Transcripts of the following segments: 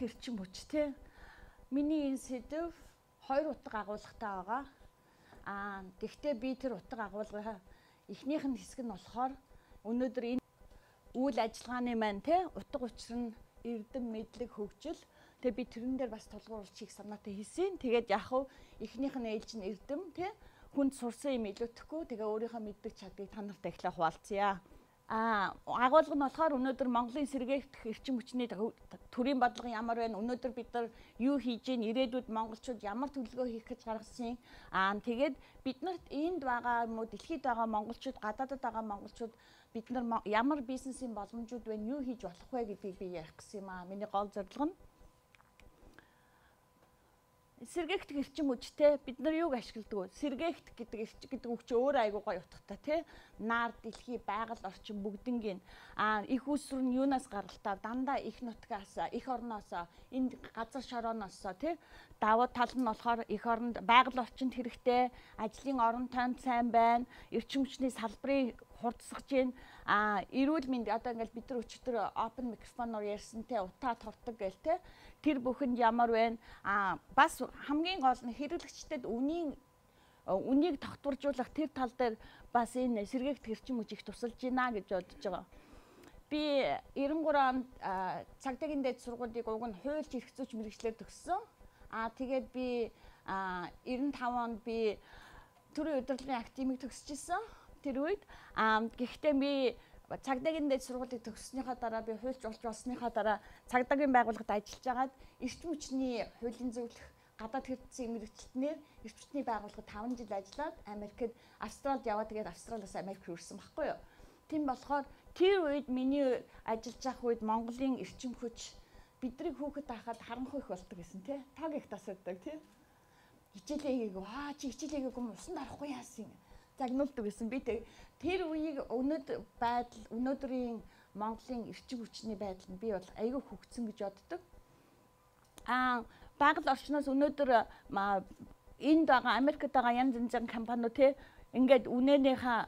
Сэргээгт хэрчим хүч те. Миний энэ сэдв хоёр утга агуулгатай байгаа. Аа гэхдээ би тэр утга агуулгынхаа эхнийх нь хэсэг нь болохоор өнөөдөр энэ үйл ажиллагааны маань те утга учир нь эрдэм мэдлэг хөгжил тэгээ би тэрэн дээр бас тулгуурлахыг санаатай хийсэн. Тэгээд яг хав эхнийх нь ээлж нь эрдэм те хүнд сурсан юм илүүтэхгүй тэгээ өөрийнхөө мэддэг чадгийг та нартай эхлэх хуваалцъя. А агуулга нь болохоор өнөөдөр Монголын сэргээгдэх эрчим хүчний төрийн бодлого ямар байна? Өнөөдөр бид нар юу хийж гин ирээдүйд монголчууд ямар төлөвлөгөө хийх гэж гаргасан? Аа тэгээд биднэрт энд байгаа уу дэлхийд байгаа монголчууд гадаадд байгаа монголчууд бид нар ямар бизнесийн боломжууд байна? Юу хийж болох вэ гэдгийг би ярих гэсэн юм аа. Миний гол зорилго нь сэргээгт эрчим хүчтэй бид нар юуг ашигладаг вэ? Сэргээгт гэдэг гэдэг үг чи өөр айгуу гоё утгатай тий. Наар дэлхий байгаль орчин бүгднгийн а их усрын юунаас гаралтаа дандаа их нутгаас их орноос энэ газар шорооноос тий давуу тал нь болохоор их оронд байгаль орчинд хэрэгтэй. Ажлын орон танд сайн байна. Эрчим хүчний салбарыг хурдсгаж байна а эрүүл мэнд одоо ингээл бид нар өчтөр open микрофоноор ярьсан те утаа товдог гээл те тэр бүхэнд ямар байна а бас хамгийн гол нь хэрэглэгчдэд үнийн үнийг тогтворжуулах тэр тал дээр бас энэ сэргээгт хэрчим хүч их тусалж байна гэж бодож байгаа. Би 93 онд цагдаагийн дэд сургуулийг уг нь хуульч эрхцүүч мэрэгчлэр төгссөн. Аа тэгээд би 95 онд би төрийн удирдлагын академик төгсөжсэн. Тэр үед гэхдээ би цагдаагийн дэд сургуулийг төгссөнийхаа дараа би хуульч болж болсныхаа дараа цагдаагийн байгууллагад ажиллаж агаад эрчим хүчний хуулийн зөвлөх гадаад хэрэгцээ мэрэгчлэтнэр эрчим хүчний байгууллагад 5 жил ажиллаад Америкт Австралид яваа тэгээд Австралиас Америк руу ирсэн байхгүй юу. Тийм болохоор тэр үед миний ажиллаж ах үед Монголын эрчим хүч бидний хүүхэд байхад харанхуй их болдог гэсэн тий. Таг их тасагддаг тий. Хичээлээ хийгээгүй. Аа чи хичээлээ хийгээгүй усанд орохгүй яасан юм загнуулдаг гэсэн. Би тэр үеийг өнөөдөр байдал өнөөдрийн Монголын эрчим хүчний байдал нь би бол айгүй хөгцсөн гэж боддог. Аа байгаль орчноос өнөөдөр энд байгаа Америкт байгаа янз янзын компаниуд те ингээд үнэнийхээ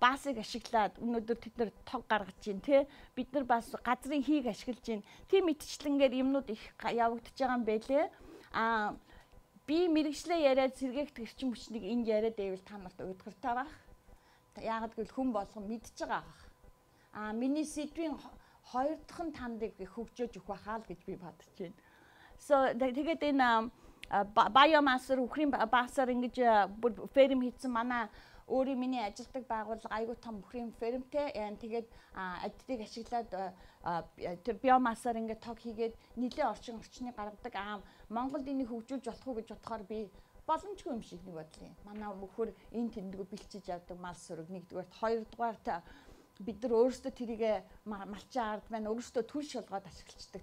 баасыг ашиглаад өнөөдөр тэд нар тог гаргаж байна те бид нар бас газрын хийг ашиглаж байна тийм мэтчлэнгээр юмнууд их явагдаж байгаа юм байлээ а би мэрэгчлээ яриад сэргээгт эрчим хүчнийг энд яриад байвал та нарт уйдгартай байх. Яагаад гэвэл хүн болгон мэдж байгаа бах. А миний сэдвийн хоёр дахь нь тандыг хөгжөөж өгөх байхаа л гэж би бодож байна. So тэгээд энэ биомассер үхрийн баасаар ингэж бүр ферм хийсэн манай өөрийн миний ажилдаг байгууллага айгүй том бүхрийн фермтэй тэгээд аддыг ашиглаад тэр биомассаар ингээд тог хийгээд нийлээ орчин орчныг гаргадаг аа Монголд энийг хөгжүүлж болох уу гэж бодохоор би боломжгүй юм шиг нэг бодлоо. Манай мөхөр энэ тэндгүү бэлчиж явдаг мал сүрэг нэгдүгээр хоёрдугаарт бид нар өөрсдөө тэрийг малчин ард маань өөрсдөө түл шалгаад ашиглацдаг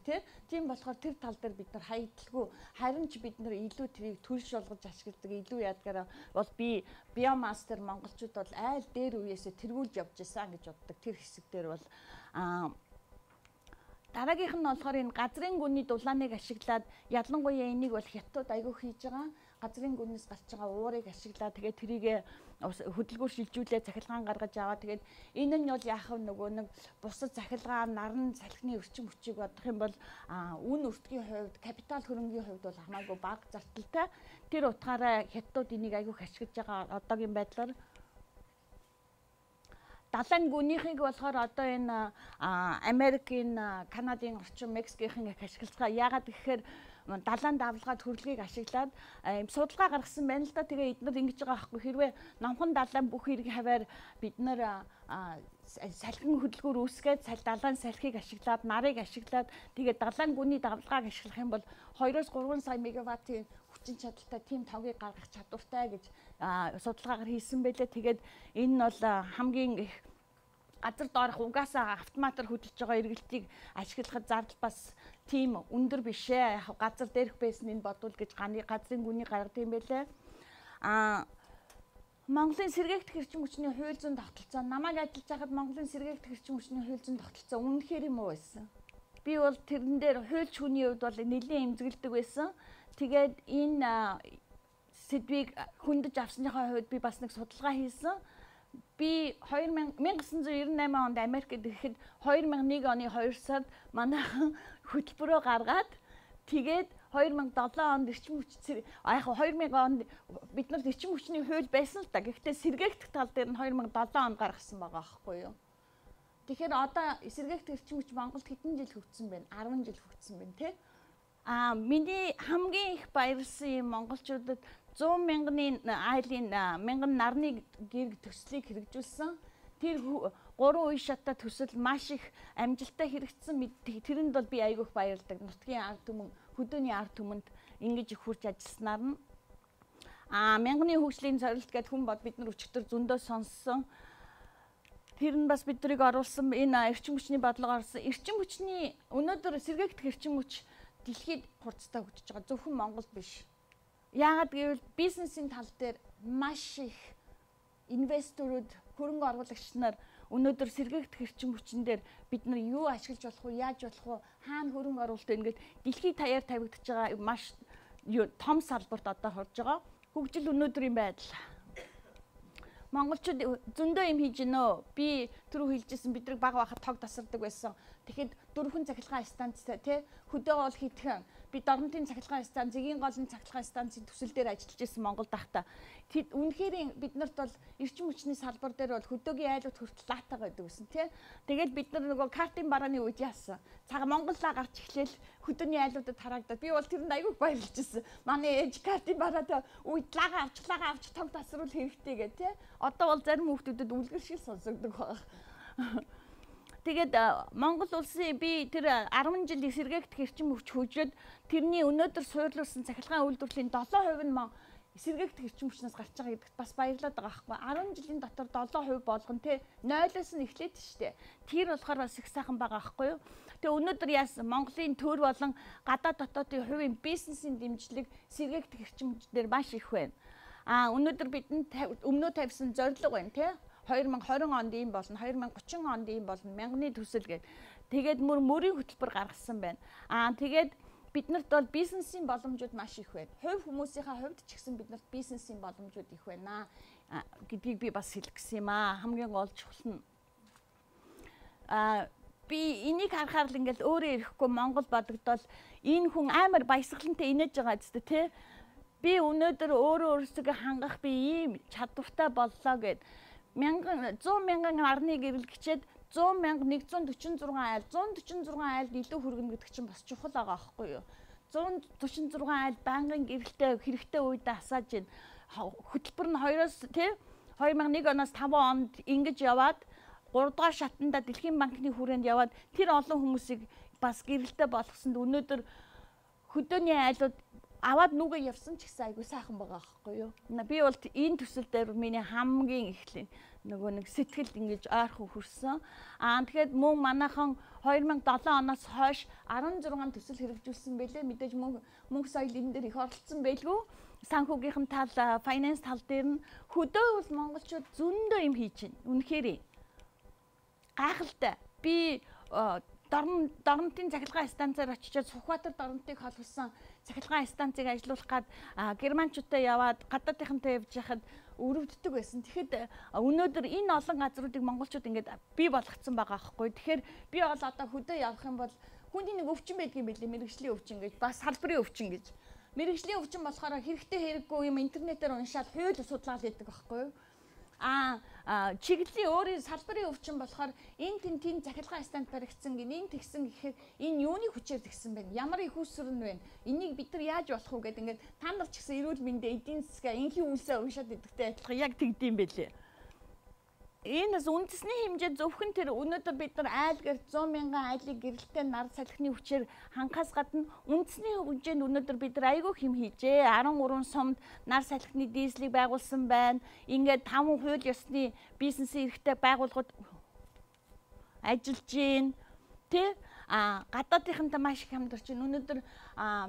тийм болохоор тэр тал дээр бид нар хаягдaltaгүй харин ч бид нар илүү тэрийг түл шалгаж ашигладаг илүү яадгаараа бол би биомастер монголчууд бол айл дээр үеэсээ тэргүүлж явж исэн гэж боддог. Тэр хэсэг дээр бол аа Дараагийнх нь болохоор энэ газрын гүний дулааныг ашиглаад ялангуяа энийг бол хятад айгүй хийж байгаа. Газрын гүнээс гарч байгаа уурыг ашиглаад тэгээд тэрийг хөдөлгөөр шилжүүлээ цахилгаан гаргаж аваа. Тэгээд энэ нь бол яах вэ нөгөө нэг бусад цахилгаан, наран, салхины өрчим хүчийг бодох юм бол үн өртгийн хувьд, капитал хөрөнгийн хувьд бол хамаагүй бага зарталтай. Тэр утгаараа хятадууд энийг айгүй ашиглаж байгаа одоогийн байдлаар далайн гүнийхийг болохоор одоо энэ Америкийн, Канадын орчин, Мексикийн их ашиглаж байгаа. Яагаад гэхээр далайн давлгаа төрлөгийг ашиглаад юм судалгаа гаргасан байна л да. Тэгээ эдгээр ингэж байгаа байхгүй хэрвээ номхон далайн бүх хэрэг хаваар бид нар салхин хөдөлгөөр үүсгээд сал далайн салхийг ашиглаад нарыг ашиглаад тэгээд далайн гүний давлгааг ашиглах юм бол 2-3 сая мегаваттын хүчин чадалтай тийм тогийг гаргах чадвартай гэж судалгаагаар хийсэн байлээ. Тэгээд энэ нь бол хамгийн их газар доорх угаасаа автоматар хөдөлж байгаа эргэлтийг ашиглахад зардал бас тийм өндөр биш ээ. Яг газар дээрх байсан энэ бодвол гэж газрын гүний гаргад юм байлээ. Аа Монголын сэргээгт хэрчим хүчний хууль зүйн тогтолцоо намайг ажиллаж байхад Монголын сэргээгт хэрчим хүчний хууль зүйн тогтолцоо үнэхээр юм уу байсан. Би бол тэрэн дээр хуульч хүний хувьд бол нэлийн эмзэгэлдэг байсан. Тэгээд энэ сэдвийг хөндөж авсныхаа хувьд би бас нэг судалгаа хийсэн би 2000 1998 онд Америкт ирэхэд 2001 оны 2 сард манайхан хөтөлбөрөө гаргаад тэгээд 2007 онд эрчим хүч яг 2000 онд бид нар эрчим хүчний хууль байсан л да. Гэхдээ сэргээгдэх тал дээр нь 2007 онд гаргасан байгаа аахгүй юу? Тэгэхээр одоо сэргээгдэх эрчим хүч Монголд хэдэн жил хөгжсөн бэ? 10 жил хөгжсөн байна тий. А миний хамгийн их баярлсан юм монголчуудад 100 мянганы айлын мянган нарны гэрэг төслийг хэрэгжүүлсэн. Тэр гурван үе шатаа төсөл маш их амжилттай хэрэгжсэн. Тэрэнд бол би айгүйх баярлдаг. Нутгийн ард түмэн, хөдөөний ард түмэнд ингэж их хурж ажилласнаар нь а мянганы хөгжлийн зорилт гэдэг хүн бод бид нар өчтөр зөндөө сонссон. Тэр нь бас биднийг оруулсан энэ эрчим хүчний бодлого орсон. Эрчим хүчний өнөөдөр сэргээгдэх эрчим хүч дэлхийд хурцтай хөгжиж байгаа. Зөвхөн Монголд биш Яагаад гэвэл бизнесийн тал дээр маш их инвесторууд, хөрөнгө оруулагч нар өнөөдөр сэргээгдэх эрчим хүчин дээр бид нар юу ашиглаж болох вэ, яаж болох вэ, хаана хөрөнгө оруулалт ингээд дэлхийд таяар тавигдаж байгаа маш том салбарт одоо хорж байгаа. Хөгжил өнөөдрийн байдал. Монголчууд зөндөө юм хийж гинөө. Би түрүү хэлжсэн бидрэг баг байхад тог тасардаг байсан. Тэгэхэд дөрвөн цахилгаан станцтай тий хөдөө бол хийтгэн би дорнотын цахилгаан станц, зэгийн голын цахилгаан станцын төсөл дээр ажиллаж байсан Монгол дахта. Тэд үнэхээр бид нарт бол эрчим хүчний салбар дээр бол хөдөөгийн айлууд хүртэл лаатаа байдаг гэсэн тий. Тэгээд бид нар нөгөө картын барааны үед яасан. Цаг Монголаа гарч эхлээл хөдөөний айлуудад харагдаад би бол тэрэнд аягүй баярлж ирсэн. Манай ээж картын бараад үед лага авч лага авч тог тасруул хэрэгтэй гэх тий. Одоо бол зарим хүмүүстэд үлгэр шиг сонсогддог байна. Тэгээд Монгол улсын би тэр 10 жил эсэргээгдэх эрчим хүч хөгжөөд тэрний өнөөдөр суурлуулсан цахилгаан үйлдвэрлэлийн 7% нь эсэргээгдэх эрчим хүчнээс гарч байгаа гэдэгт бас баярлаад байгаа байхгүй 10 жилийн дотор 7% болгон те 0-оос нь эхлээд штэ. Тэр болохоор бас их сайхан байгаа байхгүй юу. Тэгээ өнөөдөр яасан Монголын төр болон гадаад дотоодын хувийн бизнесийн дэмжлэг сэргээгдэх эрчим хүчнэр маш их байна. А өнөөдөр бидэнд өмнөө тавьсан зорилго байна те 2020 онд ийм болно 2030 онд ийм болно мянганы төсөл гэдэг. Тэгээд мөр мөрийн хөтөлбөр гаргасан байна. Аа тэгээд биднэрт бол бизнесийн боломжууд маш их байна. Хувь хүмүүсийнхаа хувьд ч гэсэн биднэрт бизнесийн боломжууд их байна гэдгийг би бас хэлэх гэсэн юм аа. Хамгийн гол чухал нь аа би энийг харахаар л ингээл өөрөө ирэхгүй Монгол бодогдол энэ хүн амар баясгалантай инээж байгаа зү тэ би өнөөдөр өөрөө өөрсдөө хангах би ийм чадвартай боллоо гэд мянган 100 мянган арны гэрэл гिचээд 100 мянга 146 айл 146 айлд илүү хүргэнэ гэдэг чинь бас чухал байгаа аахгүй юу? 146 айл банкын гэрэлтэй хэрэгтэй үедээ асааж байна хөтөлбөр нь 2-оос тий? 2001 оноос 5 онд ингэж яваад 3 дугаар шатанда Дэлхийн банкны хүрээнд яваад тэр олон хүмүүсийг бас гэрэлтэй болгосонд өнөөдөр хөдөөний айлууд аваад нүгэ явсан ч гэсэн айгүй сайхан байгаа аахгүй юу. Би бол энэ төсөл дээр миний хамгийн их нөгөө нэг сэтгэл ингэж ойрхон хүрсэн. Аа тэгэхээр мөн манайхан 2007 оноос хойш 16 төсөл хэрэгжүүлсэн байлээ. Мэдээж мөн мөнх соёл энэ дээр их оролцсон байлгүй. Санхүүгийнхэн тал, финанс тал дээр нь хөдөө бол монголчууд зөндөө юм хийж байна. Үнэхээр гайхалтай. Би дорн дорнтын цахилгаан станцаар очиж Сүхбаатар дорнтыг холбосон цахилгаан станцыг ажиллуулах гад германчуудтай яваад гадаадынхантай явж яхад өрөвддөг байсан. Тэгэхэд өнөөдөр энэ олон газруудыг монголчууд ингээд бий болгоцсон байгаа аахгүй. Тэгэхээр би бол одоо хөдөө явах юм бол хүндийн нэг өвчин байдгийн билээ мэрэгжлийн өвчин гэж бас салбарын өвчин гэж. Мэрэгжлийн өвчин болохоор хэрэгтэй хэрэггүй юм интернетээр уншаад хууль судлаад идэг байхгүй юу? А чиглэлийн өөрийн салбарын өвчин болохоор энэ тэн тийм захиргаан стандарт баригдсан гин энэ тэгсэн гэхээр энэ юуны хүчээр тэгсэн бэ? Ямар их усрын вэ? Энийг бид нар яаж болох вэ гэдэг ингээд та нар ч гэсэн эрүүл мэндийн эдийн засгаа энхийн үйлсээ уншаад идэгтэй адилхан яг тэгдэм байлээ энэс үндэсний хэмжээ зөвхөн тэр өнөөдөр бид нар айл гэр 100 мянган айлыг гэрэлтэй нар салхины хүчээр хангахаас гадна үндэсний хэмжээнд өнөөдөр бид нар айгүй хэм хийжээ 13 сумд нар салхины дизелийг байгуулсан байна ингээд 5 хууль ёсны бизнесийн эрхтэй байгууллагууд ажиллаж гин тэ а гадаадынхантай маш их хамдарч байна. Өнөөдөр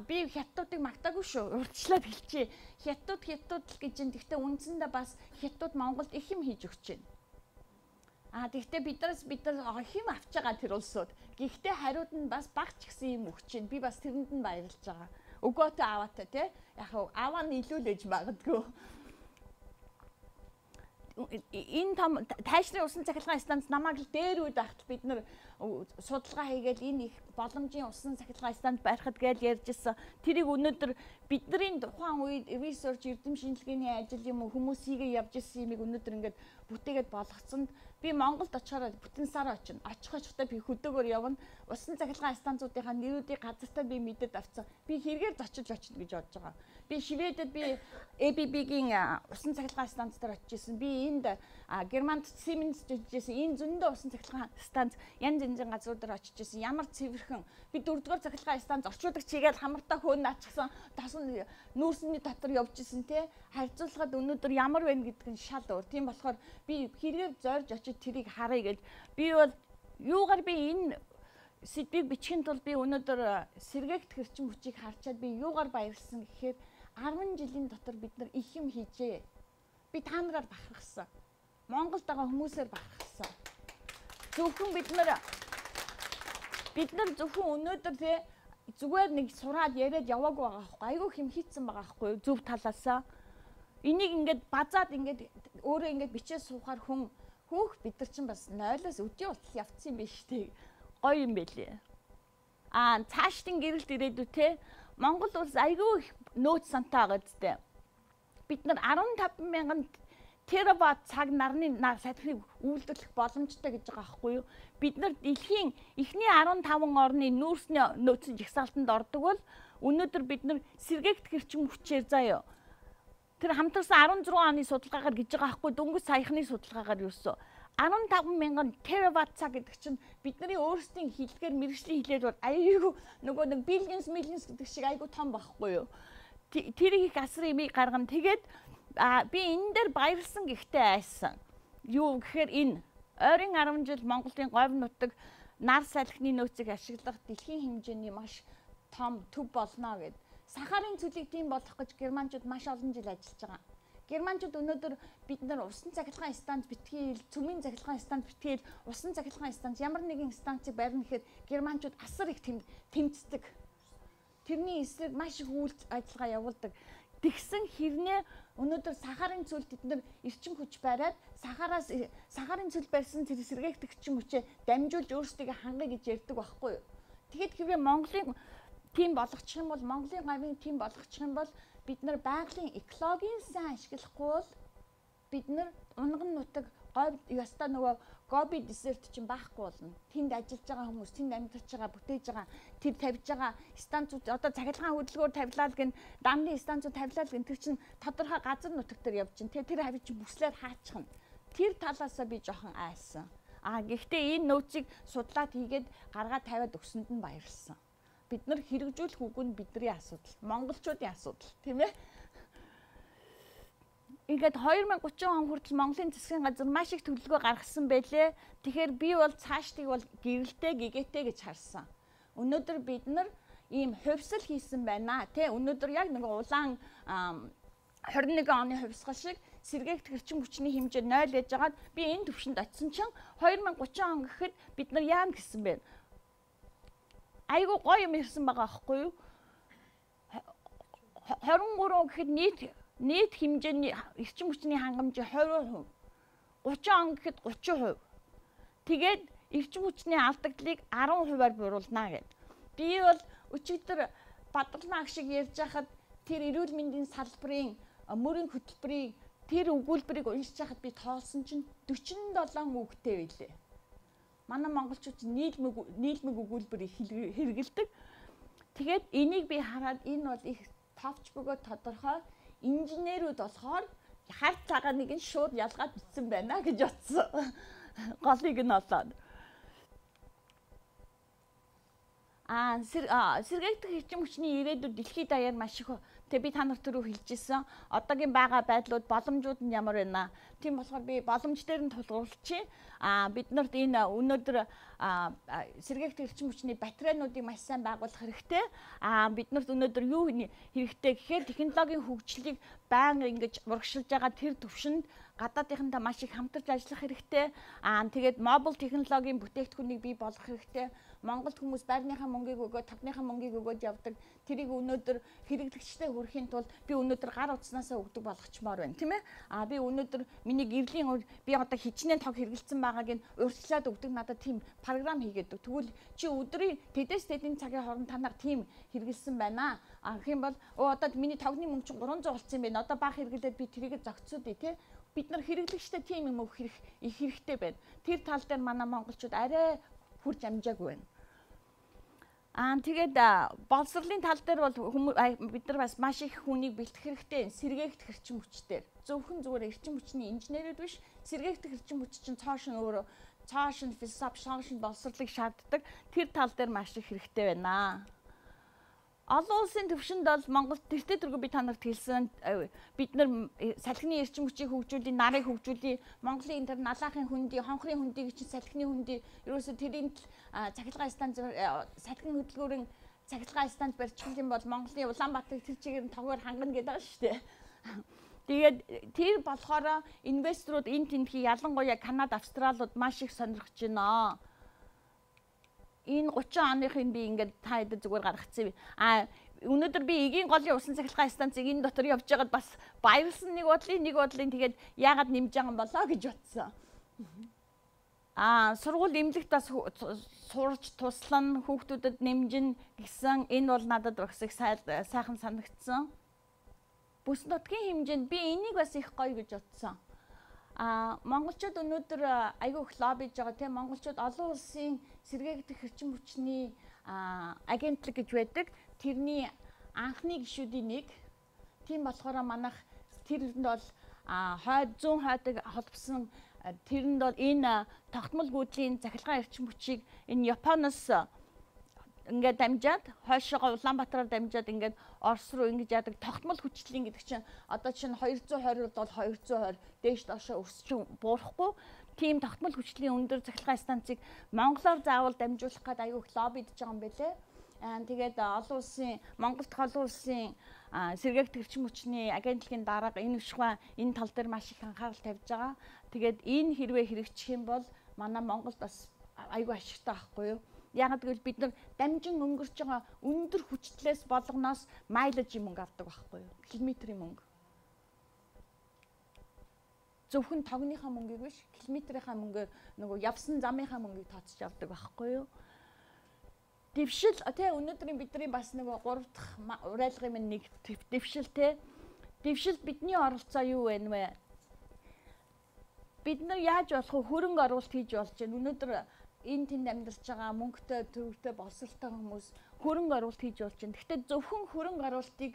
би хятадуудыг магтаагүй шүү. Урдчлаад хэлчихье. Хятад хятад л гэж байна. Гэхдээ үндсэндээ бас хятад Монголд их юм хийж өгч байна. А тэгвэл биднээс бид нар хэм авч байгаа тэр улсууд. Гэхдээ хариуд нь бас багч гисэн юм өгч чинь би бас тэрэнд нь баярлж байгаа. Өгөөтэй аваатай тий. Яг аваа нь илүү л ээж магадгүй. энэ том тайшрын усан цахилгаан станц намайг л дээр үед байхад бид нар судалгаа хийгээл энэ их боломжийн усан цахилгаан станц барихад гэж ярьжсэн. Тэрийг өнөөдөр бидний тухайн үед research эрдэм шинжилгээний ажил юм уу хүмүүс хийгээ явж ирсэн юмыг өнөөдөр ингээд бүтээгээд болгоцсонд би Монголд очихоор бүтэн сар очино. Очих очихдаа би хөдөөгөр явна. Усан цахилгаан станцуудынхаа нэрүүдийг газартаа би мэдээд авцсан. Би хэрэгээр зочилж очино гэж бодож байгаа. Би Шведэд би ABB-гийн усан цахилгаан станц дээр очижсэн. Би энд Германд Siemens жижижсэн. Энэ зөндөө усан цахилгаан станц янз янзын газруудаар очижсэн. Ямар цэвэрхэн. Би дөрөвдүгээр цахилгаан станц орчуулагч хийгээл хамартаа хөөнө ачихсан. 7 нүүрсэн нүүрсний дотор явж исэн те харьцуулахад өнөөдөр ямар байна гэдг нь шал өөр. Тийм болохоор би хэрэгээр зорж очиж тэрийг харъя гэж би бол юугаар би энэ сэдвийг бичхийн тулд би өнөөдөр э, сэргээгт хэрчим хүчийг харчаад би юугаар баярлсан гэхээр 10 жилийн дотор бид нар их юм хийжээ. Би та нараар бахархсан. Монголд байгаа хүмүүсээр бахархсан. Зөвхөн бид нар бид нар зөвхөн өнөөдөр те зүгээр нэг сураад яриад яваагүй байгаа байхгүй. Айгүй хэм хийцэн байгаа байхгүй зөв талаасаа. Энийг ингээд базаад ингээд өөрөө ингээд бичээ суухаар хүн хөөх бид нар чинь бас нойлоос өдөө утал явцсан юм биш тий. Гоё юм байлээ. Аа цаашдын гэрэлд ирээдүү те Монгол улс айгүй их нөөц байгаа зү. Бид нар 15 мянган терабайт цаг нарны нар сатхыг үйлдвэрлэх боломжтой гэж байгаа байхгүй юу? Бид нар дэлхийн эхний 15 орны нүүрсний нөөцийн жагсаалтанд ордог бол өнөөдөр бид нар сэргээгт хэрчим хүчээр заяа. Тэр хамтарсан 16 оны судалгаагаар гэж байгаа байхгүй дөнгөж саяхны судалгаагаар юусэн 15 мянган тераватт цаг гэдэг чинь бидний өөрсдийн хилгээр мэрэгжлийн хилээр бол айгүй нөгөө нэг биллионс миллионс гэдэг шиг айгүй том байхгүй юу. Тэр их асар имийг гаргана. Тэгээд би энэ дээр баярлсан гэхдээ айсан. Юу гэхээр энэ ойрын 10 жил Монголын говь нутаг нар салхины нөөцийг ашиглах дэлхийн хэмжээний маш том төв болно гэд. Сахарын цөлийг тийм болгох гэж германчууд маш олон жил ажиллаж байгаа Германчууд өнөөдөр бид нар усан цахилгаан станц битгийл, цөмийн цахилгаан станц битгийл, усан цахилгаан станц ямар нэгэн станцыг барина гэхэд германчууд асар их тэмцдэг. Тэрний эсрэг маш их үйл ажиллагаа явуулдаг. Тэгсэн хэрнээ өнөөдөр сахарын цөлд бид нар эрчим хүч бариад сахараас сахарын цөл барьсан тэр сэргээгт эрчим хүчээ дамжуулж өөрсдөө хангая гэж ярьдаг байхгүй юу. Тэгэхэд хэвээ Монголын тим болгочих юм бол Монголын гавийн тим болгочих юм бол бид нар байгалийн экологийн сайн ашиглахгүй бол бид нар унган нутаг говь яста нөгөө гоби десерт чинь байхгүй болно. Тэнд ажиллаж байгаа хүмүүс, тэнд амьдарч байгаа, бүтээж байгаа, тэр тавьж байгаа станцууд одоо цахилгаан хөдөлгөөр тавилаа л гэн дамны станцууд тавилаа л гэн тэр чинь тодорхой газар нутаг дээр явж чинь тэр хавь чинь бүслээр хаачихна. Тэр талаасаа би жоохон айсан. Аа гэхдээ энэ нөөцийг судлаад хийгээд гаргаад тавиад өгсөнд нь баярлсан бид нар хэрэгжүүлэх үгүй нь бидний асуудал. Монголчуудын асуудал, тийм ээ? Ингээд 2030 он хүртэл Монголын засгийн газар маш их төлөвлөгөө гаргасан байлээ. Тэгэхээр би бол цаашдыг бол гэрэлтэй гэгээтэй гэж харсан. Өнөөдөр бид нар ийм хувьсал хийсэн байна. Тэ өнөөдөр яг нэг улаан 21 оны хувьсгал шиг сэргээгт хэрчим хүчний хэмжээ 0 гэж байгаад би энэ төвшөнд очисон чинь 2030 он гэхэд бид нар яана гэсэн бэ? айгүй гоё юм ирсэн байгаа аахгүй юу? 23 гэхэд нийт нийт хэмжээний эрчим хүчний хангамжийн 20%. 30 он гэхэд 30%. Тэгээд эрчим хүчний алдагдлыг 10%-аар буруулнаа гэд. Би бол өчигдөр бадгалмаа шиг ярьж хахад тэр эрүүл мэндийн салбарын мөрийн хөтөлбөрийн тэр өгүүлбэрийг уншиж хахад би тоолсон чинь 47 үгтэй байлээ манай монголчууд нийлмэг нийлмэг өгүүлбэрийг хэрэгэлдэг. Тэгээд энийг би хараад энэ бол их товч бөгөөд тодорхой инженерүүд болохоор хар цагаа нэг нь шууд ялгаад бичсэн байна гэж бодсон. Голыг нь олоод. Аа сэргээгдэх хэрчим хүчний ирээдүйд дэлхийд даяар маш их Тэгээ би та нарт түрүү хэлжсэн. Одоогийн байгаа байдлууд боломжууд нь ямар байна? Тийм болохоор би боломж дээр нь тулгуурлчих. Аа бид нарт энэ өнөөдөр сэргээгт эрчим хүчний батарейнуудыг маш сайн байгуулах хэрэгтэй. Аа бид нарт өнөөдөр юу хэрэгтэй гэхээр технологийн хөгжлийг байнга ингэж урагшилж байгаа тэр төвшөнд гадаадынхантай маш их хамтарч ажиллах хэрэгтэй. Аа тэгээд мобил технологийн бүтээгдэхүүнийг бий болгох хэрэгтэй. Монголд хүмүүс байрныхаа мөнгийг өгөөд тавныхаа мөнгийг өгөөд явдаг. Тэрийг өнөөдөр хэрэглэгчтэй хүрэхийн тулд би өнөөдөр гар утаснасаа өгдөг болгочмоор байна, тийм ээ? Аа би өнөөдөр миний гэрлийн би одоо хичнээн тог хэрэгэлсэн байгааг нь урьдчилаад өгдөг надад тийм програм хийгээд өг. Тэгвэл чи өдрийн тэдэс тэдний цагийн хооронд та нар тийм хэрэгэлсэн байна. А гэх юм бол оо одоо миний тогны мөнгө чинь 300 болсон юм байна. Одоо баах хэрэглээд би тэрийг зогцоодъё те бид нар хэрэглэгчтэй тийм юм өгөх их хэрэгтэй байна. Тэр тал дээр манай монголчууд арай хурж амжаагүй байна. Аа тэгээд боловсролын тал дээр бол бид нар бас маш их хүнийг бэлтгэх хэрэгтэй. Сэргээгдэх эрчим хүчтэй. Зөвхөн зүгээр эрчим хүчний инженерүүд биш, сэргээгдэх эрчим хүч чинь цааш нь өөрөө цааш нь философи, цааш нь боловсролыг шаарддаг. Тэр тал дээр маш их хэрэгтэй байна. Олон улсын төвшөнд бол Монгол тэртээ тэргүй би та нарт хэлсэн бид нар э, салхины эрчим хүчийг хөгжүүлээ, нарыг хөгжүүлээ, Монголын энэ төр налаахын хүндий, хонхрын хүндийг чинь салхины хүндий ерөөсө тэрийн цахилгаан станц э, салхин хөдөлгөөрийн цахилгаан станц барьчих юм бол Монголын Улаанбаатар тэр чигээр нь тоогоор хангана гэдэг байгаа шүү дээ. Тэгээд тэр болохоор инвесторууд энэ тентхий ялангуяа Канада, Австралиуд маш их сонирхож байна энэ 30 оныхын би ингээд та хэд зүгээр гаргацсан. А өнөөдөр би эгийн голын усан цахилгаан станцыг энэ дотор явж байгаад бас баярлсан нэг бодлын нэг бодлын тэгээд яагаад нэмж байгаа юм болоо гэж бодсон. Аа сургууль эмнэлэгт бас сурж туслан хүүхдүүдэд нэмжин гэсэн энэ бол надад бас их сайхан санагдсан. Бүс нутгийн хэмжээнд би энийг бас их гоё гэж бодсон. А монголчууд өнөөдөр айгүй их лоббиж байгаа тийм монголчууд олон улсын сэргээгдэх эрчим хүчний агентлаг гэж байдаг. Тэрний анхны гишүүдийн нэг. Тийм болохоор манайх тэрэнд бол хойд зүүн хойдог холбосон тэрэнд бол энэ тогтмол гүйдлийн захилгаан эрчим хүчийг энэ Японоос ингээд дамжаад хойшоогоо Улаанбаатараар дамжаад ингээд Орос руу ингэж яадаг тогтмол хүчлэн гэдэг чинь одоо чинь 220 бол 220 дээш доошоо өсч буурахгүй тийм тогтмол хүчлийн өндөр цахилгаан станцыг Монголоор заавал дамжуулах гэдэг аюух лоббидж байгаа юм бэлээ. Аа тэгээд олон улсын Монголд олон улсын сэргээгт эрчим хүчний агентлагийн дарга энэ ушгаа энэ тал дээр маш их анхаарал тавьж байгаа. Тэгээд энэ хэрвээ хэрэгжих юм бол манай Монголд бас аюу ашигтай байхгүй юу? Яг гэвэл бид нар дамжин өнгөрч байгаа өндөр хүчлээс болгоноос майлажийн мөнгө авдаг байхгүй юу? Километрийн мөнгө. Зөвхөн тогныхаа мөнгийг биш, километрийнхаа мөнгө нөгөө явсан замынхаа мөнгийг тооцож авдаг байхгүй юу? Дэвшил тий өнөөдрийн бидний бас нөгөө 3 дахь урайлгын минь нэг дэвшил тий. Дэвшилд бидний оролцоо юу вэ нэ? Бид нар яаж болох? Хөрөнгө оруулалт хийж болж байна. Өнөөдөр энэ тэнд амьдарч байгаа мөнгөтэй төвөгтэй боловсралтай хүмүүс хөрөнгө оруулалт хийж болж байна. Гэхдээ зөвхөн хөрөнгө оруулалтыг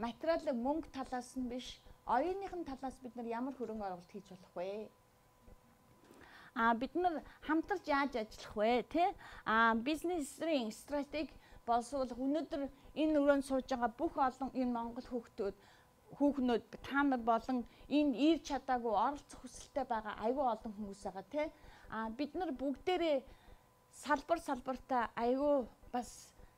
материалын мөнгө талаас нь биш, оюуныхын талаас бид нар ямар хөрөнгө оруулалт хийж болох вэ? А бид нар хамтарч яаж ажиллах вэ? Тэ? А бизнесийн стратеги боловсруул өнөөдөр энэ өрөөнд сууж байгаа бүх олон энэ Монгол хүүхдүүд хүүхнүүд та нар болон энэ ир чадаагүй оролцох хүсэлтэй байгаа айгүй олон хүмүүс байгаа тий А бид нар бүгдээрээ салбар салбартаа айгүй бас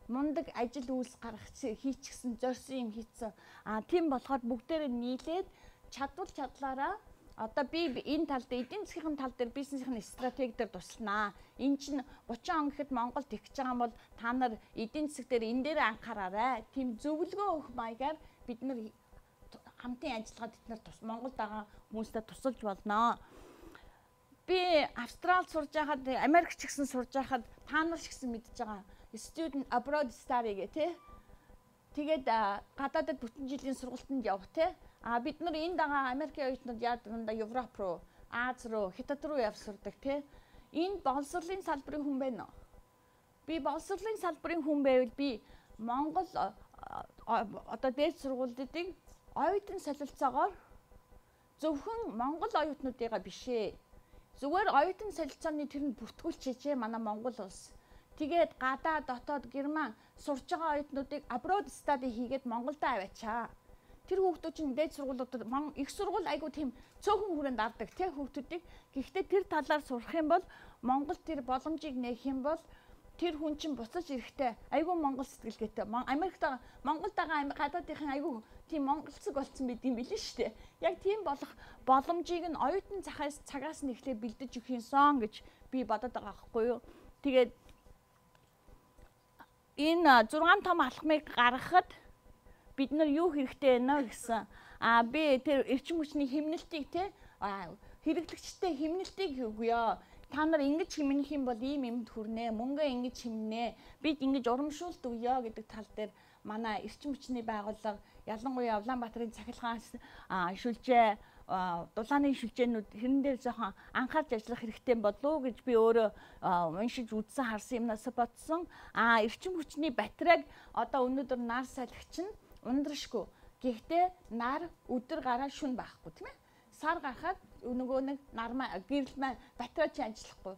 мундаг ажил үйлс гаргах хийчихсэн зорьсон юм хийцэн. А тийм болохоор бүгдээрээ нийлээд чадвар чадлаараа одоо би энэ тал дээр эдийн засгийн тал дээр бизнесийн стратеги дээр тусланаа. Эн чинь 30 он гэхэд Монголд их гэж байгаа юм бол та нар эдийн засаг дээр энэ дээр анхаараарай. Тийм зөвлөгөө өгөх маягаар бид нар хамтын ажиллагаанд бид нар тус Монголд байгаа хүмүүстээ тусалж болно би Австралид сурж байхад Америк ч гэсэн сурж байхад та нар ч гэсэн мэдж байгаа student abroad study гэх тий. Тэгээд гадаадд бүтэн жилийн сургалтанд явах тий. А бид нар энэ дагаа Америкийн оюутнууд яадаг Европ руу, Аз руу, Хятад руу явсурдаг тий. Энэ боловсролын салбарын хүн байна уу? Би боловсролын салбарын хүн байвал би Монгол одоо дээд сургуулиудыг оюутан солилцоогоор зөвхөн Монгол оюутнуудыгаа бишээ Зүгээр оюутан солилцооны тэр нь бүртгүүлчихээ манай Монгол улс. Тэгээд гадаа дотоод герман сурж байгаа оюутнуудыг abroad study хийгээд Монголд аваачаа. Тэр хүүхдүүд чинь дээд сургуулиудад их сургууль айгу тийм цөөхөн хүрээнд авдаг тий хүүхдүүдийг. Гэхдээ тэр талаар сурах юм бол Монголд тэр боломжийг нээх юм бол тэр хүн чинь буцаж ирэхдээ айгүй монгол сэтгэлгээтэй. Америкт Монголд байгаа гадаадынхын айгүй тийм монголцог болцсон байд юм билээ шүү дээ. Яг тийм болох боломжийг нь оюутан цагаас цагаас нь эхлээ бэлдэж өгөх юмсан гэж би бодоод байгаа байхгүй юу. Тэгээд энэ 6 том алхмыг гаргахад бид нар юу хэрэгтэй байна гэсэн а би тэр эрчим хүчний хэмнэлтийг те хэрэглэгчтэй химнэлтийг өгөө. Та нар ингэж химнэх юм бол ийм юмд хүрнэ. Мөнгө ингэж химнэ. Бид ингэж урамшуулт өгөө гэдэг тал дээр манай эрчим хүчний байгууллага ялангуяа Улаанбаатарын цахилгаан шүлжээ дулааны шүлжээнүүд хэрэн дээр жоохон анхаарч ажиллах хэрэгтэй болов уу гэж би өөрөө уншиж үзсэн харсан юмнаас бодсон. А эрчим хүчний батарейг одоо өнөөдөр нар салхич нь ундрашгүй. Гэхдээ нар өдөр гараа шүн байхгүй тийм ээ. Сар гарахад нөгөө нэг нармаа гэрэл маань батарей чи ажиллахгүй.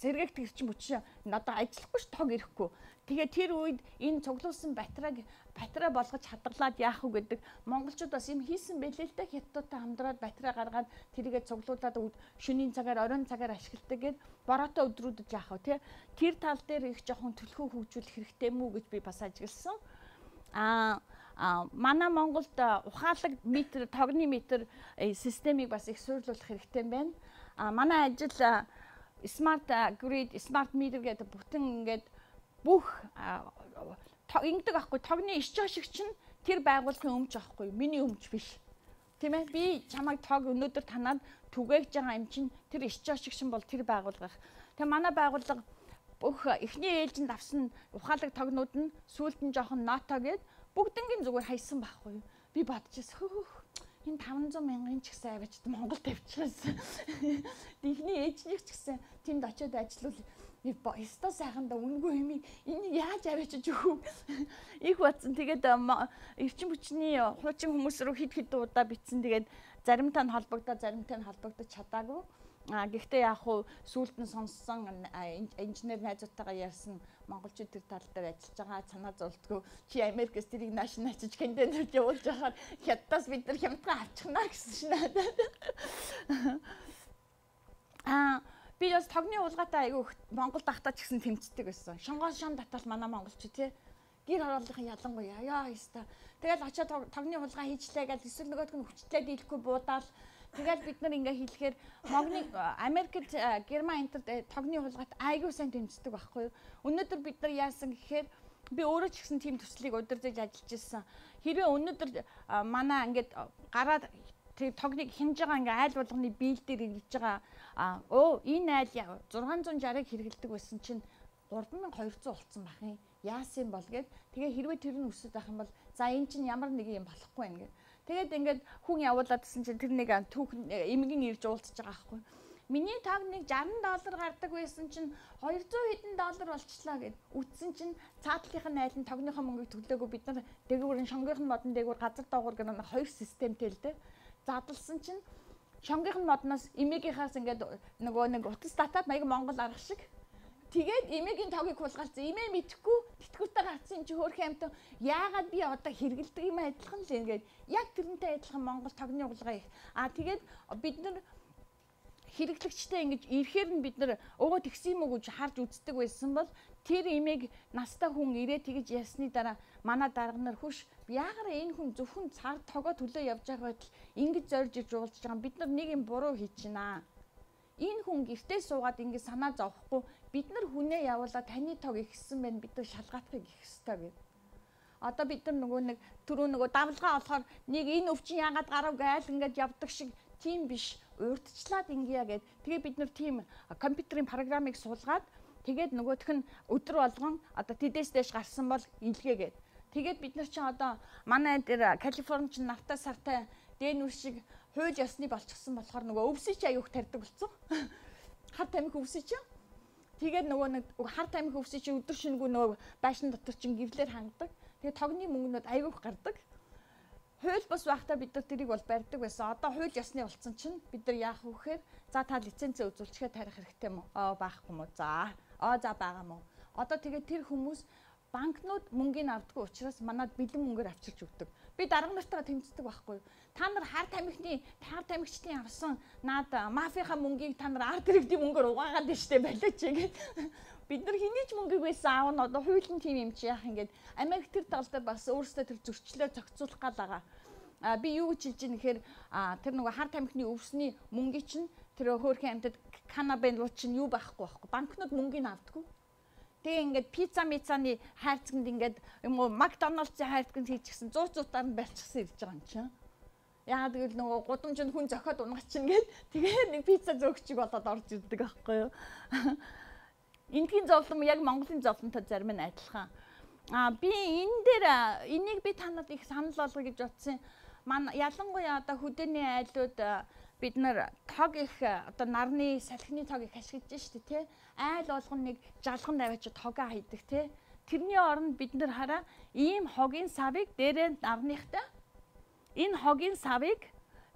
Сэргээгт эрчим хүч одоо ажиллахгүй ш тог ирэхгүй. Тэгээ тэр үед энэ цуглуулсан батарейг батарей болгож хадгалаад яах вэ гэдэг монголчууд бас юм хийсэн байлээ л дээ хятадтай хамдраад батарей гаргаад тэрийгэ цуглуулад шөнийн цагаар оройн цагаар ашигладаг гэд бороотой өдрүүдэд яах вэ тэр тал дээр их жоохон төлхөө хөгжүүлэх хэрэгтэй мүү гэж би бас ажигласан. А а манай Монголд ухаалаг метр тогны метр э, системийг бас их суйрлуулах хэрэгтэй байна. А манай ажил smart grid smart meter гэдэг бүтэн ингээд бүх ингэдэг аахгүй. Тогны иш жошигч нь тэр байгууллагын өмч аахгүй. Миний өмч биш. Тийм ээ би чамайг тог өнөөдөр танаад түгээгж байгаа юм чинь тэр иш жошигч нь бол тэр байгууллага тэгээ манай байгууллага бүх эхний ээлжинд авсан ухаалаг тогнууд нь сүүлд нь жоохон ноото гээд бүгднгийн зүгээр хайсан байхгүй. Би бодчихсон. Хөөх энэ 500 мянган ч гэсэн авчид Монгол тавьчихсан. Эхний ээжнийх ч гэсэн тэнд очиод ажиллавал Яста сайханда үнгүй юм. Энэ яаж авчиж өгөв их батсан тэгээд эрчим хүчний хуучин хүмүүс рүү хид хид удаа битсэн тэгээд заримтай нь холбогдоо заримтай нь холбогдож чадаагүй. А гэхдээ яг хуу сүүлд нь сонссон инженер найзуудтайгаа ярьсан монголчууд тэр тал дээр ажиллаж байгаа санаа зовлтгүй чи Америкээс тэрийг нааш наачиж контейнерд явуулж байхаар хятадаас бид нар хямдхан авчихна гэсэн шнэ. А Би бас тогны уулгаатай айгүй Монголд ахтаа ч гэсэн тэмцдэг байсан. Шонгоос шон татал манай монголч тий. Гэр хорооллынхаа ялангуяа яа ёстой. Тэгэл очиод тогны уулгаа хийчлээ гэж эсвэл нөгөөдг нь хүчтэй дийлэхгүй буудаал Тэгэл бид нар ингээ хэлэхээр могны Америкт Герман энтерд э, тогны хулгайт айгүй сайн тэмцдэг байхгүй юу. Өнөөдөр бид нар яасан гэхээр би өөрөө ч гэсэн тийм төслийг удирдах ажиллаж ирсэн. Хэрвээ өнөөдөр манай ингээд гараад тэг тогныг хинж байгаа ингээ айл болгоны биел дээр ирж байгаа а өө энэ айл 660-ыг хэрэгэлдэг байсан чинь 3200 болцсон байх юм. Яасан бол гээд тэгээ хэрвээ тэр нь өсөж байх юм бол за эн чинь ямар нэг юм болохгүй юм гээд тэгээд ингээд хүн явуулаад гэсэн чинь тэр нэг түүх эмгэн ирж уулзж байгаа байхгүй. Миний таг нэг 60 доллар гардаг байсан чинь 200 хэдэн доллар болчлаа гэд үтсэн чинь цаатлынхын айл нь тогныхоо мөнгийг төглөөгөө бид нар дээгүүрийн шонгийнх нь модон дээгүүр газар доогуур гэх нэг хоёр системтэй л дээ задлсан чинь шонгийнх нь модноос эмээгийнхаас ингээд нөгөө нэг утас татаад маяг Монгол арга шиг Тэгээд эмээгийн тогийг хулгайлцсан. Эмээ мэдхгүй тэтгэвртэй гарцсан чи хөөх юмтай яагаад би одоо хэрэгэлдэг юм адилхан л ингээд яг тэрнтэй адилхан Монгол тогны углагаа их. Аа тэгээд бид нар хэрэглэгчтэй ингэж ирэхээр нь бид нар өөгөө тэгсэн юм уу гэж харж үздэг байсан бол тэр имийг настай хүн ирээ тэгж ясны дараа манай дарга нар хүш яагаад энэ хүн зөвхөн цар тогоо төлөө явж байгаа байтал ингэж зорж иж уулзж байгаа бид нар нэг юм буруу хийчихнаа. Энэ хүн гэртээ суугаад ингэ санаа зовхгүй бид нар хүнээ явуулаад таны тог ихсэн байна бид нар шалгаатахыг их хэвээр гэв. Одоо бид нар нөгөө нэг түрүү нөгөө давлгаа болохоор нэг энэ өвчин яагаад гарав гайл ингээд явдаг шиг тийм биш урдчлаад ингэя гэд. Тэгээ бид нар тийм компьютерийн программыг суулгаад Тэгээд нөгөөх нь өдөр болгон одоо тэдээс дэш гарсан бол илгээгээд. Тэгээд бид нар чинь одоо манай дээр Калифорни чинь нартай сартай дээнүр шиг хууль ёсны болчихсон болохоор нөгөө өвсөж аюух тарьдаг болсон. Хар тамхи өвсөж юм. Тэгээд нөгөө нэг хар тамхи өвсөж өдөр шингүү нөгөө байшин дотор чинь гэрлэр хангадаг. Тэгээд тогны мөнгнүүд аюух гардаг. Хууль бус байхдаа бид нар тэрийг бол барьдаг байсан. Одоо хууль ёсны болсон чинь бид нар яах вэ гэхээр за та лицензээ үзүүлчихээ тарих хэрэгтэй мó байхгүй мó. За Аа за байгаа мó. Одоо тэгээд тэр хүмүүс банкнууд мөнгөний авдаггүй учраас манад бэлэн мөнгөөр авчирч өгдөг. Би дарга нартаа тэмцдэг байхгүй юу? Та нар хар тамхины хар тамхичдын авсан наад мафийнхаа мөнгийг та нар арт иргэдийн мөнгөөр угаагаад штэ болооч гэгээд бид нар хэний ч мөнгөийг байсан аав нь одоо хуулийн тим юм чи яах ингээд Америк тэр тал дээр бас өөрсдөө тэр зөрчлөө зохицуулах гал байгаа. А би юу гэж хэлж ийм нэхэр тэр нөгөө хар тамхины өвсний мөнгөний чинь тэр хөөрхөн амьтад канабенууд чинь юу байхгүй байхгүй. Банкнууд мөнгөний авдаггүй. Тэгээ ингээд пицца мицаны хайрцагт ингээд юм уу Макдоналдсын хайрцагт хийчихсэн 100 зуутаар нь барьчихсан ирж байгаа юм чинь. Яагаад гэвэл нөгөө гудамж нь хүн зохиод унгачин гээд тэгээ нэг пицца зөөгчиг болоод орж ирдэг аахгүй юу. Эндхийн зовлон яг Монголын зовлонтой зарим нь адилхан. А би энэ дээр энийг би танад их санал болгоё гэж бодсон. Ман ялангуяа одоо хөдөөний айлууд бид нар тог их одоо нарны салхины тог их ашиглаж штэ тий. Айл болгон нэг жалган наваач тогоо хайдаг тий. Тэрний оронд бид нар хараа ийм хогийн савыг дээрээ нарныхтай энэ хогийн савыг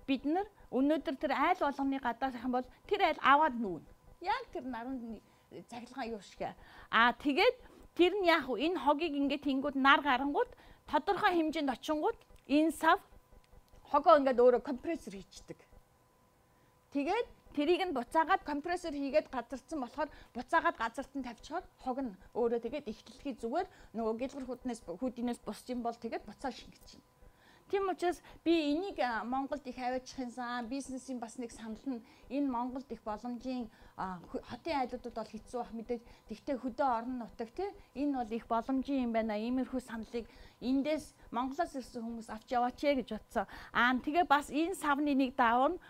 бид нар өнөөдөр тэр айл болгоны гадаах юм бол тэр айл аваад нүүн. Яг тэр нарны цахилгаан юу шиг. Аа тэгээд тэр нь яг энэ хогийг ингээд тэнгууд нар гарангууд тодорхой хэмжээнд очингууд энэ сав хогоо ингээд өөрөө компрессор хийчихдэг. Тэгээд тэрийг нь буцаагаад компрессор хийгээд газарцсан болохоор буцаагаад газарт нь тавьчихад хог нь өөрөө тэгээд ихтлэхий зүгээр нөгөө гэлбэр хүднээс хүдинээс босч юм бол тэгээд буцаа шингэж чинь. Тийм учраас би энийг Монголд их аваачихын сан бизнесийн бас нэг санал нь энэ Монголд их боломжийн хотын айлуудад бол хэцүү бах мэдээж тэгтээ хөдөө орон нутаг тий энэ бол их боломжийн юм байна. Иймэрхүү саналыг эндээс Монголоос ирсэн хүмүүс авч яваач гэж бодсон. Аа тэгээ бас энэ савны нэг давуу нь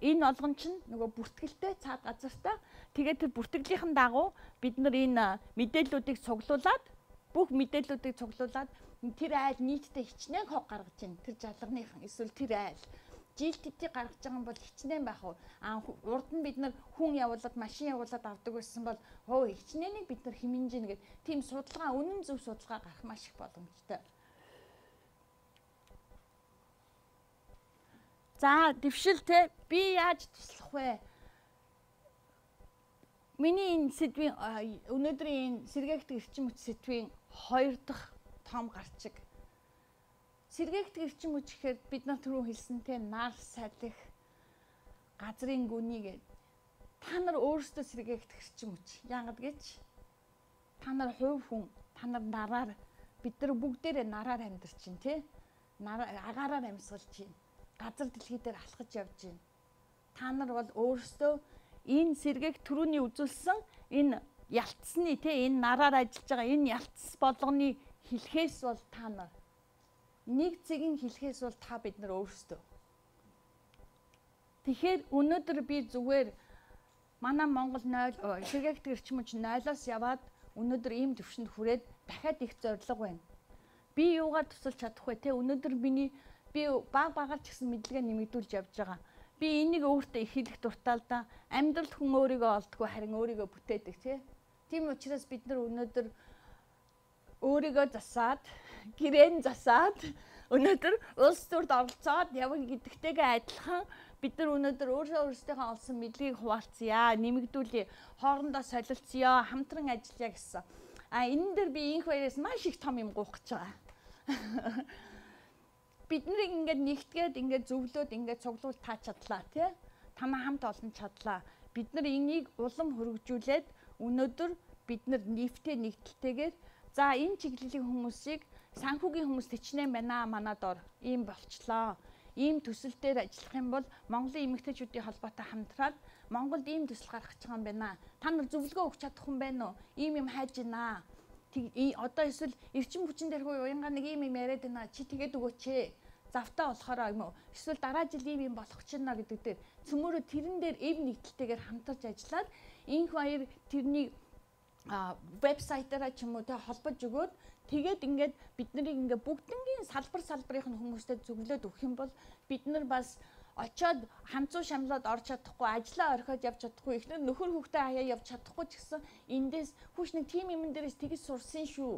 энэ олгон чинь нөгөө бүртгэлтэй цаад газартай. Тэгээд тэр бүртгэлийн дагуу бид нар энэ мэдээллүүдийг цуглуулад бүх мэдээллүүдийг цуглуулад тэр айл нийтдээ хичнээн хог гаргаж байна. Тэр жалганыхан эсвэл тэр айл жилтдий гаргаж байгаа бол хичнээн байх уу? Аа урд нь бид нар хүн явуулаад машин явуулаад авдаг байсан бол хөө хичнээнийг бид нар хэмнэж гин гэд тийм судалгаа үнэн зөв судалгаа гарах маш их боломжтой. За дэвшил те би яаж туслах вэ? Миний энэ сэдвийн өнөөдрийн энэ сэргээгт эрчим хүч сэдвийн хоёр дахь том гарчиг. Сэргээгт эрчим хүч гэхээр бид нар түрүү хэлсэнтэй нар салих газрын гүнийг та нар өөрсдөө сэргээгт эрчим хүч. Яагаад гэж та нар хувь хүн, та нар нараар бид нар бүгдээрээ нараар амьдарч чинь тий. Нараа агаараар амьсгалж чинь. Газар дэлхий дээр алхаж явж чинь. Та нар бол өөрсдөө энэ сэргээг түрүүний үзүүлсэн энэ ялцсны тий энэ нараар ажиллаж байгаа энэ ялцс болгоны хэлхээс бол та нар нэг зэгийн хэлхээс бол та бид нар өөрсдөө. Тэгэхээр өнөөдөр би зүгээр манай Монгол 0 сэргээгт эрчимч 0-оос яваад өнөөдөр ийм төвшөнд хүрээд дахиад их зориг байна. Би юугаар тусалж чадах вэ те өнөөдөр миний би баг багаар ч гэсэн мэдлэгээ нэмэгдүүлж явж байгаа. Би энийг өөртөө их хэлэх дуртай л да. Амьдрал хүн өөрийгөө олдгоо харин өөрийгөө бүтээдэг тий. Тийм учраас бид нар өнөөдөр өөрийгөө засаад гэрээн засаад өнөөдөр улс төрд оролцоод явна гэдэгтэйгээ адилхан бид нар өнөөдөр өөрөө өөрсдийнхөө олсон мэдлэгийг хуваалцъя, нэмэгдүүлье, хоорондоо солилцъё, хамтран ажиллая гэсэн. А энэ дээр би инх баяраас маш их том юм гуйх гэж байгаа. Бид нарыг ингээд нэгтгээд ингээд зөвлөөд ингээд цуглуул таа чадлаа тий. Танаа хамт олон чадлаа. Бид нар энийг улам хөргөжүүлээд өнөөдөр бид нар нийтдээ нэгдэлтэйгээр За энэ чиглэлийн хүмүүсийг санхүүгийн хүмүүс төчнэн байна манад ор ийм болчлоо. Ийм төсөл дээр ажиллах юм бол Монголын эмэгтэйчүүдийн холбоотой хамтраад Монголд ийм төсөл гаргах гэж байгаа юм байна. Та нар зөвлөгөө өгч чадах юм байна уу? Ийм юм хайж байна. Тэг одоо эсвэл эрчим хүчин дээр хуу уянга нэг ийм юм яриад байна. Чи тэгээд өгөөч ээ завтаа болохоор юм уу эсвэл дараа жил ийм юм болох ч нэ гэдэг дээр цөмөрө тэрэн дээр эв нэгдэлтэйгээр хамтарч ажиллаад инх баяр тэрний вебсайтаараа ч юм уу тэ холбож өгөөд тэгээд ингээд бид нарыг ингээд бүгднгийн салбар салбарын хүмүүстэй зөвлөд өгөх юм бол бид нар бас очоод ханцуу шамлаад орж чадахгүй ажиллаа орхиод явж чадахгүй ихнэр нөхөр хүүхдээ хаяа явж чадахгүй ч гэсэн эндээс хүүш нэг тим юм дээрээс тэгж сурсан шүү.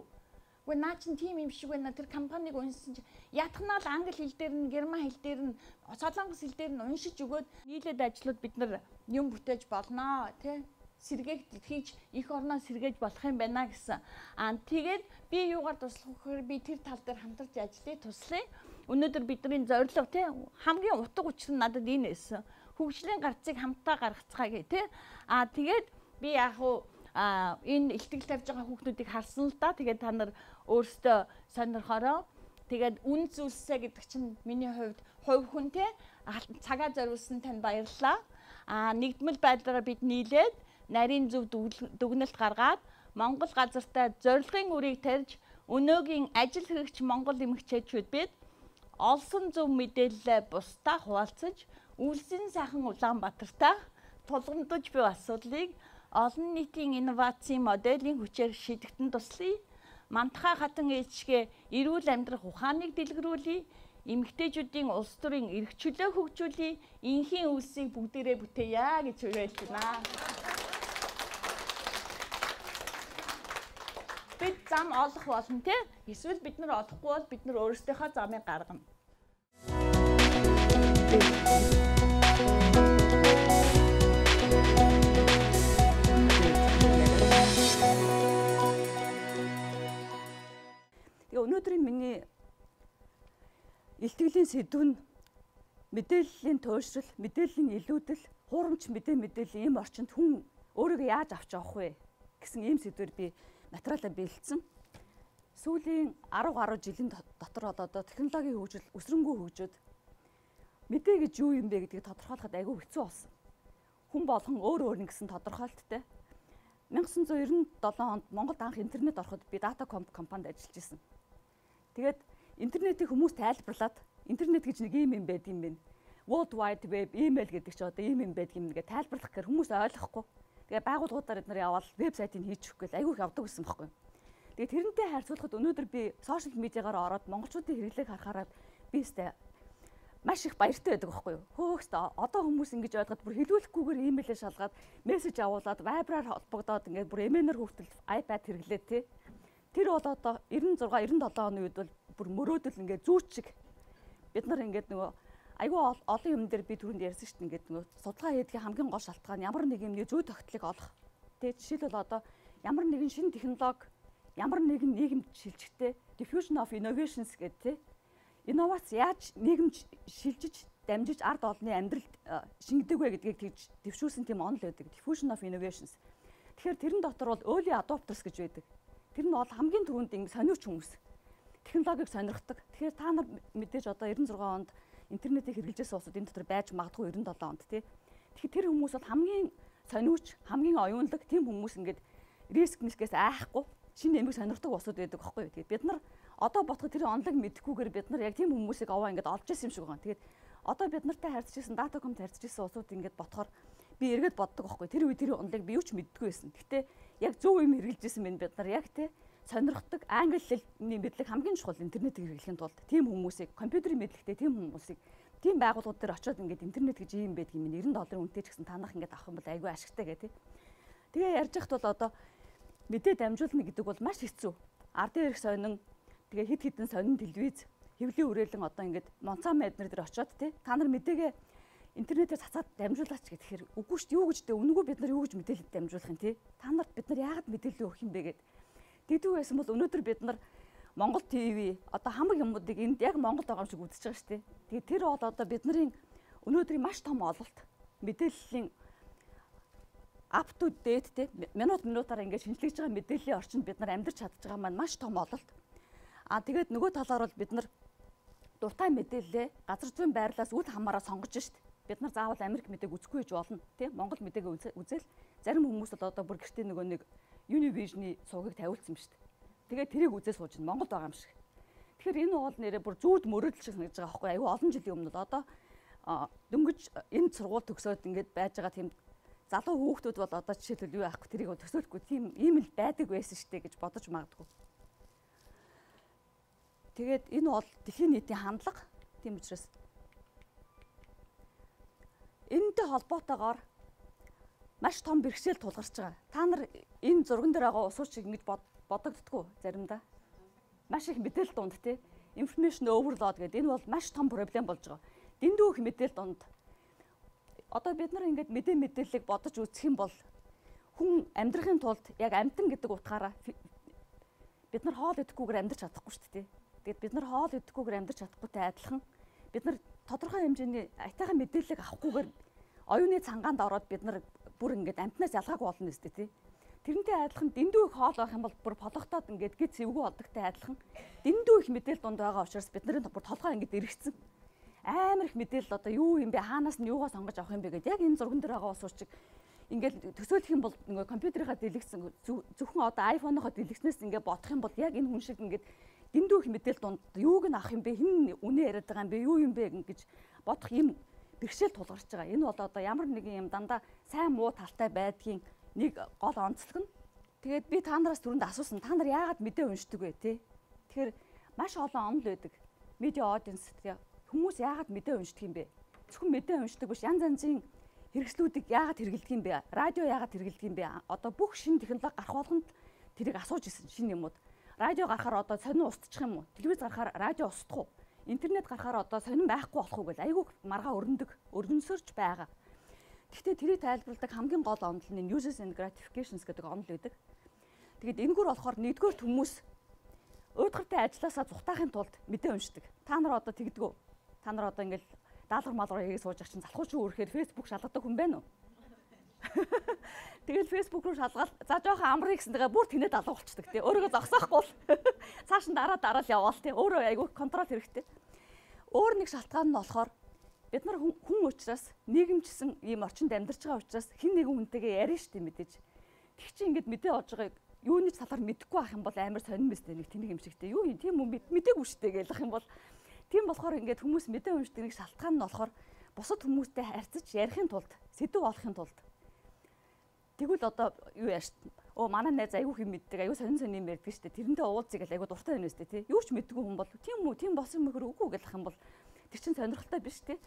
Гэхдээ наа чин тим юм шиг байна. Тэр компаниг уншсан чи ятгнаа л англи хэл дээр нь герман хэл дээр нь солонгос хэл дээр нь уншиж өгөөд нийлээд ажлууд бид нар юм бүтээж болно тий сэргээгт хийж их орноо сэргээж болох юм байна гэсэн. Аа тэгээд би юугаар туслах вэ би тэр тал дээр хамтарч ажиллая туслая. Өнөөдөр бидний зорилго тий хамгийн утга учир нь надад энэ эссэн. Хөгжлийн гарцыг хамтаа гаргацгаа гэ тий. Аа тэгээд би яг уу а энэ илтгэл тавьж байгаа хүүхдүүдийг харсан л да. Тэгээд та нар өөрсдөө сонирхороо. Тэгээд үн зүйлсээ гэдэг чинь миний хувьд хувь хүн те цагаа зориулсан танд баярлалаа. А нэгдмэл байдлаараа бид нийлээд нарийн зөв дүгнэлт гаргаад Монгол газартай зорилгын үрийг тарьж өнөөгийн ажил хэрэгч Монгол эмэгтэйчүүд бид олсон зөв мэдээлэлээ бусдаа хуваалцаж үлсэн сайхан Улаанбаатартай тулгамдж буй асуудлыг олон нийтийн инновацийн моделийн хүчээр шийдэгдэн туслая. Мантахаа хатан ээлжгээ эрүүл амьдрах ухааныг дэлгэрүүлье. Эмэгтэйчүүдийн улс төрийн эрх чөлөө хөгжүүлье. Инхийн үлсийг бүгдээрээ бүтээе гэж байна. бид зам олох болно те эсвэл бид нар олохгүй бол бид нар өөрсдийнхөө замыг гаргана. Тэгээ өнөөдрийн миний илтгэлийн сэдв нь мэдээллийн туйлшрал, мэдээллийн илүүдэл, хуурамч мэдээ мэдээллийн ийм орчинд хүн өөрийгөө яаж авч явах вэ гэсэн ийм сэдвээр би материалаа бэлдсэн. Сүүлийн 10 гаруй жилийн дотор одоо технологийн хөгжил өсрөнгөө хөгжөөд мэдээ гэж юу юм бэ гэдгийг тодорхойлоход айгүй хэцүү болсон. Хүн болгон өөр өөр нэгсэн тодорхойлттой. 1997 онд Монголд анх интернет ороход би Datacom компанид ажиллаж исэн. Тэгээд интернетийг хүмүүс тайлбарлаад интернет гэж нэг юм юм байд юм бэ. World Wide Web, email гэдэг чи одоо ийм юм байдаг юм гээ тайлбарлах гэхээр хүмүүс ойлгохгүй. Тэгээ байгууллагуудаар эднэр яваад вебсайтыг хийчих гээл айгүй их явдаг гэсэн байхгүй. Тэгээ тэрнтэй харьцуулахад өнөөдөр би сошиал медиагаар ороод монголчуудын хэрэглээг харахаараа би өстэй маш их баяртай байдаг байхгүй юу. Хөөхст одоо хүмүүс ингэж ойлгоод бүр хэлүүлэхгүйгээр имэйлээ шалгаад мессеж авуулаад вайбраар холбогдоод ингээд бүр эмэнэр хүртэл iPad хэрэглээ тий. Тэр бол одоо 96 97 оны үед бол бүр мөрөөдөл ингээд зүүчиг бид нар ингээд нөгөө айгүй олон юм дээр би түрүүнд ярьсан шүү дээ ингээд нөгөө судалгаа хийдгийн хамгийн гол шалтгаан ямар нэг юмны зүй тогтлыг олох. Тэгээ жишээлбэл одоо ямар нэгэн шинэ технологи ямар нэгэн нийгэмд шилжихтэй diffusion of innovations гэдэг тий инновац яаж нийгэмд шилжиж дамжиж ард олны амьдралд шингэдэг вэ гэдгийг тэгж дэвшүүлсэн тийм онол байдаг diffusion of innovations. Тэгэхээр тэрэн дотор бол early adopters гэж байдаг. Тэр нь бол хамгийн түрүүнд ингэ сониуч хүмүүс. Технологиг сонирхдаг. Тэгэхээр та нар мэдээж одоо 96 онд интернетийг хэрэгжилжсэн улсууд энэ дотор байж магадгүй 97 онд тий. Тэгэхээр тэр хүмүүс бол хамгийн сониуч, хамгийн оюунлаг тийм хүмүүс ингээд риск мискээс айхгүй шинэ нэмийг сонирхдаг улсууд байдаг байхгүй юу. Тэгээд бид нар одоо ботход тэр онлог мэдхгүйгээр бид нар яг тийм хүмүүсийг аваа ингээд олж исэн юм шиг байна. Тэгээд одоо бид нартай харьцаж исэн датаком харьцаж исэн улсууд ингээд ботхоор би эргээд боддог байхгүй. Тэр үе тэр онлог би юу ч мэддэггүй байсан. Гэхдээ яг зөв юм хэрэгжилж исэн байна бид нар яг тий сонирхдаг англи хэлний мэдлэг хамгийн чухал интернетийг хэрэглэхийн тулд тийм хүмүүсийг компьютерийн мэдлэгтэй тийм хүмүүсийг тийм байгууллагууд дээр очиод ингээд интернет гэж юм байдаг юм 90 долларын үнэтэй ч гэсэн танах ингээд авах юм бол айгүй ашигтай гэх тий. Тэгээ ярьж яхад бол одоо мэдээ дамжуулна гэдэг бол маш хэцүү. Ардын эрх сонин тэгээ хид хідэн сонин телевиз хэвлийн үрээлэн одоо ингээд монцаа мэднэр дээр очиод тий та нар мэдээгээ интернетээр цацаад дамжуулаач гэхээр үгүй шүү дээ юу гэж дээ үнэгүй бид нар юу гэж мэдээлэл дамжуулах юм тий та нарт бид нар яагаад мэдээлэл өгөх юм бэ гэдэг Тэгдэг байсан бол өнөөдөр бид нар Монгол ТV одоо хамаг юмудыг энд яг Монгол байгаа юм шиг үзэж байгаа шүү дээ. Тэгээд тэр бол одоо бидний өнөөдрийн маш том ололт мэдээллийн up to date те минут минутаар ингээд шинжилж байгаа мэдээллийн орчинд бид нар амьдарч чадж байгаа маань маш том ололт. А тэгээд нөгөө талаар бол бид нар дуртай мэдээлэлээ газар зүйн байрлалаас үл хамааран сонгож шít. Бид нар заавал Америк мэдээг үзэхгүй гэж болно тий Монгол мэдээг үзэл зарим хүмүүс бол одоо бүр гэртээ нөгөө нэг Univision-ы сувгийг тавиулсан шүү дээ. Тэгээд тэрийг үзээ сууж ин Монголд байгаа юм шиг. Тэгэхээр энэ бол нэрээ бүр зүүд мөрөөдөл шиг санагдаж байгаа байхгүй аюу олон жилийн өмнөд одоо дөнгөж энэ сургууль төгсөөд ингээд байж байгаа тийм залуу хүүхдүүд бол одоо жишээлбэл юу яахгүй тэрийг төсөөлөхгүй тийм ийм л байдаг байсан штэ гэж бодож магадгүй. Тэгээд энэ бол дэлхийн нийтийн хандлага. Тийм учраас энэтэй холбоотойгоор маш том бэрхшээл тулгарч байгаа. Та нар энэ зурган дээр байгаа усууч ингэж бодогддгоо заримдаа. Маш их мэдээлэл дунд тий. Information overload гэдэг энэ бол маш том проблем болж байгаа. Дэндүү их мэдээлэл дунд. Одоо бид нар ингэж мэдээ мэдээллийг бодож үзэх юм бол хүн амьдрахын тулд яг амтан гэдэг утгаараа бид нар хоол идэхгүйгээр амьдрч чадахгүй шүү дээ. Тэгээд бид нар хоол идэхгүйгээр амьдрч чадахгүйтэй адилхан бид нар тодорхой хэмжээний айтайхан мэдээлэл авахгүйгээр оюуны цангаанд ороод бид нар бүр ингээд амтнаас ялгаагүй болно нэстэ тий. Тэрнтэй адилхан дэндүү их хоол авах юм бол бүр политоод ингээд гид цэвгүй болдогтой адилхан дэндүү их мэдээлэл дунд байгаа учраас бидний бүр толгой ингээд эргэцсэн. Амар их мэдээлэл одоо юу юм бэ? Хаанаас нь юугаа сонгож авах юм бэ гэдэг яг энэ зурган дээр байгаа ус уучиг ингээд төсөөлөх юм бол нөгөө компьютерийнхаа дэлгэцсэн зөвхөн одоо iPhone-охоо дэлгэснээс ингээд бодох юм бол яг энэ хүн шиг ингээд дэндүү их мэдээлэл дунд юуг нь авах юм бэ? Хин үнэ яриад байгаа юм бэ? Юу юм бэ гэж бодох юм бэрхшээл тулгарч байгаа. Энэ бол одоо ямар нэгэн юм дандаа сайн муу талтай байдгийн нэг гол онцлог нь. Тэгээд би та нараас түрүүнд асуусан. Та нар яагаад мэдээ уншдаг вэ те? Тэгэхээр маш олон онл байдаг. Медиа аудиенс хүмүүс яагаад мэдээ уншдаг юм бэ? Зөвхөн мэдээ уншдаг биш янз янзын хэрэгслүүдийг яагаад хэрэгэлдэг юм бэ? Радио яагаад хэрэгэлдэг юм бэ? Одоо бүх шинэ технологи гарах болгонд тэрийг асууж исэн шинэ юмуд. Радио гарахаар одоо сонин устчих юм уу? Телевиз гарахаар радио устдах уу? Интернет гарахаар одоо сонин байхгүй болох уу гэж айгүй маргаа өрнөдөг, өрнөсөрч байгаа. Гэхдээ тэрийг тайлбарладаг хамгийн гол онол нь uses and gratifications гэдэг онол байдаг. Тэгэд энэгээр болохоор нэгдүгээр хүмүүс өөдгөртэй ажилласаа зүхтаахын тулд мэдээ уншдаг. Та нар одоо тэгдэг үү? Та нар одоо ингээл даалгар малгар хийгээ сууж чинь залхууч өөрөөр Facebook шалгадаг хүн байна уу? Тэгэл Facebook руу шалгаад за жоохон амрыг гэсэнтэйгээ бүр тэнэд алга болчдөг тий. Өөрийгөө зогсоохгүй бол цааш нь дараа дараа л яваал тий. Өөрөө айгүй контрол хэрэгтэй. Өөр нэг шалтгаан нь болохоор бид нар хүн учраас нийгэмчсэн ийм орчинд амьдарч байгаа учраас хэн нэгэн хүнтэйгээ ярина штэ мэдээж. Тэг чи ингээд мэдээ олж байгааг юуны талаар мэдэхгүй байх юм бол амар сонирн мэт нэг тэнэг юм шигтэй. Юу юм тийм юм мэдээгүй штэ гэж юм бол Тийм болохоор ингээд хүмүүс мэдээ уншдаг нэг шалтгаан нь болохоор бусад хүмүүстэй харьцаж ярихын тулд сэдв олохын тулд тэгвэл одоо юу яаш оо манай найз аягүй хэм мэддэг аягүй сонин сонин юм ярьдаг штэ тэрэндээ уулзъя гэл аягүй дуртай байна үстэй тий юу ч мэддэггүй хүн бол тийм үү тийм болсон мөхөр үгүй гэх юм бол тэр чин сонирхолтой биш тий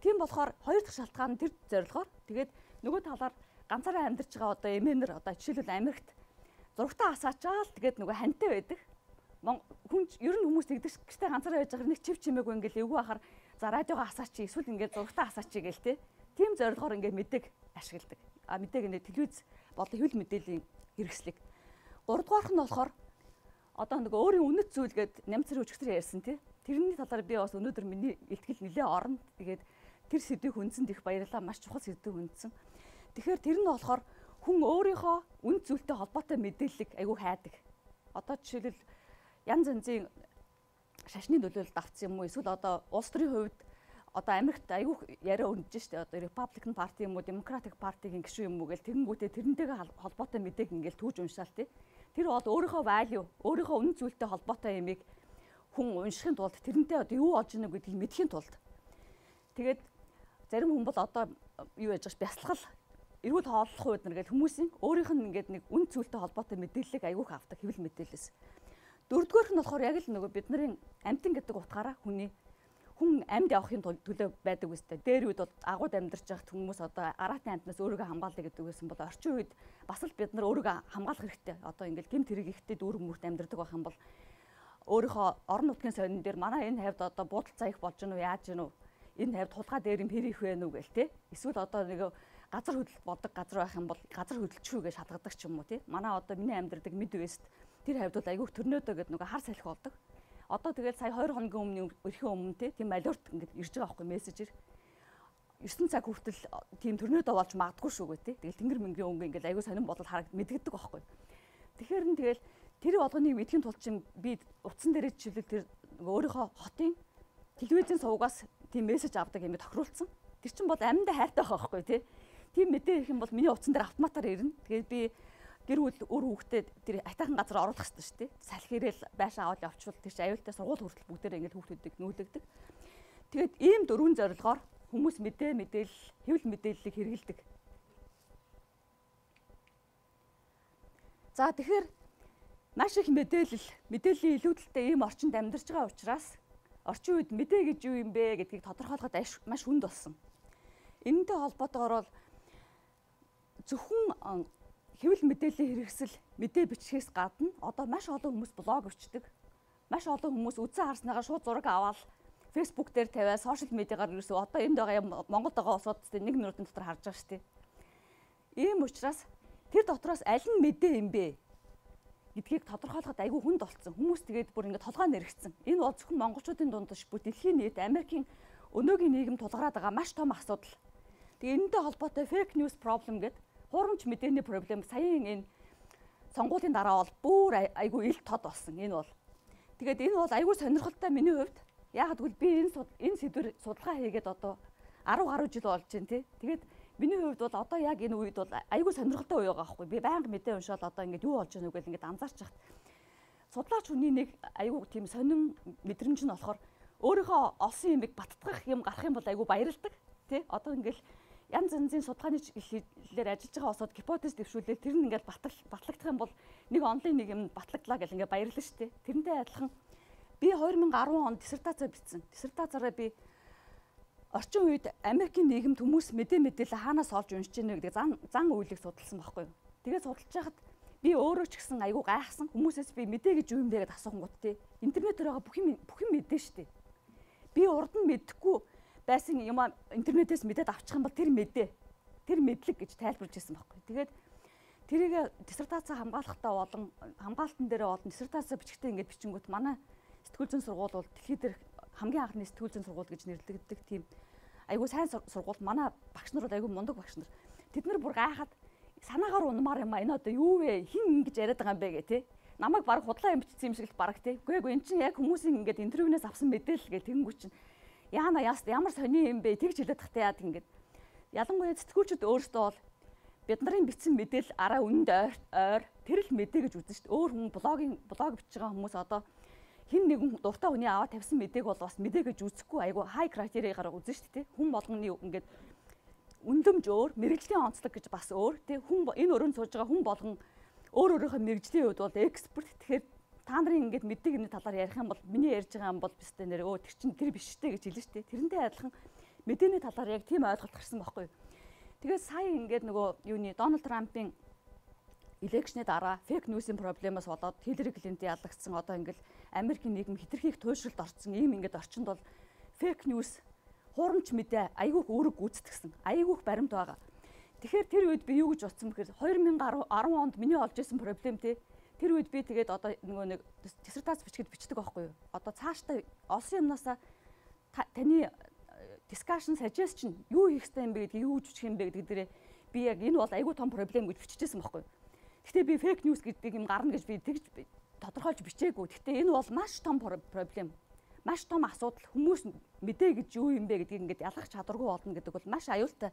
тийм болохоор хоёр дахь шалтгаан тэр зорилгоор тэгээд нөгөө талаар ганцаараа амьдарч байгаа одоо эмээнэр одоо жишээлбэл Америкт зургтаа асаачаал тэгээд нөгөө хантай байдаг хүн ер нь хүмүүс тэгдэг гэжтэй ганцаараа байж байгаа нэг чив чимээгүй ингээл эвгүй ахаар за радиогоо асаач эсвэл ингээд зургтаа асаач гээл те. Тим зорилгоор ингээд мэдээг ашигладаг. А мэдээг нэг телевиз болон хэвлэл мэдээллийн хэрэгслэг. Гуравдугаарх нь болохоор одоо нэг өөрийн үнэт зүйл гээд нямцэр өчгтөр ярьсан тий. Тэрний талаар би бас өнөөдөр миний ихтгэл нэлээ орно. Тэгээд тэр сэдвийг хүндсэн их баярлалаа. Маш чухал сэдвийг хүндсэн. Тэгэхээр тэр нь болохоор хүн өөрийнхөө үн зүйлтэй холбоотой мэдээллийг айгүй хайдаг. Одоо жишээлбэл янз янзын шашны нөлөөлөлд авсан юм уу эсвэл одоо улс төрийн хувьд одоо Америкт айгүй яриа өрнөж штэ. Одоо Republican Party юм уу Democratic Party-гийн гишүүн юм уу гэл тэгэнгүүтээ тэрнтэйгээ холбоотой мэдээг ингээл түүж уншаал тий. Тэр бол өөрийнхөө value, өөрийнхөө үнэн зүйлтэй холбоотой ямиг хүн уншихын тулд тэрнтэй одоо юу олж ийнэ гэдгийг мэдхийн тулд. Тэгээд зарим хүн бол одоо юу яаж байгаа бясалгал эрүүл хооллох үед нэр гэл хүмүүсийн өөрийнх нь ингээд нэг үн зүйлтэй холбоотой мэдээллийг айгүйх авдаг хэвлэл мэдээлэлээс Дөрөвдүгээрх нь болохоор яг л нөгөө бидний амтан гэдэг утгаараа хүний хүн амьд явахын төлөө байдаг үстэй. Дээр үед бол агууд амьдарч байхад хүмүүс одоо араатын амьтнаас өөрийгөө хамгаалъя гэдэг байсан бол орчин үед бас л бид нар өөрийгөө хамгаалах хэрэгтэй. Одоо ингээл гэмт хэрэг ихтэй дүүрэн мөрт амьдардаг байх юм бол өөрийнхөө орон нутгийн сонин дээр манай энэ хавьд одоо буудал цаях болж гэнэ үү яаж гэнэ үү энэ хавьд хулгай дээр юм хэрэг вэ нү гэл те эсвэл одоо нэг газар хөдлөлт бодог газар байх юм бол газар гэж шалгадаг ч юм уу те манай одоо миний амьдардаг мид вест тэр хавьд бол айгүйх төрнөөдөө гэдэг нөгөө хар салхи болдог. Одоо тэгэл сая 2 хоногийн өмнө өрхөө өмнө тийм алерт ингээд ирж байгаа байхгүй мессежээр 9 цаг хүртэл тийм төрнөөдөө болж магадгүй шүү гэ те. Тэгэл тэнгэр мэнгэрийн өнгө ингээд айгүй сонирн бодол харагд мэдгддэг байхгүй. Тэгэхээр нь тэгэл тэр болгоныг мэдхийн тулд чинь би утсан дээр жишээлбэл тэр өөрийнхөө хотын телевизийн сувгаас тийм мессеж авдаг юм тохируулсан. Тэр чинь бол амьдаа хайртай байх байхгүй те. Тийм мэдээ их юм бол миний утсан дээр автоматар ирнэ. Тэгээд би гэр бүл өөр хүүхдэд тэр атайхан газар оруулах хэрэгтэй шүү дээ. Салхирэл байшаа аваад явчвал тэр чинь аюултай сургууль хүртэл бүгдээрээ ингээд хүүхдүүдийг нүүлэгдэг. Тэгээд ийм дөрвөн зорилгоор хүмүүс мэдээ мэдээлэл хэвлэл мэдээллийг хэрэгэлдэг. За тэгэхээр маш их мэдээлэл мэдээллийн илүүдэлтэй ийм орчинд амьдарч байгаа учраас орчин үед мэдээ гэж юу юм бэ гэдгийг тодорхойлоход маш хүнд болсон. Энэнтэй холбоотойгоор бол зөвхөн хэвлэл мэдээллийн хэрэгсэл мэдээ бичгээс гадна одоо маш олон хүмүүс блог өчтдөг. Маш олон хүмүүс үзэн харсныгаа шууд зураг аваад Facebook дээр тавиа сошиал медиагаар ерөөсөө одоо энд байгаа Монголд байгаа улсууд тест нэг минутын дотор харж байгаа шүү дээ. Ийм учраас тэр дотроос аль нь мэдээ юм бэ гэдгийг тодорхойлоход айгүй хүнд болцсон. Хүмүүс тэгээд бүр ингээд толгой нэрэгцсэн. Энэ бол зөвхөн монголчуудын дунд биш бүр дэлхийн нийт Америкийн өнөөгийн нийгэм тулгараад байгаа маш том асуудал. Тэгээ энэтэй холбоотой fake news problem гэдэг хуурамч мэдээний проблем саяын энэ сонгуулийн дараа бол бүр айгүй ил тод болсон энэ бол. Тэгээд энэ бол айгүй сонирхолтой миний хувьд. Яагаад гэвэл би энэ энэ сэдвэр судалгаа хийгээд одоо 10 гаруй жил болж байна тий. Тэгээд миний хувьд бол одоо яг энэ үед бол айгүй сонирхолтой үе байгаа байхгүй. Би байнга мэдээ уншаад одоо ингээд юу болж байгааг ингээд анзаарч хахад судлаач хүний нэг айгүй тийм сонин мэдрэмж нь болохоор өөрийнхөө олсон юмыг баттгах юм гарах юм бол айгүй баярлдаг тий одоо ингээл янз янзын судалгааны хэлээр ажиллаж байгаа осод гипотез дэвшүүлээд тэр нь ингээл батал батлагдах юм бол нэг онлын нэг юм батлагдлаа гэл ингээ баярлна шүү дээ тэрнтэй адилхан би 2010 онд диссертацаа бичсэн диссертацаараа би орчин үед Америкийн нийгэмд хүмүүс мэдээ мэдээлэл хаанаас олж уншиж ийнэ гэдэг зан зан үйлийг судалсан байхгүй юу. Тэгээд судалж байхад би өөрөө ч гэсэн айгүй гайхсан хүмүүсээс би мэдээ гэж юу юм бэ гэдээ асуухгүйт те. Интернетээр байгаа бүх юм бүх юм мэдээ штэ. Би урд нь мэдхгүй байсан юм интернетээс мэдээд авчих юм бол тэр мэдээ. Тэр мэдлэг гэж тайлбарж ирсэн байхгүй. Тэгээд тэрийг диссертацаа хамгаалахтаа болон хамгаалтан дээр болон диссертацаа бичгтээ ингэж бичингүүт манай сэтгүүл зүйн сургууль бол дэлхийд дээрх хамгийн анхны сэтгүүл зүйн сургууль гэж нэрлэгддэг тийм айгүй сайн сургууль манай багш нар бол айгүй мундаг багш нар. Тэд нар бүр гайхаад санаагаар унмаар юм а энэ одоо юу вэ? Хин ингэж яриад байгаа юм бэ гэ тэ. Намайг баг худлаа юм бичсэн юм шиг л баг тэ. Үгүй ээ эн чинь яг хүмүүсийн ингээд интервьюнаас авсан мэдээлэл гэх тэгэнгүүт чинь яана ямар сони юм бэ? Тэгж хэлээд тахтай яад ингээд. Ялангуяа сэтгүүлчд өөрсдөө бол бид нарын бичсэн мэдээлэл араа үнэнд ойр ойр тэр л мэдээ гэж үзэн шүү дээ. Өөр хүн блогийн блог бичиж байгаа хүмүүс одоо хин нэгэн дуртай хүний аваа тавьсан мэдээг бол бас мэдээ гэж үзэхгүй айгу хай критеригаар үзэн шүү дээ. Хүн болгоны ингээд үнлэмж өөр, мэрэгжлийн онцлог гэж бас өөр. Тэ хүн энэ өрөөнд сууж байгаа хүн болгон өөр өөрийнхөө мэрэгжлийн хувьд бол эксперт. Тэгэхээр та нарын ингээд мэддэг юмны талаар ярих юм бол миний ярьж байгаа юм бол бистэй нэр өө тэр чинь тэр биш дээ гэж шүү дээ. Тэрнтэй адилхан мэдээний талаар яг тийм ойлголт гарсан байхгүй юу. Тэгээд сая ингээд нөгөө юуны Дональд Трампын элекшний дараа фейк ньюсийн проблемаас болоод Хиллари Клинтон ялагдсан одоо ингээл Америкийн нийгэм хитрхийх туйлшралд орцсон ийм ингээд орчинд бол фейк ньюс хуурамч мэдээ айгүйх өөрөг гүйцэтгсэн айгүйх баримт байгаа. Тэгэхээр тэр үед би юу гэж утсан бэхээр 2010 онд миний олж исэн проблем те тэр үед би тэгээд одоо нөгөө нэг диссертац бичгэд бичдэг байхгүй юу. Одоо цаашдаа олсон юмнасаа таны discussion suggestion юу хийх ёстой юм бэ гэдгийг юу бичих юм бэ гэдэг дээрээ би яг энэ бол айгүй том проблем гэж биччихсэн байхгүй юу. Гэхдээ би фейк ньюс гэдэг юм гарна гэж би тэгж тодорхойлж бичээгүй. Гэхдээ энэ бол маш том проблем. Маш том асуудал. Хүмүүс мэдээ гэж юу юм бэ гэдгийг ингээд ялгах чадваргүй болно гэдэг бол маш аюултай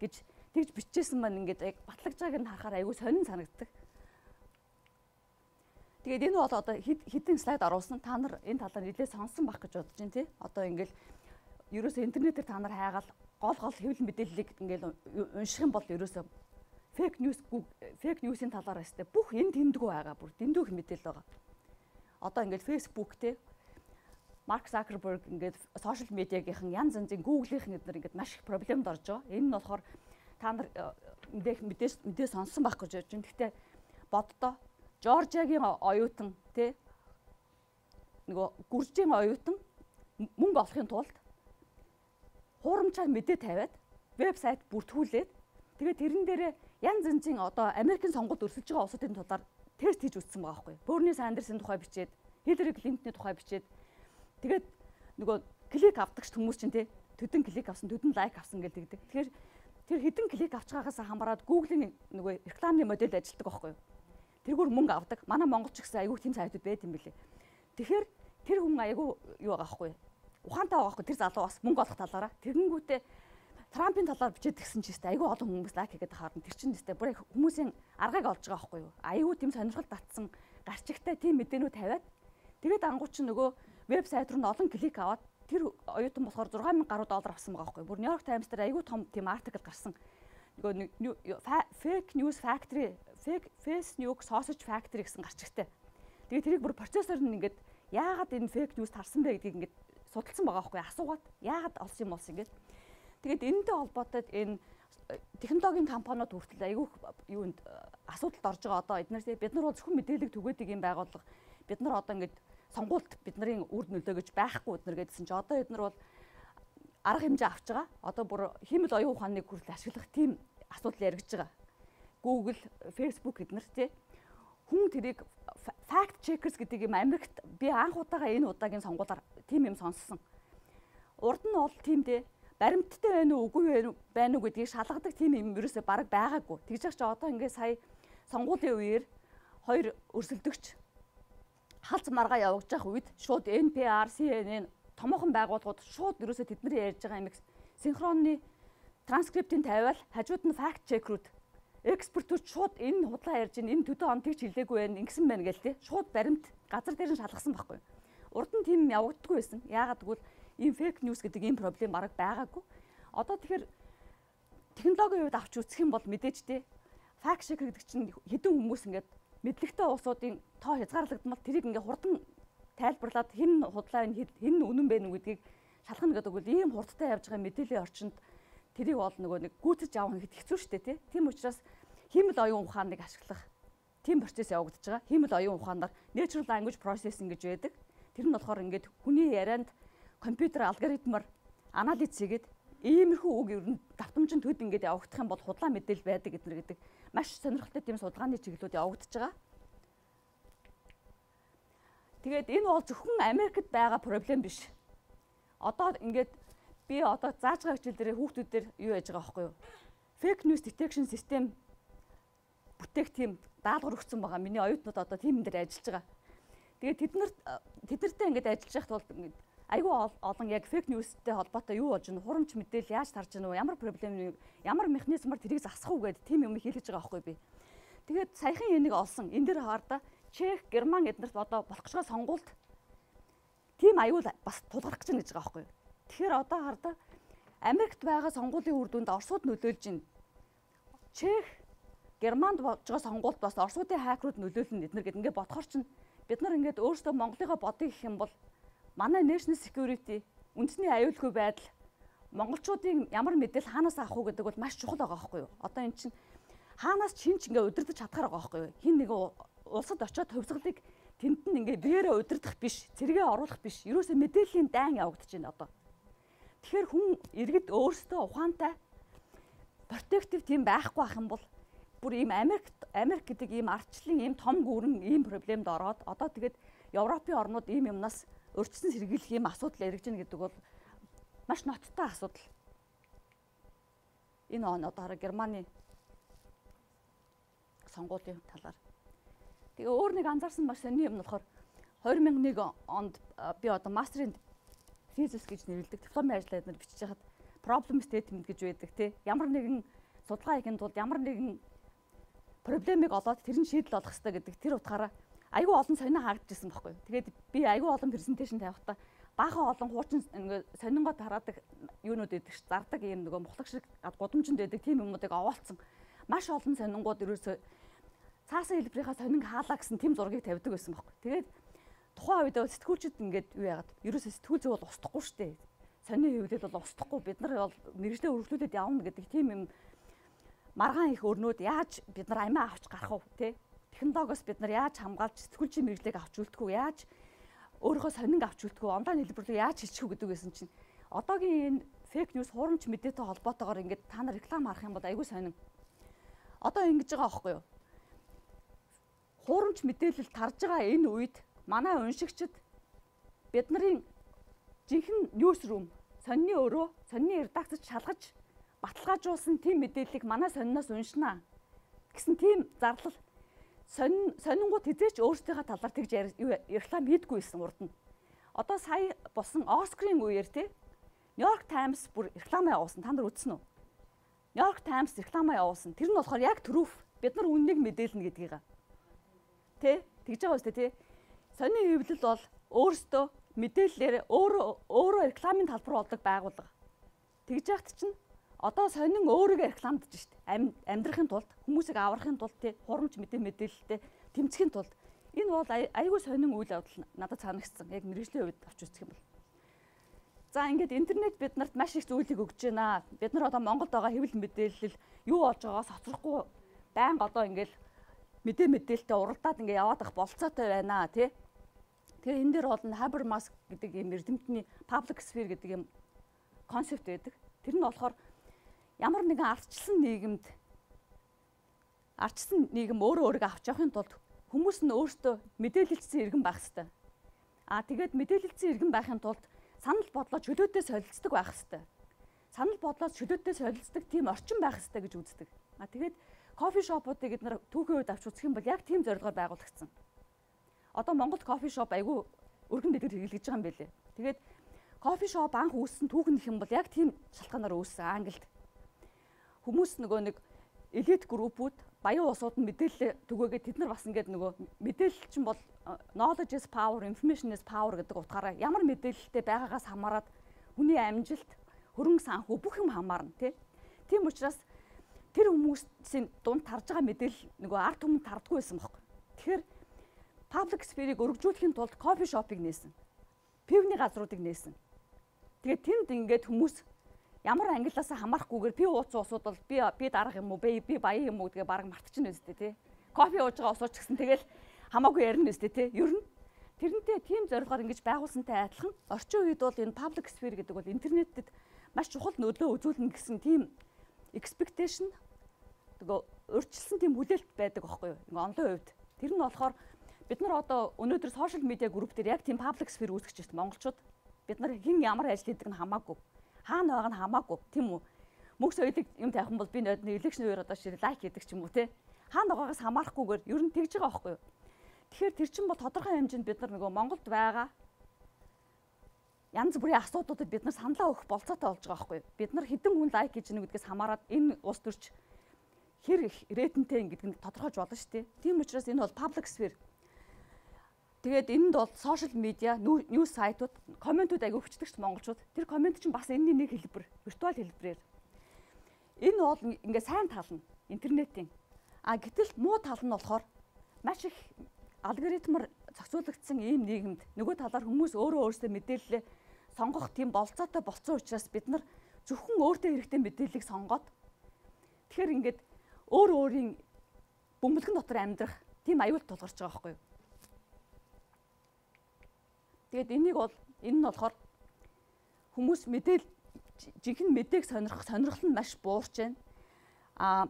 гэж тэгж бичижсэн маань ингээд яг батлагж байгааг нь харахаар аюул сонин санагддаг. Тэгээд энэ бол одоо хэдэн слайд оруулсан та нар энэ талаар нэлээд сонсон байх гэж бодож байна тий. Одоо ингээл ерөөсөө интернетээр та нар хайгаал гол гол хэвлэл мэдээллийг ингээл унших юм бол ерөөсөө фейк ньюс фейк ньюсийн талаар өстэй бүх энэ тэмдгүү байгаа бүр дэндүүх мэдээлэл байгаа. Одоо ингээд Facebook те Марк Закерберг ингээд сошиал медиагийнхан янз янзын Google-ийн эднэр ингээд маш их проблемд орж байгаа. Энэ нь болохоор та нар э, мэдээ мэдээ мэдээ сонссон байх гэж бодож байна. Гэхдээ боддоо Жоржиагийн оюутан те нөгөө гүржийн оюутан мөнгө олохын тулд хуурамчаар мэдээ тавиад вебсайт бүртгүүлээд тэгээд тэрэн дээрээ янз янзын одоо Америкийн сонгуульд өрсөлдөж байгаа улсуудын талаар тест хийж үзсэн байгаа байхгүй. Бөрни Сандерсын тухай бичээд, Хиллари Клинтоны тухай бичээд тэгээд нөгөө клик авдагч хүмүүс чинь те төдөн клик авсан, төдөн лайк авсан гэдэг. Тэгэхээр тэр хэдэн клик авч байгаагаас хамаарат Google-ийн нөгөө рекламны модель ажилладаг байхгүй юу? Тэргүүр мөнгө авдаг. Манай монголч гэсэн айгүй тийм сайтууд байт юм билээ. Тэгэхээр тэр хүн айгүй юу байгаа юу? Ухаантай байгаа байхгүй тэр залуу бас мөнгө олох талаараа. Тэгэнгүүтээ Трампын талаар бичээд гисэн ч гэсэн айгүй олон хүмүүс лайк хийгээд харна. Тэр чинь тест бүр хүмүүсийн аргыг олж байгаа байхгүй юу? Айгүй тийм сонирхол татсан гарчигтай тийм мэдээнүүд тавиад тэгээд ангууд чинь нөгөө вебсайт руу олон клик аваад тэр оюутан болохоор 6000 гаруй доллар авсан байгаа байхгүй юу? Бүр Нью-Йорк Таймс дээр айгүй том тийм артикл гарсан. Нөгөө fake news factory, fake news sausage factory гэсэн гарчигтай. Тэгээд тэрийг бүр процессор нь ингээд яагаад энэ fake news тарсан бэ гэдгийг ингээд судалсан байгаа байхгүй? Асуугаад яагаад олсон юм болс ингээд Тэгээд энэтэй холбоотой энэ э, технологийн компаниуд хүртэл айгүй юунд э, асуудалд орж байгаа одоо эднээс бид нар зөвхөн мэдээлэл түгээдэг юм байгууллага бид нар одоо ингээд сонгуульд бидний үр нөлөө гэж байхгүй эднэр гэдсэн чи одоо эднэр бол арга хэмжээ авч байгаа. Одоо бүр химэл оюун ухааныг хүртэл ашиглах тийм асуудал яригдж байгаа. Google, Facebook эднэр тий хүн тэрийг fact checkers гэдэг юм Америкт би анх удаага энэ удаагийн сонгуулиар тийм юм сонссон. Урд нь бол тийм дээ баримттай байна уу үгүй байна уу гэдгийг шалгадаг тийм юм ерөөсөө баг байгаагүй. Тэгж яах чи одоо ингээд сая сонгуулийн үеэр хоёр өрсөлдөгч халз маргаа явуулж явах үед шууд NPR, CNN томоохон байгууллагууд шууд ерөөсөө тэдний ярьж байгаа юм синхронны транскриптийн тавиал хажууд нь факт чекрүүд экспертүүд шууд энэ худлаа ярьж ин энэ төдөө он тэгж хэлээгүй байх ингэсэн байна гэл те шууд баримт газар дээр нь шалгасан байхгүй. Урд нь тийм явагддаггүй байсан. Яагаад гэвэл ийм фейк ньюс гэдэг ийм проблем бараг байгаагүй. Одоо тэгэхээр технологийн хувьд авч үзэх юм бол мэдээж те факт чек гэдэг чинь хэдэн хүмүүс ингээд мэдлэгтэй улсуудын тоо хязгаарлагдмал тэрийг ингээд хурдан тайлбарлаад хэн худлаа энэ хэн үнэн бэ гэдгийг шалгах гэдэг бол ийм хурдтай явж байгаа мэдээллийн орчинд тэрийг бол нөгөө нэг гүйцэж авах нь хэцүү шттэ тий. Тийм учраас хиймэл оюун ухааныг ашиглах тийм процесс явагдаж байгаа. Хиймэл оюун ухаанаар natural language processing гэж байдаг. Тэр нь болохоор ингээд хүний ярианд компьютер алгоритмаар анализ хийгээд иймэрхүү үг ер нь давтамжин төд ингээд явагдах юм бол худлаа мэдээлэл байдаг гэднэр гэдэг маш сонирхолтой тийм судалгааны чиглэлүүд явагдаж байгаа. Тэгээд энэ бол зөвхөн Америкт байгаа проблем биш. Одоо ингээд би одоо зааж байгаа хичээл дээр хүүхдүүдээр юу яаж байгаа байхгүй юу? Fake news detection system бүтээх тийм даалгавар өгсөн байгаа. Миний оюутнууд одоо тийм дээр ажиллаж байгаа. Тэгээд тэд нарт тэд нартай ингээд ажиллаж байхад бол ингээд айгүй олон яг фейк ньюстэй холбоотой юу болж байна хурамч мэдээлэл яаж тарж байна уу ямар проблем ямар механизмаар тэрийг засах уу гэдэг тийм юм хэлж байгаа байхгүй би. Тэгээд саяхан энийг олсон. Энэ дээр хаарда Чех, Герман эднэрт одоо болох байгаа сонгуульд тийм аюул бас тулгарх гэж байгаа байхгүй юу. Тэгэхээр одоо хардаа Америкт байгаа сонгуулийн үр дүнд Оросууд нөлөөлж байна. Чех, Германд болж байгаа сонгуульд бас Оросуудын хакерууд нөлөөлнө эднэр гэд ингээд бодохоор чинь бид нар ингээд өөрсдөө Монголыгоо бодъё гэх юм бол манай national security үндэсний аюулгүй байдал монголчуудын ямар мэдээлэл хаанаас авах уу гэдэг бол маш чухал байгаа байхгүй юу. Одоо эн чинь хаанаас чинч ингээ удирдах чадхаар байгаа байхгүй юу. Хин нэг улсад очиод төвсгөлийг тэнд нь ингээ биеэрээ удирдах биш, зэрэгээ оруулах биш. Ерөөсөө мэдээллийн дайн явагдаж байна одоо. Тэгэхээр хүн иргэд өөрсдөө ухаантай протектив тийм байхгүй ах юм бол бүр ийм Америк Америк гэдэг ийм ардчлалын ийм том гүрэн ийм проблемд ороод одоо тэгээд Европын орнууд ийм юмнаас өрчсөн сэргийлэх ийм асуудал эргэж гин гэдэг бол маш ноцтой асуудал. Энэ он одоо хараа Германы сонгуулийн талаар. Тэгээ өөр нэг анзаарсан маш сони юм болохоор 2001 онд би одоо мастерын thesis гэж нэрлэдэг дипломын ажлаа эднэр бичиж хахад problem statement гэж байдаг тий. Ямар нэгэн судалгаа хийхэд тулд ямар нэгэн проблемыг олоод тэр нь шийдэл олох хэрэгтэй гэдэг тэр утгаараа айгүй олон сонио хаагдчихсан байхгүй. Тэгээд би айгүй олон презентацийн тавихтаа баахан олон хуучин ингээ сонингоо тараадаг юунууд байдаг ш зардаг юм нөгөө мухлаг шиг гудамжинд байдаг тийм юмнуудыг овоолцсон. Маш олон сонингууд ерөөсөө цаасан хэлбэрийнхаа сонинг хаалаа гэсэн тийм зургийг тавьдаг байсан байхгүй. Тэгээд тухайн үед сэтгүүлчд ингээд юу яагаад ерөөсөө сэтгүүл зөв бол устдахгүй шүү дээ. Сонины хөвлөд бол устдахгүй бид нар бол мэрэгжлээ өргөжлүүлээд явна гэдэг тийм юм маргаан их өрнөд яаж бид нар амиа авч гарах вэ те? Технологиос бид нар яаж хамгаалж сэтгүүлчийн мэрэгжлийг авч үлдэх үү яаж өөрийнхөө сонинг авч үлдэх үү онлайн хэлбэрлэг яаж хийчих үү гэдэг байсан чинь. Одоогийн энэ фейк ньюс хурамч мэдээтэй холбоотойгоор ингээд та нар реклам харах юм бол айгүй сонин. Одоо ингэж байгаа байхгүй юу? Хурамч мэдээлэл тарж байгаа энэ үед манай уншигчид бидний жинхэнэ ньюс рум сонины өрөө сонины редакцид шалгаж баталгаажуулсан тийм мэдээллийг манай сониноос уншнаа гэсэн тийм зарлал сонин сонингууд хизээч өөрсдийнхээ талаар тэгж реклам хийдгүйсэн урд нь. Одоо сая болсон Оскарын үеэр те Нью-Йорк Таймс бүр рекламаа явуулсан. Та нар үзсэн үү? Нью-Йорк Таймс рекламаа явуулсан. Тэр нь болохоор яг төрөв бид нар үннийг мэдээлнэ гэдгийг. Тэ? Тэгж байгаа үстэй тий сонин хэвлэл бол өөрөөсөө мэдээллээр өөрөө өөрөө рекламын талбар болдог байгууллага. Тэгж яхад чинь одоо сонин өөрийгөө рекламдж шít. Амьдрахын тулд хүмүүсийг аврахын тулд тий хурамч мэдээ мэдээлэлтэй тэмцэхийн тулд энэ бол айгүй сонин үйл явдал надад санагдсан. Яг мэрэгжлийн хувьд авч үзэх юм бол. За ингээд интернет бид нарт маш их зүйлийг өгч байна. Бид нар одоо Монголд байгаа хэвлэл мэдээлэл юу болж байгаагаас хоцрохгүй байнга одоо ингээд мэдээ мэдээлэлтэй уралдаад ингээд яваад ах болцоотой байна тий. Тэгэхээр энэ дээр бол Habermas гэдэг юм эрдэмтний public sphere гэдэг юм концепт байдаг. Тэр нь болохоор ямар нэгэн ардчилсан нийгэмд ардчилсан нийгэм өөрөө өөрийгөө авч явахын тулд хүмүүс нь өөртөө мэдээлэлцсэн иргэн байх хэрэгтэй. Аа тэгээд мэдээлэлцсэн иргэн байхын тулд санал бодлоо чөлөөтэй солилцдог байх хэрэгтэй. Санал бодлоос чөлөөтэй солилцдог тийм орчин байх хэрэгтэй гэж үздэг. Аа тэгээд кофе шопуудыг эдгээр түүхийн үед авч үзэх юм бол яг тийм зорилгоор байгуулагдсан одоо Монгол кофе шоп айгүй өргөн дэлгэр хэрэглэж байгаа юм байлээ. Тэгээд кофе шоп анх үүссэн түүхэн гэх юм бол яг тийм шалтгаанаар үүссэн Англид. Хүмүүс нөгөө нэг элит группүүд баян улсууд нь мэдээлэл түгээгээд тэд нар бас ингээд нөгөө мэдээлэл чинь бол knowledge is power, information is power гэдэг утгаараа ямар мэдээлэлтэй байгаагаас хамаарат хүний амжилт, хөрөнгө санхүү бүх юм хамаарна тий. Тийм учраас тэр хүмүүсийн дунд тарж байгаа мэдээлэл нөгөө арт түмэнд тардггүй байсан бохоо. Тэгэхээр public sphere-ийг өргөжүүлэхийн тулд кофе шопыг нээсэн. Пивний газруудыг нээсэн. Тэгээд тэнд ингээд хүмүүс ямар ангиллаас хамаарахгүйгээр би ууц уусууд бол би би дарах юм уу би би баян юм уу тэгээ баг мартчихна үстэй тий. Кофе ууж байгаа усууч гэсэн тэгэл хамаагүй ярина үстэй тий. Ер нь тэрнтэй тийм зорилгоор ингэж байгуулсантай адилхан орчин үед бол энэ public sphere гэдэг бол интернетэд маш чухал нөлөө үзүүлнэ гэсэн тийм expectation тэгээ урьдчилсан тийм хүлээлт байдаг аахгүй юу. Ингээ онлын хувьд. Тэр нь болохоор бид нар одоо өнөөдөр сошиал медиа групп дээр яг тийм паблик сфер үүсгэж байна монголчууд. Бид нар хэн ямар ажил хийдэг нь хамаагүй. Хаана байгаа нь хамаагүй тийм үү? Мөнх соёлыг юм юм бол би нөт элекшн үеэр одоо шир лайк хийдэг ч юм уу те. Хаана байгаагаас хамаарахгүйгээр ер нь тэгж байгаа байхгүй юу? Тэгэхээр тэр чинь бол тодорхой хэмжээнд бид нар нөгөө Монголд байгаа янз бүрийн асуудлуудад бид нар саналаа өгөх болцоотой болж байгаа байхгүй юу? Бид нар хэдэн хүн лайк хийж гэнэ гэдгээс хамаарат энэ улс төрч хэр их рейтинтэй гэдэг нь тодорхойж болно шүү дээ. Тийм учраас энэ бол public sphere Тэгээд энэнд бол сошиал медиа, ньюс сайтууд, комментууд аягүй хүчдэг ч монголчууд. Тэр коммент чинь бас энэний нэг хэлбэр, виртуал хэлбэрээр. Энэ бол ингээ сайн тал нь интернетийн. А гэтэл муу тал нь болохоор маш их алгоритмаар зохицуулагдсан ийм нийгэмд нөгөө талаар хүмүүс өөрөө өөрсдөө мэдээлэлээ сонгох тийм болцоотой болцсон учраас бид нар зөвхөн өөртөө хэрэгтэй мэдээллийг сонгоод тэгэхээр ингээд өөр өөрийн бөмбөлгөн дотор амьдрах тийм аюул тулгарч байгаа байхгүй юу? Тэгээд энийг бол энэ нь болохоор хүмүүс мэдээл жинхэнэ мэдээг сонирхох сонирхол нь маш буурч байна. А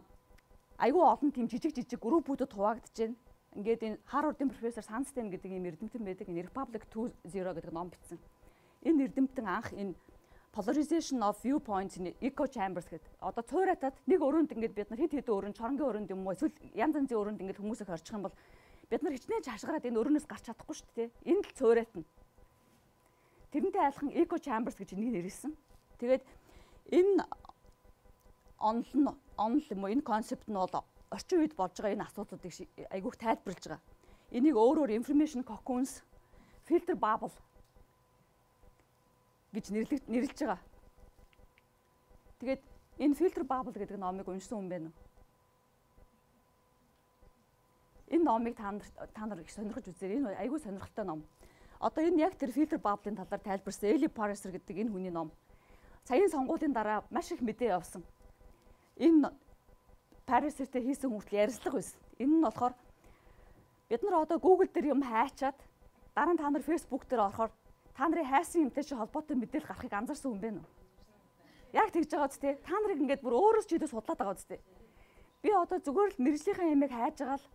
айгүй олон тийм жижиг жижиг группүүдэд хуваагдж байна. Ингээд энэ Харвардын профессор Санстен гэдэг ийм эрдэмтэн байдаг. Энэ Republic 2.0 гэдэг ном бичсэн. Энэ эрдэмтэн анх энэ polarization of viewpoints in echo chambers гэдэг. Одоо цууратад нэг өрөөнд ингээд бид нар хэд хэдэн өрөөнд чоронгийн өрөөнд юм уу эсвэл янз янзын өрөөнд ингээд хүмүүсийг орчих юм бол бид нар хичнээн чашгараад энэ өрөөнөөс гарч чадахгүй шүү дээ. Энэ л цууратна. Тэрнтэй айлхан echo chambers гэж энийг нэрэлсэн. Тэгээд энэ онл нь онл юм уу энэ концепт нь бол орчин үед болж байгаа энэ асуудлуудыг айгүйх тайлбарлаж байгаа. Энийг өөрөөр information cocoons, filter bubble гэж нэрлэж нэрлэж байгаа. Тэгээд энэ filter bubble гэдэг номыг уншсан хүн байна уу? Энэ номыг та нар та нар их сонирхож үзээрэй. Энэ айгүй сонирхолтой ном. Одоо энэ яг тэр фильтр баблын талаар тайлбарсан Эли Парисер гэдэг энэ хүний ном. Саяын сонгуулийн дараа маш их мэдээ явсан. Энэ Парисертэй хийсэн хүртэл ярилцлага байсан. Энэ нь болохоор бид нар одоо Google дээр юм хайчаад дараа нь та нар Facebook дээр орохоор та нарын хайсан юмтай чи холбоотой мэдээлэл гарахыг анзаарсан хүн байна уу? Яг тэгж байгаа үстэй. Та нарыг ингээд бүр өөрөөс ч хэдэ судлаад байгаа үстэй. Би одоо зүгээр л мэрэгжлийнхаа ямиг хайж байгаа л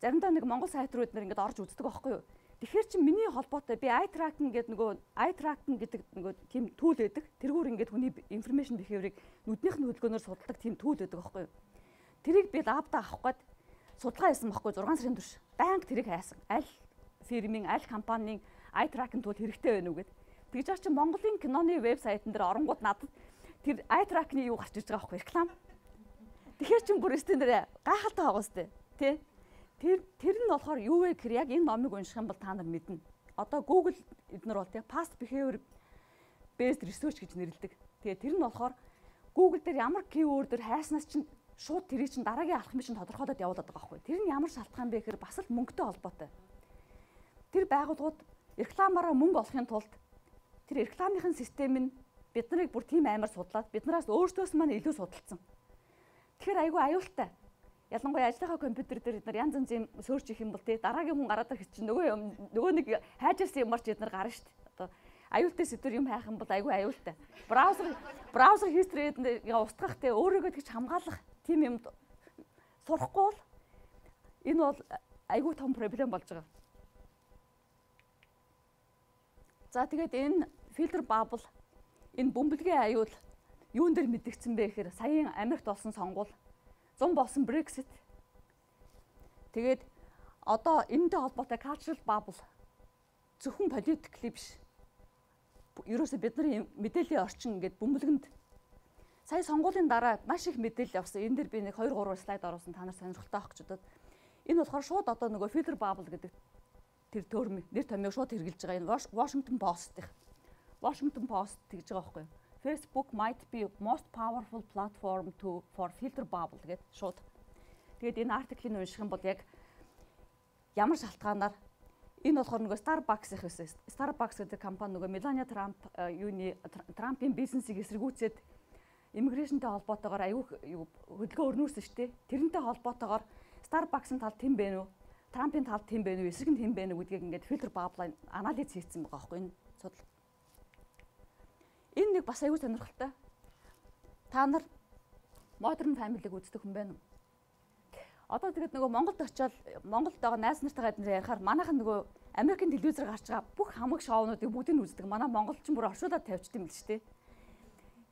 заримдаа нэг Монгол сайт руу эднэр ингээд орж үздэг байхгүй юу? Тэгэхээр чи миний холбоотой би eye tracking гэдэг нөгөө eye tracking гэдэг нөгөө тийм түүл байдаг. Тэргүүр ингээд хүний information behavior-ыг нүднийх нь хөдөлгөөнөөр судалдаг тийм түүл байдаг байхгүй юу? Тэрийг би лабда авах гээд судалгаа хийсэн байхгүй 6 сарын турш. Банк тэрийг хайсан. Аль фирмийн, аль компанийн eye tracking түүл хэрэгтэй байна уу гэд. Тэгж байгаа чи Монголын киноны вебсайтн дээр оронгууд надад тэр eye tracking-ийн юу гарч иж байгаа байхгүй реклам. Тэгэхээр чи бүр өстөн дээр гайхалтай байгаа сте. Тэ? Тэр тэр нь болохоор юу вэ гэхээр яг энэ номыг унших юм бол та нар мэднэ. Одоо Google эднэр бол тийм past behavior based research гэж нэрлэдэг. Тэгээ тэр нь болохоор Google дээр ямар keyword-ээр хайснаас чинь шууд тэрийг чинь дараагийн алхмын чинь тодорхойлоод явуулдаг байхгүй. Тэр нь ямар шалтгаан бэ гэхээр бас л мөнгөтэй холбоотой. Тэр байгууллагууд рекламаараа мөнгө олохын тулд тэр рекламын систем нь бид нарыг бүр тийм амар судлаад биднээс өөрсдөөс маань илүү судалсан. Тэгэхээр айгүй аюултай. Ялангуяа ажлынхаа компьютер дээр бид нар янз янзын сөрч их юм бол тий дараагийн хүн гараад ирэх чинь нөгөө юм нөгөө нэг хайжирсан юмар ч бид нар гарна шүү дээ. Одоо аюултай сэдвэр юм хайх юм бол айгүй аюултай. Браузер браузер history яа устгах тий өөрийгөө тэгж хамгаалах тийм юм сурахгүй бол энэ бол айгүй том проблем болж байгаа. За тэгээд энэ фильтр бабл энэ бөмбөлгийн аюул юун дээр мэдгдсэн бэ гэхээр саяын Америкт болсон сонгуул 100 болсон Brexit. Тэгээд одоо энэтэй холбоотой cultural bubble зөвхөн politically биш. Ерөөсө бидний мэдээллийн орчин ингээд бөмбөлгөнд Сая сонгуулийн дараа маш их мэдээлэл явсан. Энэ дэр би нэг 2 3 слайд оруулсан та нар сонирхолтой авах гэж бодод. Энэ болохоор шууд одоо нөгөө filter bubble гэдэг тэр төрм нэр томьёог шууд хэрэгжилж байгаа. Энэ Washington Post-ийн Washington Post тэгж байгаа байхгүй юу? Facebook might be most powerful platform to for filter bubble гэдэг шууд. Тэгээд энэ артиклийг унших юм бол яг ямар шалтгаанаар энэ болохоор нөгөө Starbucks их байсан. Starbucks гэдэг компани нөгөө Melania Trump э, юуны Трампын бизнесийг эсэргүүцээд иммиграшнтэй холбоотойгоор аюу хөдөлгөөн өрнүүлсэн шүү дээ. Тэрнтэй холбоотойгоор Starbucks-ын тал тэм бэ нү? Трампын тал тэм бэ нү? Эсрэг нь тэм бэ нү гэдгийг ингээд фильтр баблайн анализ хийсэн байгаа байхгүй энэ судал. Энэ нэг бас аюу сонирхолтой. Та нар Modern Family-г үздэг хүн байна уу? Одоо тэгээд нөгөө Монголд очиод Монголд байгаа найз нартайгаа эднэр ярихаар манайхан нөгөө Америкийн телевизээр гарч байгаа бүх хамаг шоунуудыг бүгдийг нь үздэг. Манай монголчин бүр оршуулад тавьчт юм л шүү дээ.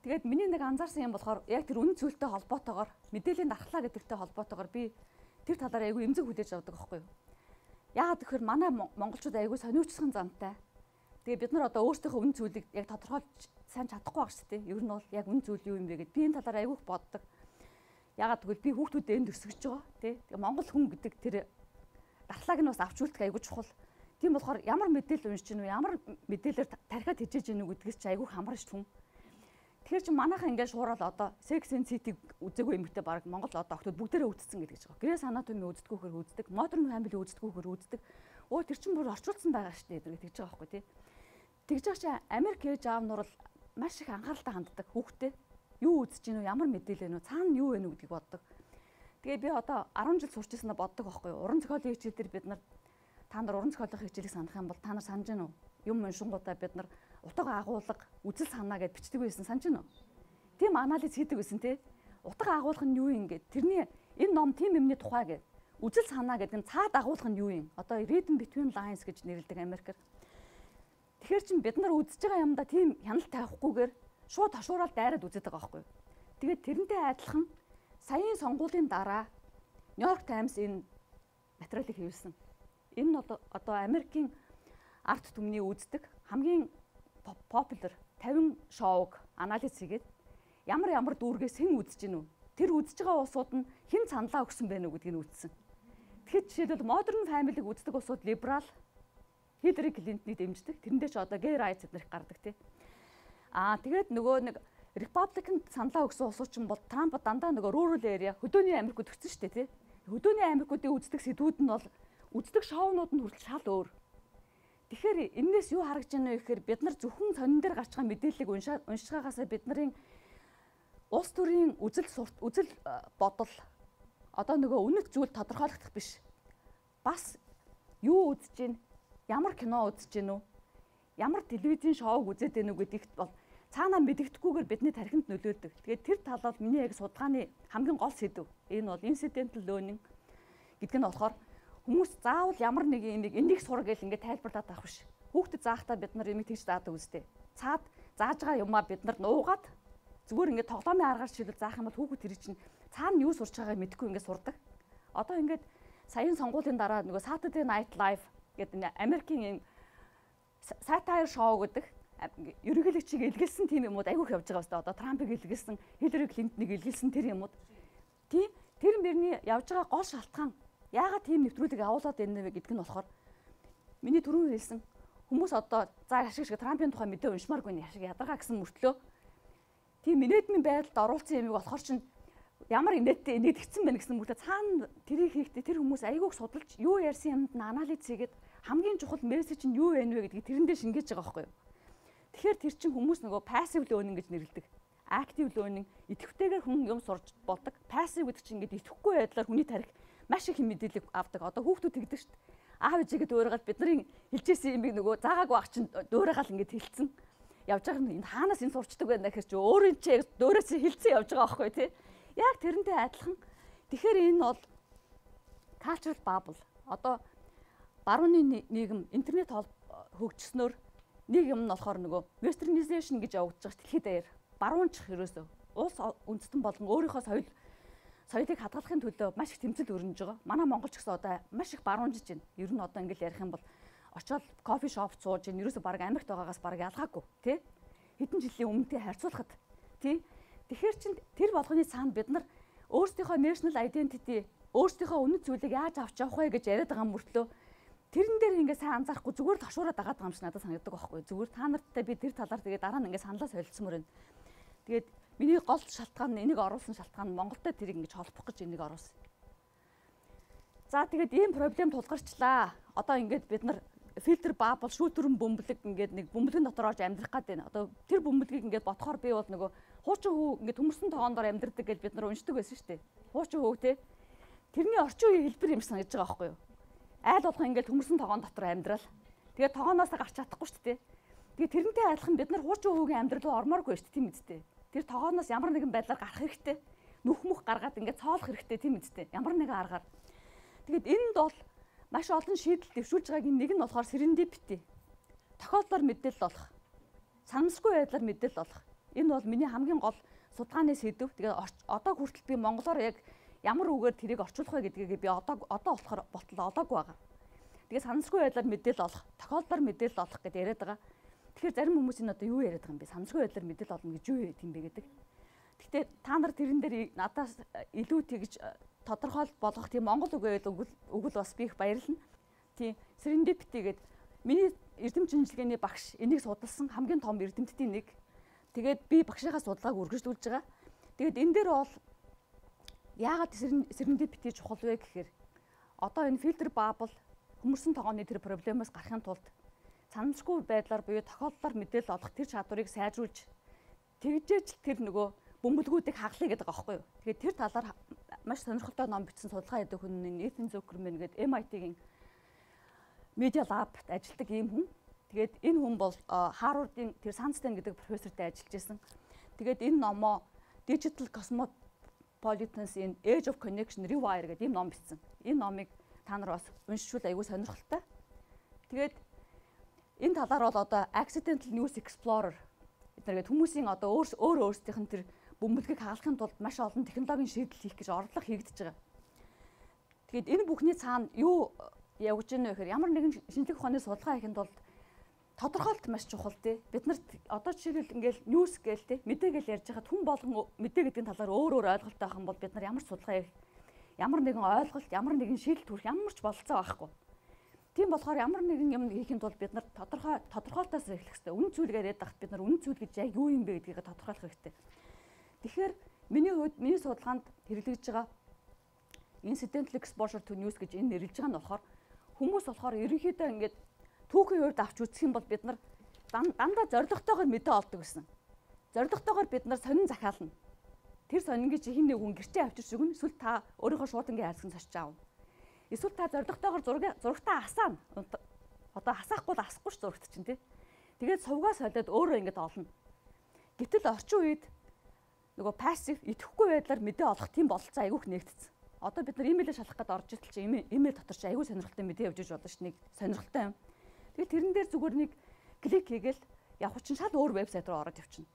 Тэгээд миний нэг анзаарсан юм болохоор яг тэр үнэн зүйлтэй холбоотойгоор мэдээллийн дархлаа гэдэгтэй холбоотойгоор би тэр талаар айгүй эмзэг хүлээж авдаг байхгүй юу. Яагаад гэхээр манай монголчууд айгүй сониучсан зантай. Тэгээ бид нар одоо өөрсдийнхөө үнэн зүйлийг яг тодорхойлж сайн чадахгүй байх шүү дээ. Ер нь бол яг үнэн зүйл юу юм бэ гэдээ би энэ талаар айгүйх боддог. Ягаад гэвэл би хүүхдүүдэд энд өсгөж байгаа тий. Тэгээ Монгол хүн гэдэг тэр дархлааг нь бас авч үлдэх айгүй чухал. Тийм болохоор ямар мэдээлэл уншиж гинүү, ямар мэдээлэлээр тархиад хижээж гинүү гэдгээс чи айгүй хамаарч түн. Тэгэхээр чи манайхан ингээд шуурал одоо Sex and City үзээгүй эмэгтэй баг Монгол одоо охтууд бүгдээрээ үзсэн гэдэг ч байгаа. Грейс Anatomy үздэггүйхээр үздэг, Modern Family үздэггүйхээр үздэг. Өө тэр чин бүр орчуулсан байгаа шүү дээ гэдэг тэгж байгаа байхгүй тий. Тэгж байгаа чи Америк ээж аав нар бол маш их анхааралтай ханддаг хүүхдээ юу үзэж гинүү ямар мэдээлэл вэ цаана юу вэ гэдгийг боддог. Тэгээ би одоо 10 жил сурч ирсэнэ боддог байхгүй юу? Уран зохиолын хичээл дээр бид нар та нар уран зохиолын хичээлийг санах юм бол та нар санаж гинүү? Юм уншингуудаа бид нар утга агуулга, үзэл санаа гэд бичдэг байсан санаж гинүү? Тийм анализ хийдэг байсан те. Утга агуулга нь юу юм гээд тэрний энэ ном тийм юмны тухай гэд үзэл санаа гэдэг нь цаад агуулга нь юу юм? Одоо reading between lines гэж нэрлэдэг Америкээр. Тэгэхээр чин бид нар үзэж байгаа юмда тийм хяналт тавихгүйгээр шууд ташуурал дайраад үзээд байгаа байхгүй. Тэгээд тэрнтэй адилхан саяын сонгуулийн дараа Нью-Йорк Таймс энэ материалыг хэвлэсэн. Энэ нь одоо Америкийн арт түмний үздэг хамгийн популяр 50 шоуг анализ хийгээд ямар ямар дүүргээс хэн үзэж гинүү тэр үзэж байгаа улсууд нь хэн цанлаа өгсөн бэ гэдгийг нь үзсэн. Тэгэхэд жишээлбэл Modern Family-г үздэг улсууд либерал Хиллари Клинтонийг дэмждэг. Тэрэндээ ч одоо гей райт эднэрх гардаг тий. Аа тэгээд нөгөө нэг Republican саналаа өгсөн улсууд ч бол Трамп дандаа нөгөө rural area хөдөөний Америкт өгсөн шүү дээ тий. Хөдөөний Америкуудын үздэг сэдвүүд нь бол үздэг шоунууд нь хүртэл шал өөр. Тэгэхээр энээс юу харагдж байна вэ гэхээр бид нар зөвхөн сонин дээр гарч байгаа мэдээллийг уншиж байгаасаа бид нарын улс төрийн үзэл үзэл бодол одоо нөгөө үнэт зүйл тодорхойлогдох биш. Бас юу үзэж гин ямар кино үзэж гин үү? Ямар телевизийн шоуг үзээд гин үү гэдэгт бол цаанаа мэдэгдэхгүйгээр бидний тархинд нөлөөлдөг. Тэгээд тэр тал бол миний яг судалгааны хамгийн гол сэдв. Энэ бол incidental learning гэдэг нь болохоор хүмүүс заавал ямар нэг юм энийг сур гэл ингээд тайлбарлаад авах биш. Хүүхдэд заахтаа бид нар энийг тэгж даадаг үстэй. Цаад зааж байгаа юмаа бид нар нуугаад зүгээр ингээд тоглоомын аргаар шилэл заах юм бол хүүхэд тэр чинь цаана юу сурч байгааг мэдэхгүй ингээд сурдаг. Одоо ингээд саяын сонгуулийн дараа нөгөө Saturday Night Live гэдэг Америкийн satire show гэдэг ерөнхийлөгчийг илгэлсэн тийм юмуд айгүйх явж байгаа өстой. Одоо Трампыг илгэлсэн, Хиллари Клинтоныг илгэлсэн тэр юмуд. Тийм тэр мөрний явж байгаа гол шалтгаан яагаад тийм нэвтрүүлэг авуулаад байна вэ гэдг нь болохоор миний түрүүн хэлсэн хүмүүс одоо за ашиг шиг Трампын тухай мэдээ уншмааргүй нь ашиг ядаргаа гэсэн мөртлөө тийм менежмент байдалд оруулсан юмыг болохоор чинь ямар инээдтэй инээдэгцэн байна гэсэн мөртлөө цаана тэрийг хийхдээ тэр хүмүүс айгүйг судалж юу ярьсан юмд нь анализ хийгээд хамгийн чухал мессеж нь юу вэ гэдгийг тэрэндээ шингээж байгаа байхгүй юу Тэгэхээр тэр чин хүмүүс нөгөө passive learning гэж нэрлэдэг. Active learning идэвхтэйгээр хүн юм сурч болдог. Passive гэдэг чинь ингээд идэвхгүй байдлаар хүний тарих маш их мэдээлэл авдаг. Одоо хүүхдүүд тэгдэг шүү дээ. Аав ээжигээ дөөрөөгөл бидний хэлжсэн юм нөгөө заагаагүй ах чинь дөөрөөгөл ингээд хэлсэн. Явж байгаа юм энэ хаанаас энэ сурчдаг байна гэхэр чи өөрийн чи дөөрөөс хэлсэн явж байгаа байхгүй тий. Яг тэрнтэй адилхан. Тэгэхээр энэ бол cultural bubble. Одоо барууны нийгэм интернет хөгжснөөр нэг юм нь болохоор нөгөө westernization гэж явагдаж байгаа дэлхийд даяар баруунчих ерөөсөө улс үндэстэн болон өөрийнхөө соёл соёлыг хадгалахын төлөө маш их тэмцэл өрнөж байгаа. Манай монголч гэсэн одоо маш их баруунжиж байна. Ер нь одоо ингээл ярих юм бол очоод кофе шоп сууж ин ерөөсөө баг Америкт байгаагаас баг ялгаагүй тий хэдэн жилийн өмнөдөө харьцуулахад тий Тэгэхээр чин тэр болгоны цаана бид нар өөрсдийнхөө national identity өөрсдийнхөө үнэт зүйлийг яаж авч явах вэ гэж яриад байгаа мөртлөө тэрэн дээр ингээ сайн анзаарахгүй зүгээр л хашуураад байгаа юм шиг надад санагддаг байхгүй зүгээр та нартай би тэр талаар тэгээ дараа нь ингээ саналаа солилцсомор байна. Тэгээд миний гол шалтгаан энийг оруулсан шалтгаан нь Монголтой тэрийг ингэж холбох гэж энийг оруулсан. За тэгээд ийм проблем тулгарчлаа. Одоо ингээд бид нар фильтр баабл шүүтэрэн бөмбөлөг ингээд нэг бөмбөлгөн дотор орж амьдрах гад байна. Одоо тэр бөмбөлгийг ингээд бодохоор би бол нөгөө хуучин хүү ингээд төмөрсөн тоогондор амьдрдаг гэж бид нар уншдаг байсан шүү дээ. Хуучин хүү те. Тэрний орчин үеийн хэлбэр юм санагдаж байгаа байхгүй юу? Айл болох ингээд төмөрсөн тоогон дотор амьдрал. Тэгээд тоогоноос гарч чадахгүй шүү дээ. Тэгээд тэрнтэй адилхан бид нар хуучин хүүгийн амьдрал руу ормооргүй шүү дээ тийм үстэй. Тэр тоогоноос ямар нэгэн байдлаар гарах хэрэгтэй. Нүх мөх гаргаад ингээд цоолох хэрэгтэй тийм үстэй. Ямар нэгэн аргаар. Тэгээд энд бол маш олон шийдэл дэвшүүлж байгаагийн нэг нь болохоор serendipity. Тохиолдлоор мэдээлэл олох. Санамсаргүй байдлаар мэдээлэл олох. Энэ бол миний хамгийн гол судалгааны сэдв. Тэгээд одоо хүртэл би монголоор яг ямар үгээр тэрийг орчуулах вэ гэдгийг би одоо одоо болохоор ботлоо олоогүй байгаа. Тэгээд санамсаргүй байдлаар мэдээлэл олох, тохиолдлоор мэдээлэл олох гэдээ яриад байгаа. Тэгэхээр зарим хүмүүс энэ одоо юу яриад байгаа юм бэ? Санамсаргүй байдлаар мэдээлэл олно гэж юу юм бэ гэдэг. Гэхдээ та нар тэрэн дээр надаас илүү тэгж тодорхойл болгох тийм монгол үг байвал өгөл бас би их баярлна. Тийм serendipity гэдэг миний эрдэм шинжилгээний багш энийг судалсан хамгийн том эрдэмтдийн нэг. Тэгээд би багшийнхаа судалгааг үргэлжлүүлж байгаа. Тэгээд энэ дээр бол яагаад serendipity чухал вэ гэхээр одоо энэ фильтр баабл хүмүүсийн тогооны тэр проблемоос гарахын тулд санамсаргүй байдлаар буюу тохиолдлоор мэдээлэл олох тэр чадварыг сайжруулж тэгжээч тэр нөгөө бөмбөлгүүдийг хаглая гэдэг байгаа байхгүй юу. Тэгээд тэр талаар маш сонирхолтой ном бичсэн судалгаа хийдэг хүн Nathan Zuckerman гэдэг MIT-ийн Media Lab-т ажилладаг ийм хүн. Тэгээд энэ хүн бол Harvard-ийн тэр Sandstein гэдэг профессортай ажиллаж байсан. Тэгээд энэ номоо Digital Cosmopolitans in Age of Connection Rewire гэдэг ийм ном бичсэн. Энэ номыг та нар бас уншчихвал аягүй сонирхолтой. Тэгээд энэ талаар бол одоо Accidental News Explorer эдгээр хүмүүсийн одоо өөр өөр өөрсдийнх нь тэр бөмбөлгийг хагалахын тулд маш олон технологийн шийдэл хийх гэж орлого хийгдэж байгаа. Тэгэхээр энэ бүхний цаана юу явж гэнэ вэ гэхээр ямар нэгэн шинжлэх ухааны судалгаа хийхэд бол тодорхойлт маш чухал тий. Бид нарт одоо жишээлбэл ингээл ньюс гээл тий мэдээгээл ярьж хахад хүн болгон мэдээ гэдгийн талаар өөр өөр ойлголттой байх юм бол бид нар ямар судалгаа хийх ямар нэгэн ойлголт, ямар нэгэн шийдэл төрөх ямар ч бололцоо байхгүй. Тийм болохоор ямар нэгэн юм хийхэд бол бид нар тодорхой тодорхойлтоос эхлэх хэрэгтэй. Үнэн зүйлгээр яриад байхад бид нар үнэн зүйл гэж яг юу юм бэ гэдгийг тодорхойлох хэрэгтэй. Тэгэхээр миний хувьд миний судалгаанд хэрэглэж байгаа incidental exposure to news гэж энэ нэрлэж байгаа нь болохоор хүмүүс болохоор ерөнхийдөө ингээд түүхийн хувьд авч үзэх юм бол бид нар дандаа зоригтойгоор мэдээ олдог гэсэн. Зоригтойгоор бид нар сонин захиална. Тэр сонингийн чи хин нэг хүн гэртээ авчирч өгнө. Эсвэл та өөрийнхөө шууд ингээ хайрцаг сочиж аав. Эсвэл та зоригтойгоор зураг зурагтаа асаана. Одоо хасаахгүй л асахгүй ш зурагт чинь тий. Тэгээд сувгаа солиод өөрөө ингээд олно. Гэтэл орчин үед нөгөө пассив идэхгүй байдлаар мэдээ олох тийм бололцоо айгүйх нэгтцсэн. Одоо бид нар имэйлээ шалах гээд орж иртэл чи имэйл дотор чи айгүй сонирхолтой мэдээ явж иж болно ш нэг сонирхолтой юм. Тэгэл тэрэн дээр зүгээр нэг клик хийгээл явах чинь шал өөр вебсайт руу ороод явчихна.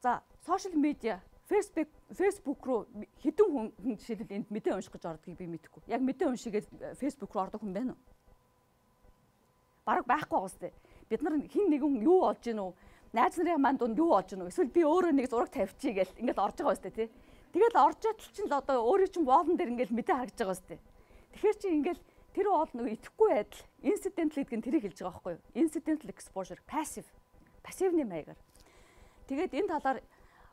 За, сошиал медиа Facebook Facebook руу хэдэн хүн жишээлбэл энд мэдээ унших гэж ордгийг би мэдэхгүй. Яг мэдээ уншигээд Facebook руу ордог хүн байна уу? Бараг байхгүй байгаа сте. Бид нар хин нэгэн юу олж гин үү? найз нарын маань дунд юу болж гэнэ эсвэл би өөрөө нэг зураг тавьчихъя гэл ингээл орж байгаа өстэй тий. Тэгэл орж ятал чинь л одоо өөрөө чинь воолн дээр ингээл мэдээ харагдж байгаа өстэй. Тэгэхээр чи ингээл тэр бол нөгөө итгэхгүй байдал incidental гэдэг нь тэрийг хэлж байгаа байхгүй юу? Incidental exposure passive пассивны маягаар. Тэгээд энэ талаар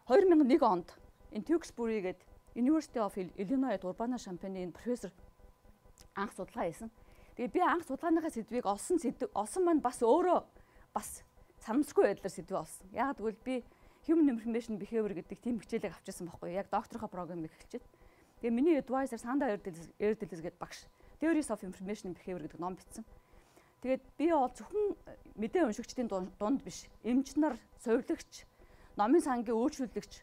2001 онд энэ Tewksbury гэдэг University of Illinois Urbana-Champaign-ийн профессор анх судалгаа хийсэн. Тэгээд би анх судалгааныхаа сэдвийг олсон олсон маань бас өөрөө бас санамсаргүй байдлаар сэдвээ олсон. Яг тэгвэл би Human Information Behavior гэдэг тийм хичээлийг авчихсан байхгүй юу? Яг докторийнхоо програмыг эхэлчихэд. Тэгээ миний advisor Санда Эрдэлэс гэдэг багш Theories of Information Behavior гэдэг ном бичсэн. Тэгээд би бол зөвхөн мэдээ уншигчдын дунд биш. Эмч нар, сувилагч, номын сангийн үйлчлүүлэгч,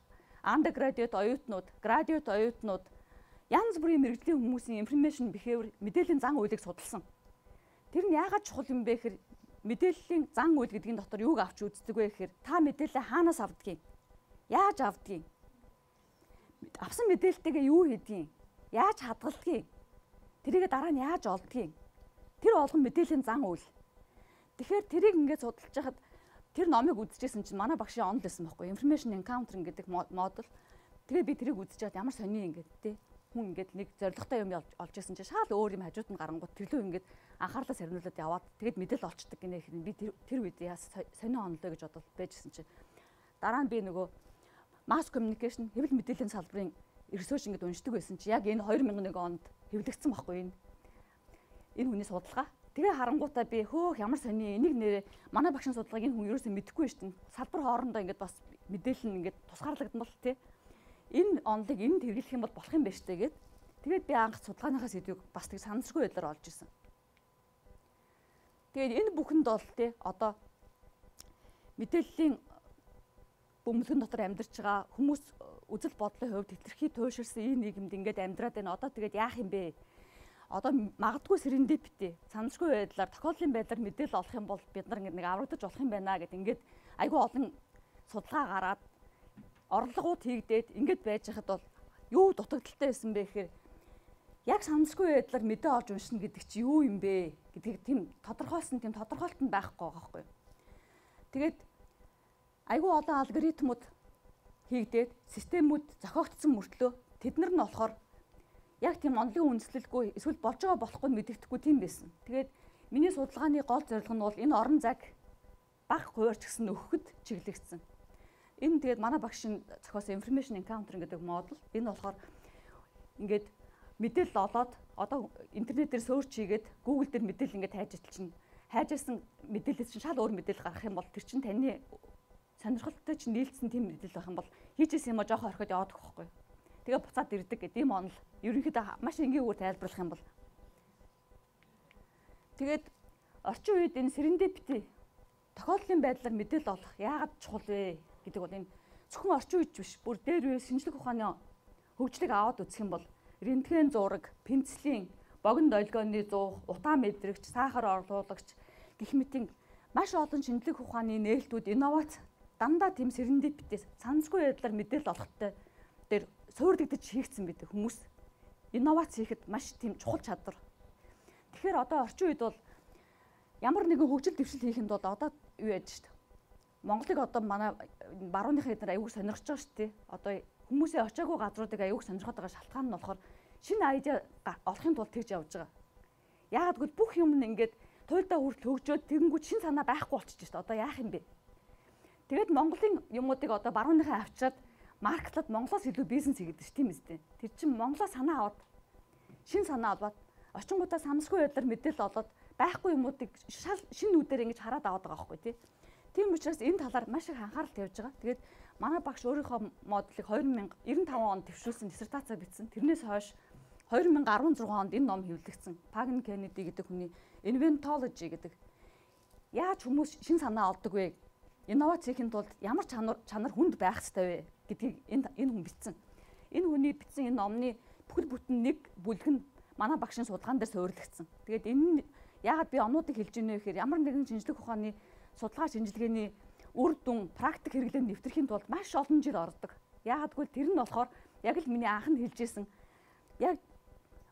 undergraduate оюутнууд, graduate оюутнууд янз бүрийн мэрэгжлийн хүмүүсийн information behavior мэдээллийн зан үйлийг судалсан. Тэр нь яагаад чухал юм бэ гэхээр мэдээллийн зан үйл гэдгийн дотор юуг авч үздэг вэ гэхээр та мэдээлэл хаанаас авдгийг яаж авдгийг авсан мэдээлэлтэйгээ юу хийдгийг яаж хадгалдгийг тэрийг дараа нь яаж олдгийг тэр болгон мэдээллийн зан үйл. Тэгэхээр тэрийг ингээд судалж хахад тэр номыг үзчихсэн чинь манай багшийн онл байсан байхгүй. Information encountering гэдэг модуль. Тэгээ би тэрийг үзчихээд ямар сони ингээд тий хүн ингээд нэг зоригтой юм олж исэн чинь шал өөр юм хажууд нь гарангууд тэрлүү ингээд анхаарлаа сарниулаад яваад тэгэд мэдэл олчдаг гинэ хэрэг би тэр тэр үед яас сони онлоо гэж бодвол байжсэн чинь. Дараа нь би нөгөө масс communication хэвлэл мэдээллийн салбарын research ингээд уншдаг байсан чи яг энэ 2001 онд хэвлэгдсэн байхгүй энэ энэ хүний судалгаа Тэгээ харангуудаа би хөөх ямар сони энийг нэрээ манай багшийн судалгааг энэ хүн ерөөсөө мэдэхгүй дээ. Салбар хоорондоо ингээд бас мэдээлэл нь ингээд тусгаарлагдсан бол тий. Энэ онлыг энд хэрэглэх юм бол болох юм байна штэ гэд. Тэгээд би анх судалгааныхаа сэдвийг бас тэг санамсаргүй байдлаар олж исэн. Тэгээд энэ бүхэнд бол тий одоо мэдээллийн бөмбөлгөн дотор амьдарч байгаа хүмүүс үзэл бодлын хувьд хэтэрхий туйширсан энэ нийгэмд ингээд амьдраад байна. Одоо тэгээд яах юм бэ? одоо магадгүй серендипити санамсгүй байдлаар тохиолдлын байдлаар мэдээлэл олох юм бол бид нар нэг аврагдаж болох юм байна гэд ингээд айгүй олон судалгаа гараад орлогууд хийгдээд ингээд байж хахад бол юу дутагдaltaй байсан бэ гэхээр яг санамсгүй байдлаар мэдээ олж уншина гэдэг чи юу юм бэ гэдгийг тийм тодорхойлсон тийм тодорхойлт нь байхгүй байгаа байхгүй. Тэгээд айгүй олон алгоритмууд хийгдээд системүүд зохиогдсон мөртлөө тэд нар нь болохоор яг тийм онлын үндэслэлгүй эсвэл болж байгаа болохгүй мэдэгдэхгүй тийм байсан. Тэгээд миний судалгааны гол зорилго нь бол энэ орон зайг баг хуваарч гисэн өгөхөд чиглэгдсэн. Энэ тэгээд манай багшийн зохиосон information encounter гэдэг модуль энэ болохоор ингээд мэдээлэл олоод одоо интернет дээр сөрч хийгээд Google дээр мэдээлэл ингээд хайж итэл чинь хайжсэн мэдээлэлээс чинь шал өөр мэдээлэл гарах юм бол тэр чинь таны сонирхолтой чинь нийлцсэн тийм мэдээлэл байх юм бол хийжсэн юм а жоохон орхиод яваад өгөх байхгүй. Тэгээ буцаад ирдэг гэдэг юм онл. Ерөнхийдөө маш энгийгээр тайлбарлах юм бол. Тэгээд орчин үед энэ серендипити тохиолдлын байдлаар мэдээлэл олох яагаад чухал вэ гэдэг бол энэ зөвхөн орчин үед биш. Бүр дээр үе шинжлэх ухааны хөгжлийг аваад үзэх юм бол рентген зураг, пенцлийн, богино долгионы зуух, утаа мэдрэгч, сахар орлуулагч гэх мэтийн маш олон шинжлэх ухааны нээлтүүд инновац дандаа тэм серендипити санамсгүй байдлаар мэдээлэл олохтой дээр суурдагдаж хийгдсэн байдаг хүмүүс инновац хийхэд маш тийм чухал чадвар. Тэгэхээр одоо орчин үед бол ямар нэгэн хөгжил дэвшил хийхэд бол одоо юу яаж шүү дээ. Монголыг одоо манай барууныхаа эднэр аягүй сонирхож байгаа шүү дээ. Одоо хүмүүсийн очиагүй газруудыг аягүй сонирхоод байгаа шалтгаан нь болохоор шинэ айдиа олохын тулд тэгж явж байгаа. Яагаад гэвэл бүх юм нь ингээд туйлдаа хүртэл хөгжөөд тэгэнгүүт шин санаа байхгүй болчихж шүү дээ. Одоо яах юм бэ? Тэгэд Монголын юмнуудыг одоо барууныхаа авчираад маркетлаад Монголоос илүү бизнес хийгээд ш тийм үстэй. Тэр чинь Монголоо санаа аваад шин санаа аваад очингуудаа самсгүй байдлаар мэдээлэл олоод байхгүй юмуудыг шал шин нүдээр ингэж хараад аваад байгаа байхгүй тий. Тийм учраас энэ талаар маш их анхаарал тавьж байгаа. Тэгээд манай багш өөрийнхөө моделийг 2095 онд төвшүүлсэн диссертацаа бичсэн. Тэрнээс хойш 2016 онд энэ ном хэвлэгдсэн. Пагн Кеннеди гэдэг хүний Inventology гэдэг яаж хүмүүс шин санаа олдог вэ? Инновац хийхэд тулд ямар чанар чанар хүнд байх ёстой вэ? гэдгийг энэ энэ хүн бичсэн. Энэ хүний бичсэн энэ номны бүхэл бүтэн нэг бүлэг нь манай багшийн судалгаан дээр суурилагдсан. Тэгээд энэ яагаад би онуудыг хэлж ийнэ гэхээр ямар нэгэн шинжлэх ухааны судалгаа шинжилгээний үр дүн практик хэрэглээнд нэвтрэхийн тулд маш олон жил ордог. Яагадгүй тэр нь болохоор яг л миний анх нь хэлжсэн яг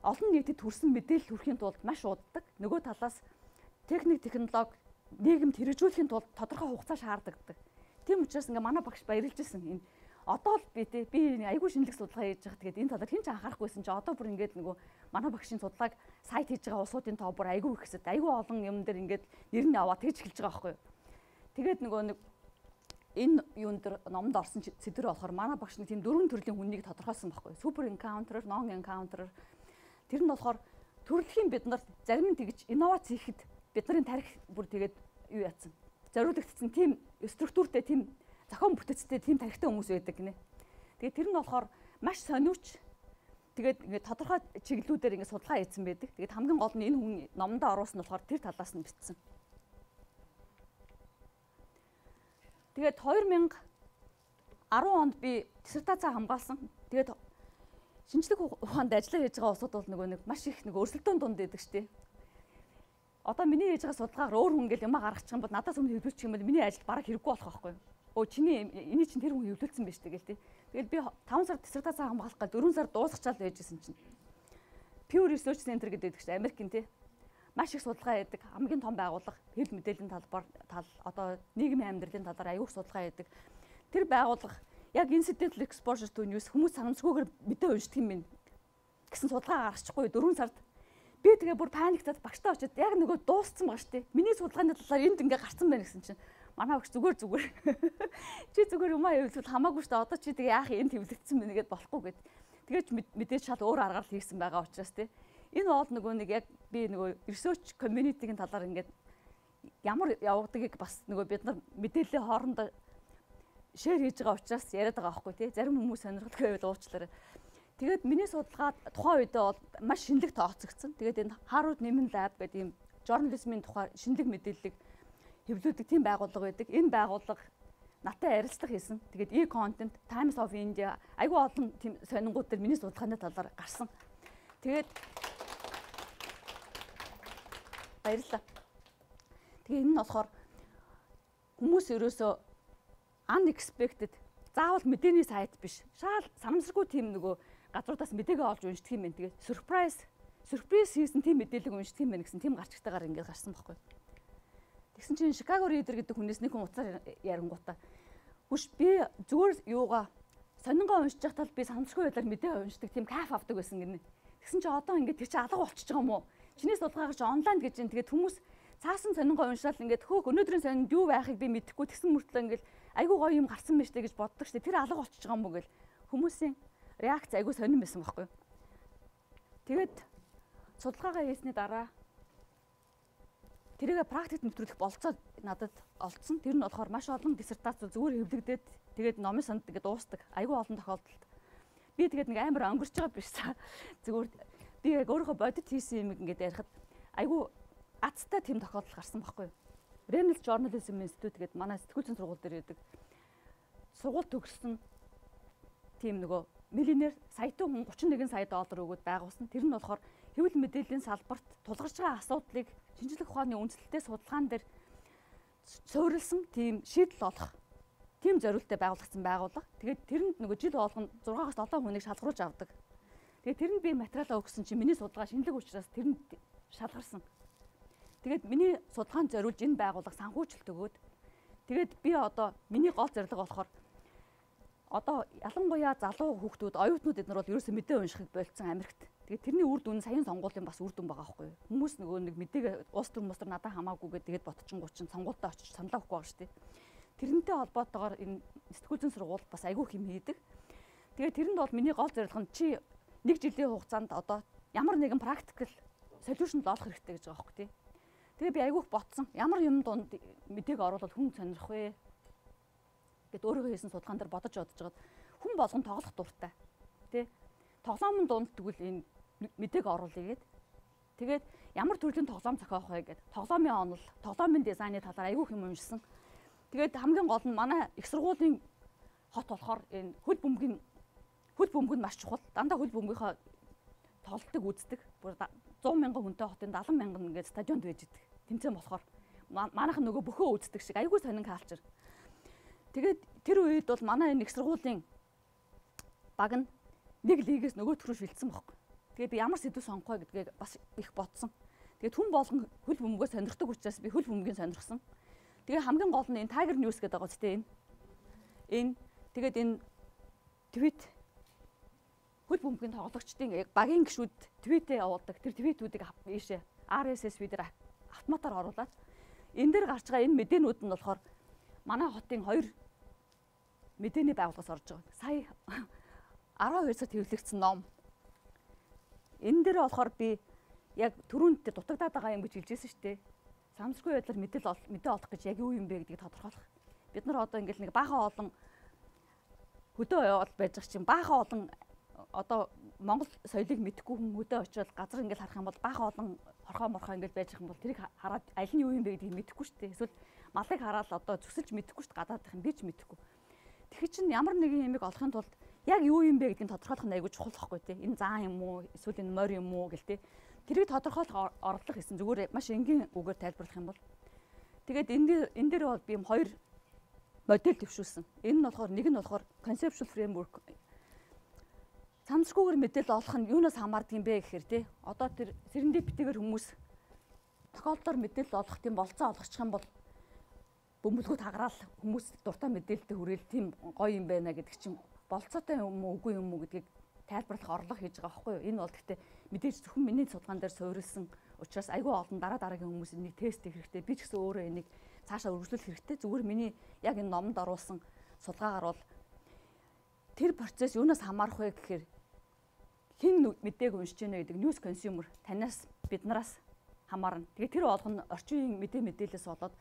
олон нийтэд хүрсэн мэдээлэл хүрэхийн тулд маш уддаг. Нөгөө талаас техник технологи нийгэмд хэрэгжүүлэхийн тулд тодорхой хугацаа шаарддаг. Тийм учраас ингээ манай багш баярлж ирсэн энэ одоо л би тий би айгүй шинэлэг судалгаа хийж байгаа. Тэгээд энэ талаар хэн ч анхаарахгүйсэн чи одоо бүр ингээд нөгөө манай багшийн судалгааг сайт хийж байгаа улсуудын тоо бүр айгүй их хэсэд айгүй олон юм дээр ингээд нэр нь аваад тэгж эхэлж байгаа байхгүй юу. Тэгээд нөгөө нэг энэ юун дээр номонд орсон сэдвэр болохоор манай багш нэг тийм дөрвөн төрлийн хүнийг тодорхойлсон байхгүй юу. Супер энкаунтерер, нон энкаунтерер. Тэр нь болохоор төрөлхийн бид нар зарим нь тэгж инновац хийхэд бид нарын тарих бүр тэгээд юу яатсан. Зориулагдсан тийм структуртэй тийм зохион бүтээцтэй тийм тарихтай хүмүүс байдаг гинэ. Тэгээд тэр нь болохоор маш сониуч тэгээд ингээд тодорхой чиглэлүүдээр ингээд судалгаа хийсэн байдаг. Тэгээд хамгийн гол нь энэ хүн номондоо оруулсан нь болохоор тэр талаас нь бичсэн. Тэгээд 2010 онд би диссертацаа хамгаалсан. Тэгээд шинжлэх ухаанд ажиллаа хийж байгаа улсууд бол нөгөө нэг маш их нэг өрсөлдөөн дунд байдаг шүү дээ. Одоо миний хийж байгаа судалгаагаар өөр хүн ингээл юмаа гаргачих юм бол надаас өмнө хэлбэрчих юм бол миний ажил бараг хэрэггүй болох байхгүй юу? өө чиний эний чинь тэр хүн хөвлөлдсөн байж тэгэл тий. Тэгэл би 5 сар диссертацаа хамгаалах гал 4 сар дуусгачаал байжсэн чинь. Pew Research Center гэдэг чинь Америкийн тий. маш их судалгаа хийдэг хамгийн том байгууллага хэл мэдээллийн талбар тал одоо нийгмийн амьдралын талаар аягүй судалгаа хийдэг. Тэр байгууллага яг incidental exposure to news хүмүүс санамсгүйгээр мэдээ уншдаг юм байна гэсэн судалгаа гаргачихгүй 4 сард би тэгээ бүр паниктаад багштай очиод яг нөгөө дууссан байгаа штеп. Миний судалгааны талаар энд ингээ гарцсан байна гэсэн чинь манай багш зүгээр зүгээр чи зүгээр юм аа хэвлэл хамаагүй штэ одоо чи тэгээ яах энд хэвлэгдсэн байна гэдээ болохгүй гэд. Тэгэж мэдээж шал өөр аргаар хийсэн байгаа учраас тий Энэ бол нөгөө нэг яг би нөгөө research community-гийн талаар ингээд ямар явагдгийг бас нөгөө бид нар мэдээллийн хоорондоо шеэр хийж байгаа учраас яриад байгаа байхгүй тий. Зарим хүмүүс сонирхолтой байвал уучлаарай. Тэгээд миний судалгаа тухайн үедээ бол маш шинэлэг тооцогдсон. Тэгээд энэ Harvard Newman Lab гэдэг ийм журнализмын тухай шинэлэг мэдээллийг хэвлүүлдэг тийм байгууллага байдаг. Энэ байгууллага натаа ярилцлага хийсэн. Тэгээд e-content, Times of India айгүй олон тийм сонингууд төр миний судалгааны талаар гарсан. Тэгээд Баярлалаа. Тэгээ энэ нь болохоор хүмүүс ерөөсөө unexpected заавал мэдээний сайт биш. Шаал санамсаргүй тийм нөгөө газруудаас мэдээгээ олж уншдаг юм байна. Тэгээ surprise surprise хийсэн тийм мэдээлэг уншдаг юм байна гэсэн тийм гарчтайгаар ингээд гарсан байхгүй. Тэгсэн чинь Chicago Reader гэдэг хүнээс нэг хүн уцаар ярингуудаа хүш би зүгээр юугаа сонингоо уншиж байхдаа би санамсаргүй байдлаар мэдээ уншдаг тийм кайф авдаг байсан гинэ. Тэгсэн чинь одоо ингээд тэр чинь алга болчихж байгаа юм уу? чиний судалгаагаар чи онлайн гэж юм. Тэгээд хүмүүс цаасан сонингоо уншаал ингээд хөөх өнөөдрийн сонинд юу байхыг би мэдэхгүй тэгсэн мөртлөө ингээд айгүй гоё юм гарсан мэт гэж боддог штэ. Тэр алга болчихж байгаа юм бол хүмүүсийн реакц айгүй сонирн байсан байхгүй. Тэгээд судалгаагаа хийсний дараа тэрийгэ практикт нэвтрүүлэх болцоо надад олцсон. Тэр нь болохоор маш олон диссертац зүгээр хэвлэгдээд тэгээд номын санд тэгээд дуустдаг. Айгүй олон тохиолдолд. Би тэгээд нэг амар өнгөрч байгаа биш. Зүгээр би яг өөрийнхөө бодит хийсэн юм ингээд ярихад айгүй азтай тийм тохиолдол гарсан байхгүй юу. Reynolds Journalism Institute гэдэг манай сэтгүүл зүйн сургууль дээр байдаг. Сургууль төгссөн тийм нөгөө миллионер саятун хүн 31 сая доллар өгөөд байгуулсан. Тэр нь болохоор хэвлэл мэдээллийн салбарт тулгарч байгаа асуудлыг шинжлэх ухааны үндэслэлтэй судалгаан дээр суурилсан тийм шийдэл олох тийм зорилттой байгуулагдсан байгууллага. Тэгээд тэрэнд нөгөө жил болгоно 6-аас 7 хүнийг шалгаруулж авдаг. Тэгээ тэр нь би материалаа өгсөн чинь миний судалгаа шинэлэг учраас тэр нь шалгарсан. Тэгээд миний судалгаанд зориулж энэ байгууллага санхүүжилт өгөөд тэгээд би одоо миний гол зорилго болохоор одоо ялангуяа залуу хүүхдүүд оюутнууд эднэр бол ерөөсөө мэдээ уншихыг болцсон Америкт. Тэгээд тэрний үр дүн саяын сонгуулийн бас үр дүн байгаа байхгүй юу? Хүмүүс нөгөө нэг мэдээг уус төр мустар надад хамаагүйгээд тэгээд ботчингууд чинь сонгуультай очиж саналаа өгөхгүй байгаа шүү дээ. Тэрнтэй холбоотойгоор энэ сэтгүүл зүйн сургууль бас айгүй хэм хийдэг. Тэгээд тэрэнд бол миний гол зорилго нь чи нэг жилийн хугацаанд одоо ямар нэгэн практикл солиушнд олох хэрэгтэй гэж байгаа хөөх тий. Тэгээ би айгүйх ботсон. Ямар юм дунд мэдээг оруулаад хүн сонирх вэ? Гэд өөрийнхөө хийсэн судалгаан дээр бодож бодож жагаад хүн болгон тоглох дуртай. Тэ? Тоглоомын дунд тэгвэл энэ мэдээг оруулъя гэд. Тэгээд ямар төрлийн тоглоом зохиох вэ гэд. Тоглоомын онол, тоглоомын дизайны талаар айгүйх юм уншсан. Тэгээд хамгийн гол нь манай их сургуулийн хот болохоор энэ хөл бөмбөгийн хөл бөмбөг нь маш чухал. Дандаа хөл бөмбөгийнхөө тоглолтыг үздэг. Бүр 100 мянган хүнтэй хотын 70 мянган ингээд стадионд байж идэг. Тэмцээн болохоор манайхан нөгөө бөхөө үздэг шиг айгүй сонин калчер. Тэгээд тэр үед бол манай энэ их сургуулийн баг нь нэг лигээс нөгөөт рүү шилжсэн байхгүй. Тэгээд би ямар сэдв сонгох вэ гэдгээ бас их бодсон. Тэгээд хүн болгон хөл бөмбөгөө сонирхдаг учраас би хөл бөмбөгийг сонирхсан. Тэгээ хамгийн гол нь энэ Tiger News гэдэг байгаа үстэй энэ. Энэ тэгээд энэ твит хөл бөмбөгийн тоглогчдын багийн гişүүд твитээ явуулдаг. Тэр твитүүдийг ийшээ RSS feed-ээр автоматар оруулаад энэ дээр гарч байгаа энэ мэдээнүүд нь болохоор манай хотын хоёр мэдээний байгууллагаас орж байгаа. Сая 12 цагт хэвлэгдсэн ном. Энэ дээр болохоор би яг түрүүнд дутагдаад байгаа юм гэж хэлжсэн шүү дээ. Самсгүй байдлаар мэдэл мэдээ олох гэж яг юу юм бэ гэдгийг тодорхойлох. Бид нар одоо ингээл нэг баахан олон хөдөө явал байж байгаа чинь баахан олон одоо Монгол соёлыг мэдхгүй хүн өдөө очиод газар ингээл харах юм бол баахан олон хорхоо морхоо ингээл байж их юм бол тэрийг хараад аль нь юу юм бэ гэдгийг мэдэхгүй шүү дээ. Эсвэл малыг хараад одоо зүсэлж мэдэхгүй шүү дээ. Гадаадах юм би ч мэдэхгүй. Тэгэхээр чин ямар нэгэн юмыг олохын тулд яг юу юм бэ гэдгийг тодорхойлох нь айгүй чухал байхгүй тий. Энэ заан юм уу? Эсвэл энэ морь юм уу гэл тий. Тэрийг тодорхойлох орлого хийсэн зүгээр маш энгийн үгээр тайлбарлах юм бол тэгээд энэ энэ дээр бол би юм хоёр модель төвшүүлсэн. Энэ нь болохоор нэг нь болохоор conceptual framework санамсгүйгээр мэдээлэл олох нь юунаас хамаардаг юм бэ гэхээр тий одоо тэр серендипитигээр хүмүүс тохиолдоор мэдээлэл олох тийм болцоо олгочих юм бол бөмбөлгөө тагараал хүмүүс дуртай мэдээлэлтэй хүрээл тийм гоё юм байна гэдэг чинь болцоотой юм уу үгүй юм уу гэдгийг тайлбарлах орлого хийж байгаа байхгүй юу? Энэ бол гэхдээ мэдээж зөвхөн миний судалгаан дээр суурилсан учраас айгүй олон дараа дараагийн хүмүүс энийг тест хийх хэрэгтэй. Би ч гэсэн өөрөө энийг цаашаа үргэлжлүүлэх хэрэгтэй. Зүгээр миний яг энэ номонд оруулсан судалгаагаар бол тэр процесс юунаас хамаарах вэ гэхээр хэн мэдээг уншиж гэнэ гэдэг news consumer танаас биднараас хамаарна. Тэгээ тэр болгоно орчин үеийн мэдээ мэдээлэлээс болоод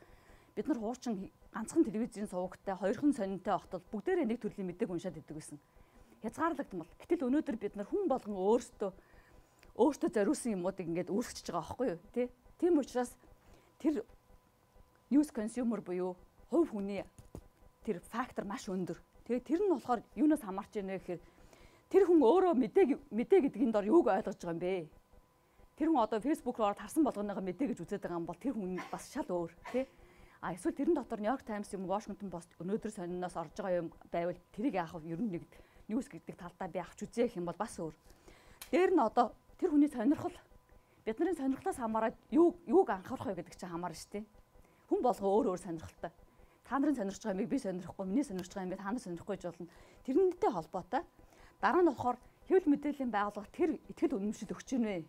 бид нар хуучин ганцхан телевизийн сувагтай хоёрхан сонинтой огтол бүгдээрээ нэг төрлийн мэдээг уншаад идэг гэсэн хязгаарлагдсан бол. Гэтэл өнөөдөр бид нар хүн болгон өөрсдөө өөртөө зориулсан юмуудыг ингээд үүсгэж байгаа байхгүй юу тий? Тийм учраас тэр news consumer буюу хувь хүний тэр фактор маш өндөр. Тэгээ тэр нь болохоор юунаас хамаарч вэ гэхээр тэр хүн өөрөө мэдээ мэдээ гэдгийн дор юуг ойлгож байгаа юм бэ? Тэр хүн одоо Facebook руу тарсан болгоныгоо мэдээ гэж байгаа юм бол тэр хүн бас шал өөр тий? А эсвэл тэрэн дотор Нью-Йорк Таймс юм Washington Post өнөөдөр сониноос орж байгаа юм байвал тэрийг яах вэ? Ер нь нэг ньюс гэдэг талдаа би авч үзээ гэх юм бол бас өөр. Дээр нь одоо тэр хүний сонирхол бидний сонирхлоос хамаарат юу юуг анхаарах вэ гэдэг чинь хамаарна шүү дээ. Хүн болго өөр өөр сонирхолтой. Та нарын сонирхож байгаа юмыг би сонирхгүй, миний сонирхож байгаа юмыг та нар сонирхгүй гэж болно. Тэрнтэй холбоотой. Дараа нь болохоор хэвлэл мэдээллийн байгууллага тэр ихтгэл үнэмшил өгч гинэ.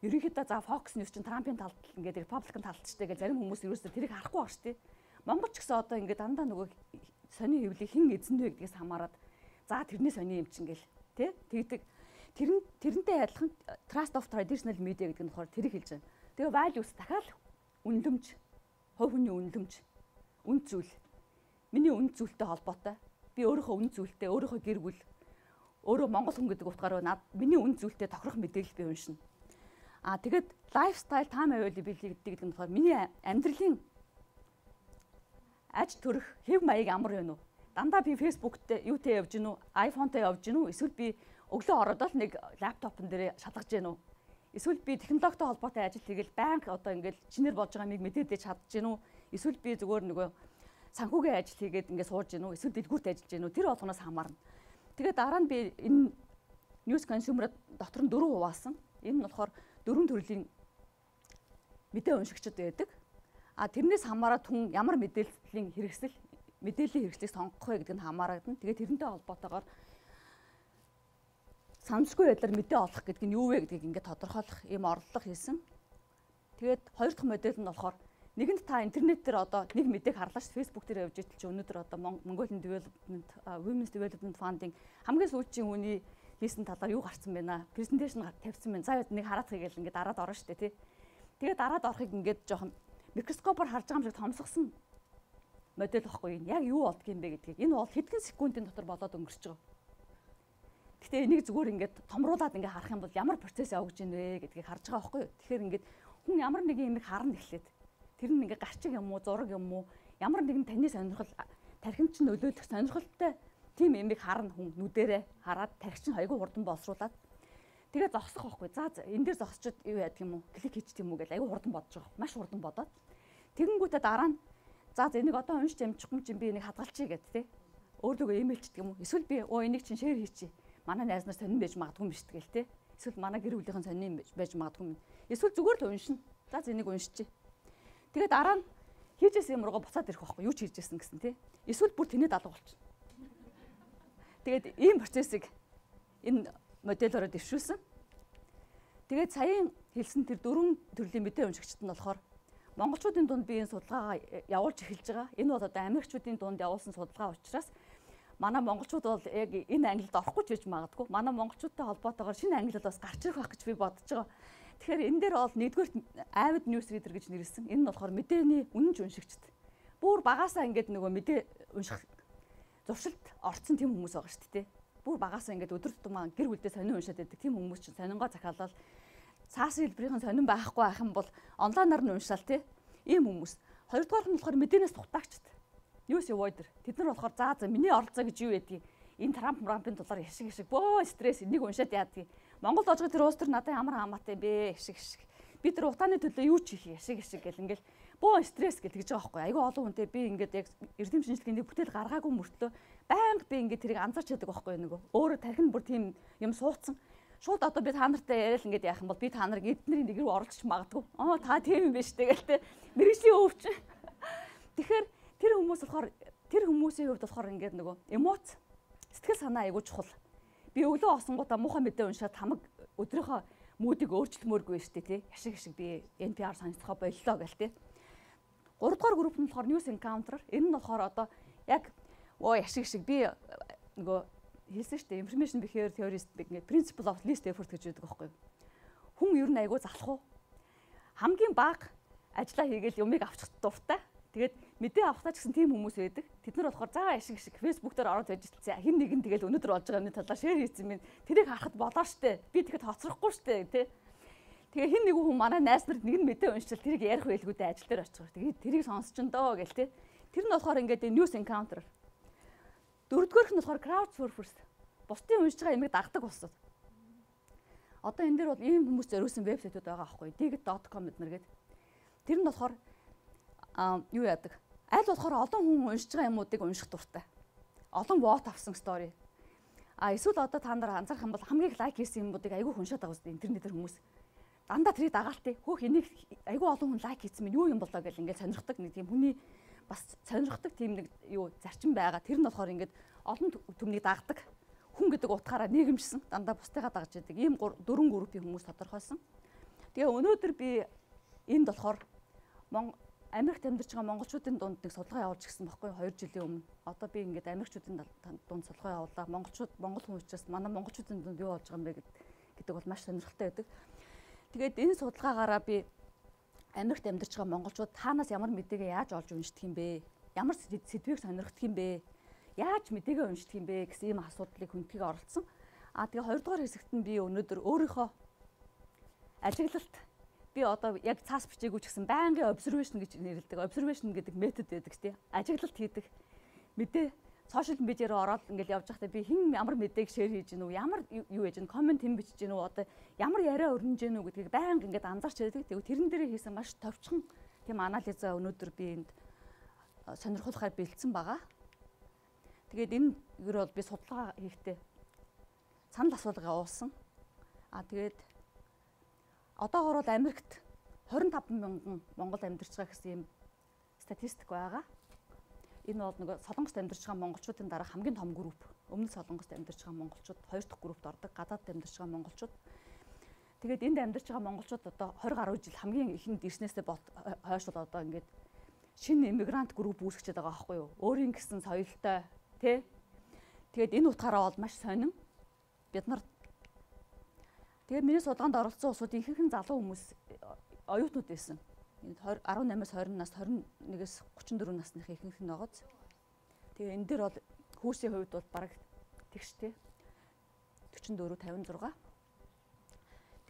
Ерөнхийдөө за Fox News чинь Трампын талд ингээд Republican талд ч тэгээ зарим хүмүүс ерөөсөө тэрийг харахгүй баг шүү дээ. Монгол ч гэсэн одоо ингээд дандаа нөгөө сони хэвлийг хэн эзэн вэ гэдгээс хамаарат За тэрний сони юм чинь гэл тий тэгдэг. Тэр нь тэрнтэй адилхан trust of traditional media гэдэг нь болохоор тэрийг хэлж байна. Тэгээ values дахиад үнлэмж, хувь хүний үнлэмж, үн зүйл. Миний үн зүйлтэй холбоотой. Би өөрийнхөө үн зүйлтэй, өөрийнхөө гэр бүл, өөрөө монгол хүн гэдэг утгаараа над миний үн зүйлтэй тохирох мэдээлэл би уншина. Аа тэгэд lifestyle time availability гэдэг нь болохоор миний амьдралын аж төрөх хэв маяг амар байна уу? дандаа би фэйсбүүктэй юутэй явж гинүү? айфонтой явж гинүү? Эсвэл би өглөө ороод л нэг лаптопн дээр шалгаж гинүү? Эсвэл би технологитой холбоотой ажил хийгээл банк одоо ингээл чинээр болж байгаа юмыг мэдээдэж чадж гинүү? Эсвэл би зүгээр нөгөө санхүүгийн ажил хийгээд ингээд сууж гинүү? Эсвэл дэлгүүрт ажиллаж гинүү? Тэр болгоноос хамаарна. Тэгээд дараа нь би энэ news consumer дотор нь дөрөв хуваасан энэ нь болохоор дөрвөн төрлийн мэдээ уншигчд байдаг а тэрнээс хамаарат хүн ямар мэдээллийн хэрэгсэл мэдээллийн хэрэгслийг сонгох вэ гэдэг нь хамаарагдана. Тэгээд тэрнтэй холбоотойгоор санамсгүй байдлаар мэдээ олох гэдэг нь юу вэ гэдгийг ингээд тодорхойлох ийм орлого хийсэн. Тэгээд хоёр дахь модель нь болохоор нэгэнд та интернет дээр одоо нэг мэдээг харлаа ш Facebook дээр явж итэл чи өнөөдөр одоо Mongolian Development Women's Development Fund-ing хамгийн сүүлийн үний листэн талаар юу гарцсан байна аа. Презентацийн тавьсан байна. За яд нэг хараад хийгээл ингээд дараад орно штэ тий. Тэгээд дараад орохыг ингээд жоохон микроскопоор харж байгаа юм шиг томсгосон модель واخгүй. Яг юу болдгийм бэ гэдгийг. Энэ бол хэдхэн секундын дотор болоод өнгөрч байгаа. Гэтэ энийг зүгээр ингээд томруулаад ингээд харах юм бол ямар процесс явагдж ийн вэ гэдгийг харж байгаа байхгүй юу. Тэгэхээр ингээд хүн ямар нэгэн юм харна эхлээд тэр нь ингээд гарчиг юм уу, зураг юм уу, ямар нэгэн таны сонирхол тархимч нөлөөлөх сонирхолтой тийм юмыг харна хүн нүдэрээ хараад тархич нь айгүй хурдан боловсруулад тэгээ зогсох байхгүй. За энэ дээр зогсчод юу яадаг юм уу? Клик хийчих юм уу гэж айгүй хурдан бодож байгаа. Маш хурдан бодоод тэгэнгүүтээ дараа нь За энийг одоо уншиж амжихгүй чинь би энийг хадгалчихъя гэд тэ. Өөрлөгөө имэйлчдэг юм уу? Эсвэл би оо энийг чинь шеэр хийчихье. Манай найз нар сонирн байж магадгүй юм биш тэгэл тэ. Эсвэл манай гэр бүлийнхэн сонирн байж магадгүй юм. Эсвэл зүгээр л уншина. За энийг уншчихъя. Тэгээд дараа нь хийжсэн юм руугаа буцаад ирэх байхгүй юу ч хийжсэн гэсэн тэ. Эсвэл бүр тэнэд алга болчихно. Тэгээд ийм процессыг энэ модельороо дэвшүүлсэн. Тэгээд саяын хэлсэн тэр дөрвөн төрлийн мэдээ уншигчд нь болохоор монголчуудын дунд би энэ судалгаагаа явуулж эхэлж байгаа. Энэ бол одоо америкчуудын дунд явуулсан судалгаа учраас манай монголчууд бол яг энэ ангилд орохгүй ч гэж магадгүй. Манай монголчуудтай холбоотойгоор шинэ англи бас гарч ирэх байх гэж би бодож байгаа. Тэгэхээр энэ дээр бол нэгдүгээр avid news reader гэж нэрлсэн. Энэ нь болохоор мэдээний үнэнч уншигчд. Бүр багасаа ингээд нөгөө мэдээ унших зуршилт орцсон тийм хүмүүс байгаа шүү дээ. Бүр багасаа ингээд өдөр тутмаа гэр бүлдээ сонин уншаад байдаг тийм хүмүүс чинь сонингоо захиалал цаасан хэлбэрийн сонирн байхгүй байх юм бол онлайнаар нь уншаал тий. Ийм хүмүүс. Хоёрдугаар нь болохоор мэдээнээс тухтаагчд. News avoider. Тэд нар болохоор заа за миний оролцоо гэж юу байдгийг энэ Трамп Трампын дулаар яшиг яшиг бөө стресс энийг уншаад яадгийг. Монгол ожгой тэр уус төр надад ямар хамаатай бэ яшиг яшиг. Би тэр утааны төлөө юу ч хийх яшиг яшиг гэл ингээл бөө стресс гэл тэгж байгаа байхгүй. Айгүй олон хүнтэй би ингээд яг эрдэм шинжилгээний нэг бүтээл гаргаагүй мөртлөө байнга би ингээд тэрийг анзаарч яадаг байхгүй нөгөө. Өөрөө тархин бүр тийм юм суудсан шууд одоо би та нартай яриад ингээд яах юм бол би та нарыг эднэрийн нэг рүү оролцож магадгүй. Аа та тийм юм биш тэгэл те. Мэргэжлийн өвч. Тэгэхээр тэр хүмүүс болохоор тэр хүмүүсийн хувьд болохоор ингээд нөгөө эмоц сэтгэл санаа айгуу чухал. Би өглөө осонгуудаа муухай мэдээ уншаад хамаг өдрийнхөө мүүдийг өөрчлөмөөргүй дээ тий. Яшиг яшиг би NPR сонсохоо боллоо гэл тий. 3 дугаар групп нь болохоор news encounter. Энэ нь болохоор одоо яг оо яшиг яшиг би нөгөө хэлсэн шүү дээ. Information behavior theorist ингээд principle of least effort гэж яддаг байхгүй юу? Хүн ер нь айгүй залах уу? Хамгийн бага ажиллаа хийгээл юмыг авчих дуртай. Тэгээд мэдээ авахтаа ч гэсэн тийм хүмүүс байдаг. Тэд нар болохоор заа ашиг шиг Facebook дээр ороод байж тэлцээ. Хин нэгэн тэгэл өнөдөр болж байгаа юмны талаар шеэр хийсэн юм. Тэрийг харахад болоо штэ. Би тэгэхэд хоцрохгүй штэ тий. Тэгээ хин нэг хүн манай найз нарт нэг нь мэдээ уншил тэрийг ярих байлгүйдээ ажил дээр очих. Тэгээд тэрийг сонсчихно доо гэл тий. Тэр нь болохоор ингээд news encounter Дөрөвдүгээрх нь болохоор crowdsourcers. Бусдын уншиж байгаа ямиг дагдаг болсон. Одоо энэ дээр бол ийм хүмүүс зориулсан вебсайтууд байгаа аахгүй. digit.com эднэр гээд. Тэр нь болохоор аа юу яадаг? Аль болохоор олон хүн уншиж байгаа юмуудыг унших дуртай. Олон вот авсан стори. А эсвэл одоо та нар анзаарах юм бол хамгийн лайк хийсэн юмуудыг айгүй уншаад байгаа үстэй интернетээр хүмүүс. Дандаа тэрийг дагаалтыг хөөх энийг айгүй олон хүн лайк хийсэн минь юу юм болоо гэл ингээд сонирхдаг нэг тийм хүний бас сонирхдаг тийм нэг юу зарчим байгаа. Тэр нь болохоор ингээд олон төмнийг дагдаг. Хүн гэдэг утгаараа нийгэмшсэн дандаа бусдыгаа дагж яадаг. Ийм дөрвөн группийн хүмүүс тодорхойлсон. Тэгээ өнөөдөр би энд болохоор Америкт амьдарч байгаа монголчуудын дунд нэг судалгаа явуулж гисэн байхгүй 2 жилийн өмнө. Одоо би ингээд Америкчуудын дунд судалгаа явуулаа. Монголчууд монгол хүн учраас манай монголчуудын дунд юу болж байгаа юм бэ гэдэг бол маш сонирхолтой байдаг. Тэгээд энэ судалгаагаараа би Америкт амьдарч байгаа монголчууд таанаас ямар мэдээгээ яаж олж уншдаг юм бэ? Ямар сэдвийг сонирхдаг юм бэ? Яаж мэдээгээ уншдаг юм бэ гэсэн ийм асуудлыг хүндхийг оролцсон. Аа тэгээ хоёрдугаар хэсэгт нь би өнөөдөр өөрийнхөө ажиглалт би одоо яг цаас бичээгүй ч гэсэн байнгын observation гэж нэрлэдэг. Observation гэдэг метод байдаг тий. Ажиглалт хийдэг. Мэдээ сошиал медиа руу ороод ингээл явж байхдаа би хэн ямар мэдээг шеэр хийж гинүү ямар юу яаж гин комент хэн бичиж гинүү одоо ямар яриа өрнөж гинүү гэдгийг байнга ингээд анзаарч байдаг. Тэгвэл тэрэн дээр хийсэн маш товчхон тийм анализа өнөөдөр би энд сонирхолтой бэлдсэн байгаа. Тэгээд энэ юу бол би судалгаа хийхдээ санал асуулга уулсан. А тэгээд одоогор бол Америкт 25 мянган Монгол амьдарч байгаа гэсэн юм статистик байгаа энэ бол нэг солонгост амьдарч байгаа монголчуудын дараа хамгийн том групп. Өмнө солонгост амьдарч байгаа монголчууд хоёр дахь группт ордог. Гадаадд амьдарч байгаа монголчууд. Тэгээд энд амьдарч байгаа монголчууд одоо 20 гаруй жил хамгийн ихэнд ирснээсээ хойш бол одоо ингээд шинэ иммигрант групп үүсгэж байгаа байхгүй юу? Өөрийн гэсэн соёлтой тий. Тэгээд энэ утгаараа бол маш сонин. Бид нар Тэгээд миний судалгаанд оролцсон улсууд ихэнх нь залуу хүмүүс оюутнууд байсан. 18-аас 20 нас 21-ээс 34 насных ихэнх нь байгааз. Тэгээ энэ дээр бол хүүсийн хувьд бол бараг тэгш тий 44 56.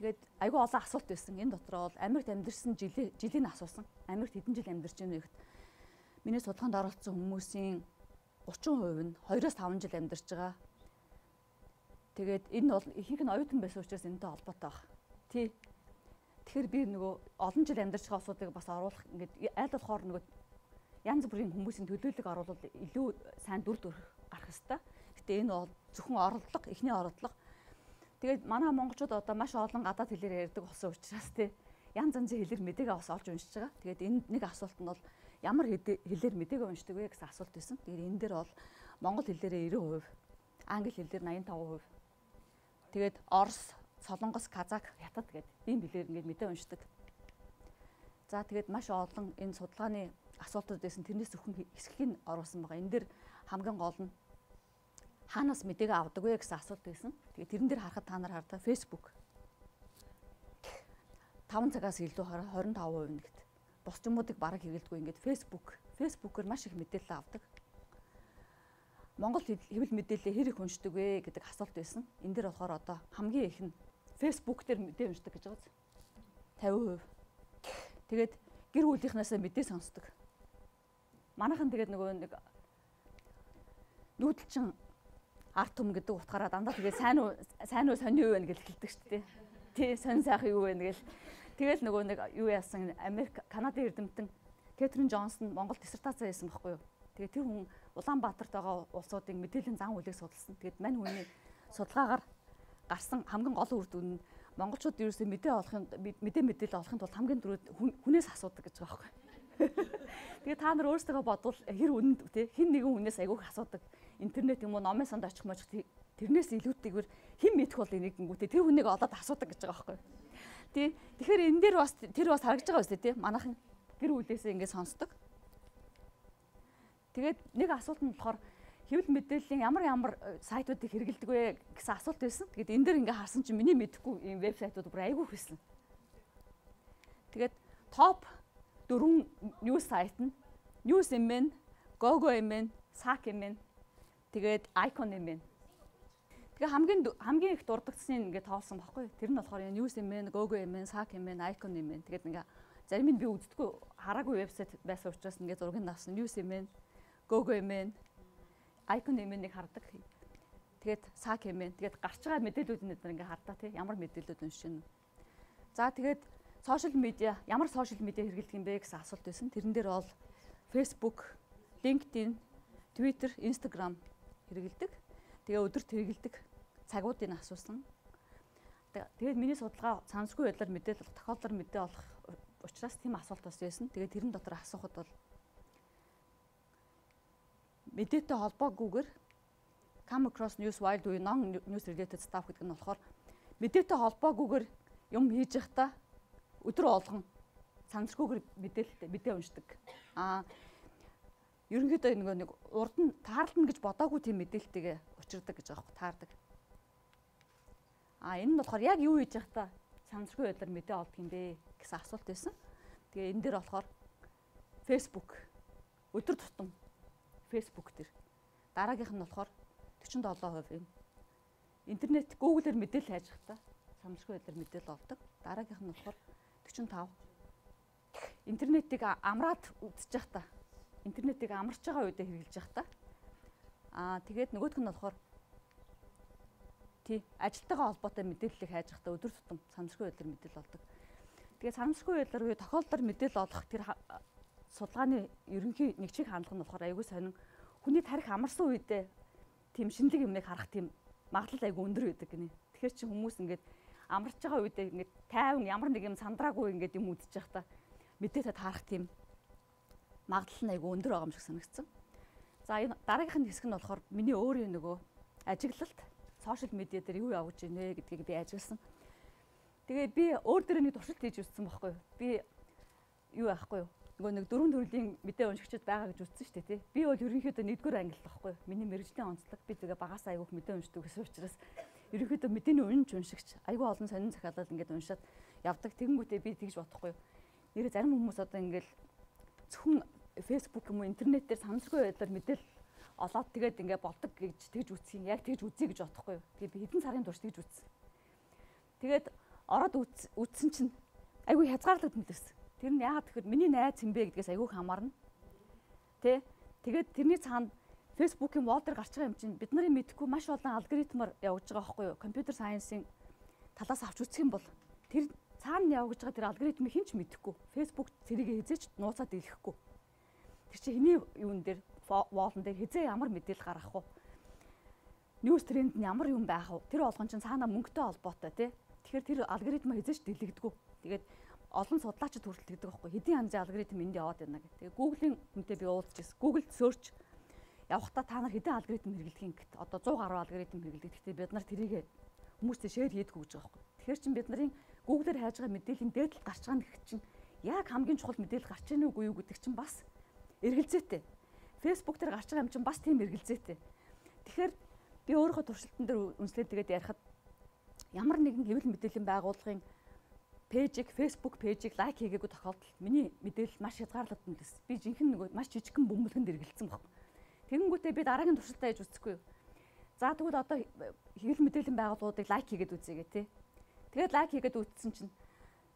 Тэгээд айгүй олон асуулт байсан. Энэ дотроо бол Америкт амьдэрсэн жилийн жилийн асуусан. Америкт хэдэн жил амьдарч байна вэ гэхэд миний судалгаанд оролцсон хүмүүсийн 30% нь 2-5 жил амьдарч байгаа. Тэгээд энэ бол ихэнх нь оюутан байсан учраас энэтэй холбоотой баг. Тий Тэгэхээр би нөгөө олон жил амьдарч байгаа усуудыг бас оруулах ингээд аль болохоор нөгөө янз бүрийн хүмүүсийн төлөөлөг оруулал илүү сайн дүр төрх гарах хэвээр. Гэтэ энэ бол зөвхөн оролдлого, эхний оролдлого. Тэгээд манай монголчууд одоо маш олон гадаад хэлээр ярьдаг болсон учраас тий янз янзын хэлээр мэдээгээ бас олж уншиж байгаа. Тэгээд энд нэг асуулт нь бол ямар хэлээр мэдээгээ уншдаг вэ гэсэн асуулт байсан. Тэгээд энэ дээр бол монгол хэлээрээ 90%, англи хэлээр 85%. Тэгээд орос, Солонгос, Казак, Хятад гэдэг ийм билээр ингээд мэдээ уншдаг. За тэгээд маш олон энэ судалгааны асуултууд байсан тэрнээс зөвхөн хэсгийг оруулсан байгаа. Энэ дэр хамгийн гол нь хаанаас мэдээгээ авдаг вэ гэсэн асуулт байсан. Тэгээд тэрэн дээр харахад та нар хардаа Facebook 5 цагаас илүү хараа 25% нэгт. Бус юмуудыг бараг хэрэгэлдэггүй ингээд Facebook, Facebook-оор маш их мэдээлэл авдаг. Монгол хэвлэл мэдээлэл хэр их уншдаг вэ гэдэг асуулт байсан. Энэ дээр болохоор одоо хамгийн их нь Facebook дээр мэдээ уншдаг гэж байгааз 50%. Тэгээд гэр бүлийнхнээс мэдээ сонсдог. Манайхан тэгээд нөгөө нэг нүүдэлчин арт түм гэдэг утгаараа дандаа тэгээд сайн уу сайн уу сони юу вэ гэж хэлдэг шүү дээ. Тий сонь сайхан юу вэ гэл. Тэгэл нөгөө нэг юу яасан Америк Канадын эрдэмтэн Кэтрин Джонсон Монгол диссертац хийсэн байхгүй юу? Тэгээд тэр хүн Улаанбаатарт байгаа улсуудын мэдээллийн зан үйлийг судалсан. Тэгээд мань хүний судалгаагаар гарсан хамгийн гол үр дүн нь монголчууд ерөөсөө мэдээ олохын мэдээ мэдээлэл олохын тулд хамгийн түрүүд хүнээс асуудаг гэж байгаа байхгүй. Тэгээ та нар өөрсдөө бодвол хэр үнэнд тий хин нэгэн хүнээс айгүйх асуудаг. Интернет юм уу номын санд очих мож тэрнээс илүүтэйгээр хэн мэдэх бол энийг гингүүтэй тэр хүнийг олоод асуудаг гэж байгаа байхгүй. Тий тэгэхээр энэ дээр бас тэр бас харагдж байгаа үстэй тий манайхан гэр бүлээсээ ингэ сонсдог. Тэгээд нэг асуулт нь болохоор хэвлэл мэдээллийн ямар ямар э, сайтуудыг хэрэгэлдэг вэ гэсэн асуулт байсан. Тэгээд энэ дээр ингээ харсан чинь миний мэдэхгүй юм вебсайтууд бүр айгүй хэсэн. Тэгээд топ дөрвөн news сайт нь News.mn, Gogo.mn, Sak.mn тэгээд Icon.mn. Тэгээ хамгийн хамгийн их дурддагчныг ингээд тоолсон баггүй. Тэр нь болохоор News.mn, Gogo.mn, Sak.mn, Icon.mn тэгээд ингээ зарим нь би үздэггүй хараагүй вебсайт байсан учраас ингээ зургийг авсан News.mn, Gogo.mn, Icon.mn-ыг хардаг. Тэгээд Sak.mn тэгээд гарч байгаа мэдээллүүд нь ингээ хардаа тий ямар мэдээллүүд уншина. За тэгээд сошиал медиа ямар сошиал медиа хэрэглэдэг юм бэ гэсэн асуулт байсан. Тэрэн дээр бол Facebook, LinkedIn, Twitter, Instagram хэрэглэдэг. Тэгээ өдөрт хэрэглэдэг цагуудыг асуусан. Тэгээд миний судалгаа цамсгүй байдлаар мэдээлэл тохиолдол мэдээ олох учраас тийм асуулт бас байсан. Тэгээд тэрэн дотор асуухад бол мэдээтэй холбоогүйгээр come across news while doing non news related stuff гэдэг нь болохоор мэдээтэй холбоогүйгээр юм хийж явахдаа өдөр болгон санамсаргүйгээр мэдээлэлтэй мэдээ уншдаг. Аа ерөнхийдөө нөгөө нэг урд нь таарлна гэж бодоогүй тийм мэдээлэлтэйгээ учирдаг гэж хэрэг таардаг. Аа энэ нь болохоор яг юу хийж явах та санамсаргүй байдлаар мэдээ олдох юм бэ гэсэн асуулт байсан. Тэгээ энэ дээр болохоор Facebook өдөр тутам Facebook дээр дараагийнх нь болохоор 47% юм. Интернет Google-ээр мэдээлэл хайж явах та санамсаргүй байдлаар мэдээлэл олдог. Дараагийнх нь болохоор 45. Интернетийг амраад үзэж явах та. Интернетийг амарч байгаа үедээ хэрэгжилж явах та. Аа тэгээд нөгөөх нь болохоор тий ажилтайгаа холбоотой мэдээллийг хайж явахдаа өдөр тутам санамсаргүй байдлаар мэдээлэл олдог. Тэгээд санамсаргүй байдлаар үе тохиолдолд мэдээлэл олох тэр судалгааны ерөнхий нэг чиг хандлага нь болохоор аягүй сонин хүний тарих амарсан үедээ тийм шинэлэг юмныг харах тийм магадлал аягүй өндөр байдаг гинэ. Тэгэхээр чи хүмүүс ингээд амарч байгаа үедээ ингээд тайван ямар нэг юм сандраагүй ингээд юм үдчих та мэдээтэй таарах тийм магадлал нь айгүй өндөр байгаа юм шиг санагдсан. За энэ дараагийнх нь хэсэг нь болохоор миний өөрийн нөгөө ажиглалт сошиал медиа дээр юу явуулж ийнэ гэдгийг би ажигласан. Тэгээ би өөр дөрөө нэг туршилт хийж үзсэн байхгүй юу? Би юу яахгүй юу? Нөгөө нэг дөрвөн төрлийн мэдээ уншигчд байгаа гэж үзсэн шүү дээ тий. Би бол ерөнхийдөө нэгдүгээр ангилал байхгүй юу? Миний мэрэгжлийн онцлог би тэгээ багасаа айгүйх мэдээ уншдаг гэсэн учраас ерөнхийдөө мэдээний үнж уншигч айгүй олон сонин захиалал ингээд уншаад явдаг. Тэгэнгүүтээ би тэгж бодохгүй. Нэрээ зарим хүмүүс одоо ингээд зөвхөн Facebook юм уу интернет дээр санамсаргүй байдлаар мэдээлэл олоод тэгээд ингээд болдог гэж тэгж юм. Яг тэгж үтсэе гэж бодохгүй. Тэгээд би хэдэн сарын турш тэгж үтсэн. Тэгээд ороод үтсэн чинь айгүй хязгаарлалт мэдэрсэн. Тэр нь яагаад гэхээр миний найз юм бэ гэдгээс айгүй хамаарна. Тэ? Тэгээд тэрний цаанд Facebook-ийн дээр гарч байгаа юм чинь бид нарын мэдхгүй маш олон алгоритмаар явж байгаа байхгүй юу? Компьютер сайенсийн талаас авч үзэх юм бол тэр цаана явж байгаа тэр алгоритмыг хэн ч мэдэхгүй. Facebook цэрийг хязгаарч нууцаад илэхгүй. Тэр чинь хэний юун дээр wall-н дээр хязээ ямар мэдээлэл гаргах вэ? News тренд нь ямар юм байх вэ? Тэр болгон чинь цаана мөнгөтэй холбоотой тий. Тэгэхээр тэр алгоритм хязгаарч дэлгэгдэггүй. Тэгээд олон судлаачид хүртэл тэгдэг байхгүй хэдийн янзын алгоритм энд яваад байна гэх. Тэгээ Google-ийн хүнтэй би уулзчихсан. Google search явхдаа та нар хэдэн алгоритм хэрэглэх юм гэт одоо 100 гаруй алгоритм хэрэглэдэг. Гэхдээ бид нар тэрийг хүмүүстэй шеэр хийдэггүй гэж байгаа юм. Тэгэхээр чин бид нарын Google-ээр хайж байгаа мэдээллийн дээд тал гарч байгаа нь гэх чинь яг хамгийн чухал мэдээлэл гарч ийн үгүй юу гэдэг чинь бас эргэлзээтэй. Facebook дээр гарч байгаа юм чинь бас тийм эргэлзээтэй. Тэгэхээр би өөрийнхөө туршилтан дээр үнслээд тэгээд ярихад ямар нэгэн хэвлэл мэдээллийн байгууллагын пэйжийг Facebook пэйжийг лайк хийгээгүй тохиолдолд миний мэдээлэл маш хязгаарлалт үндэс. Би жинхэнэ нөгөө маш жижигхэн бөмбөлгөнд эргэлцсэн баг. Тэгэнгүүтээ би дараагийн туршилтаа хийж үзэхгүй юу. За тэгвэл одоо хэвлэл мэдээллийн байгууллагуудыг лайк хийгээд үзье тээ. Тэгээд лайк хийгээд үзсэн чинь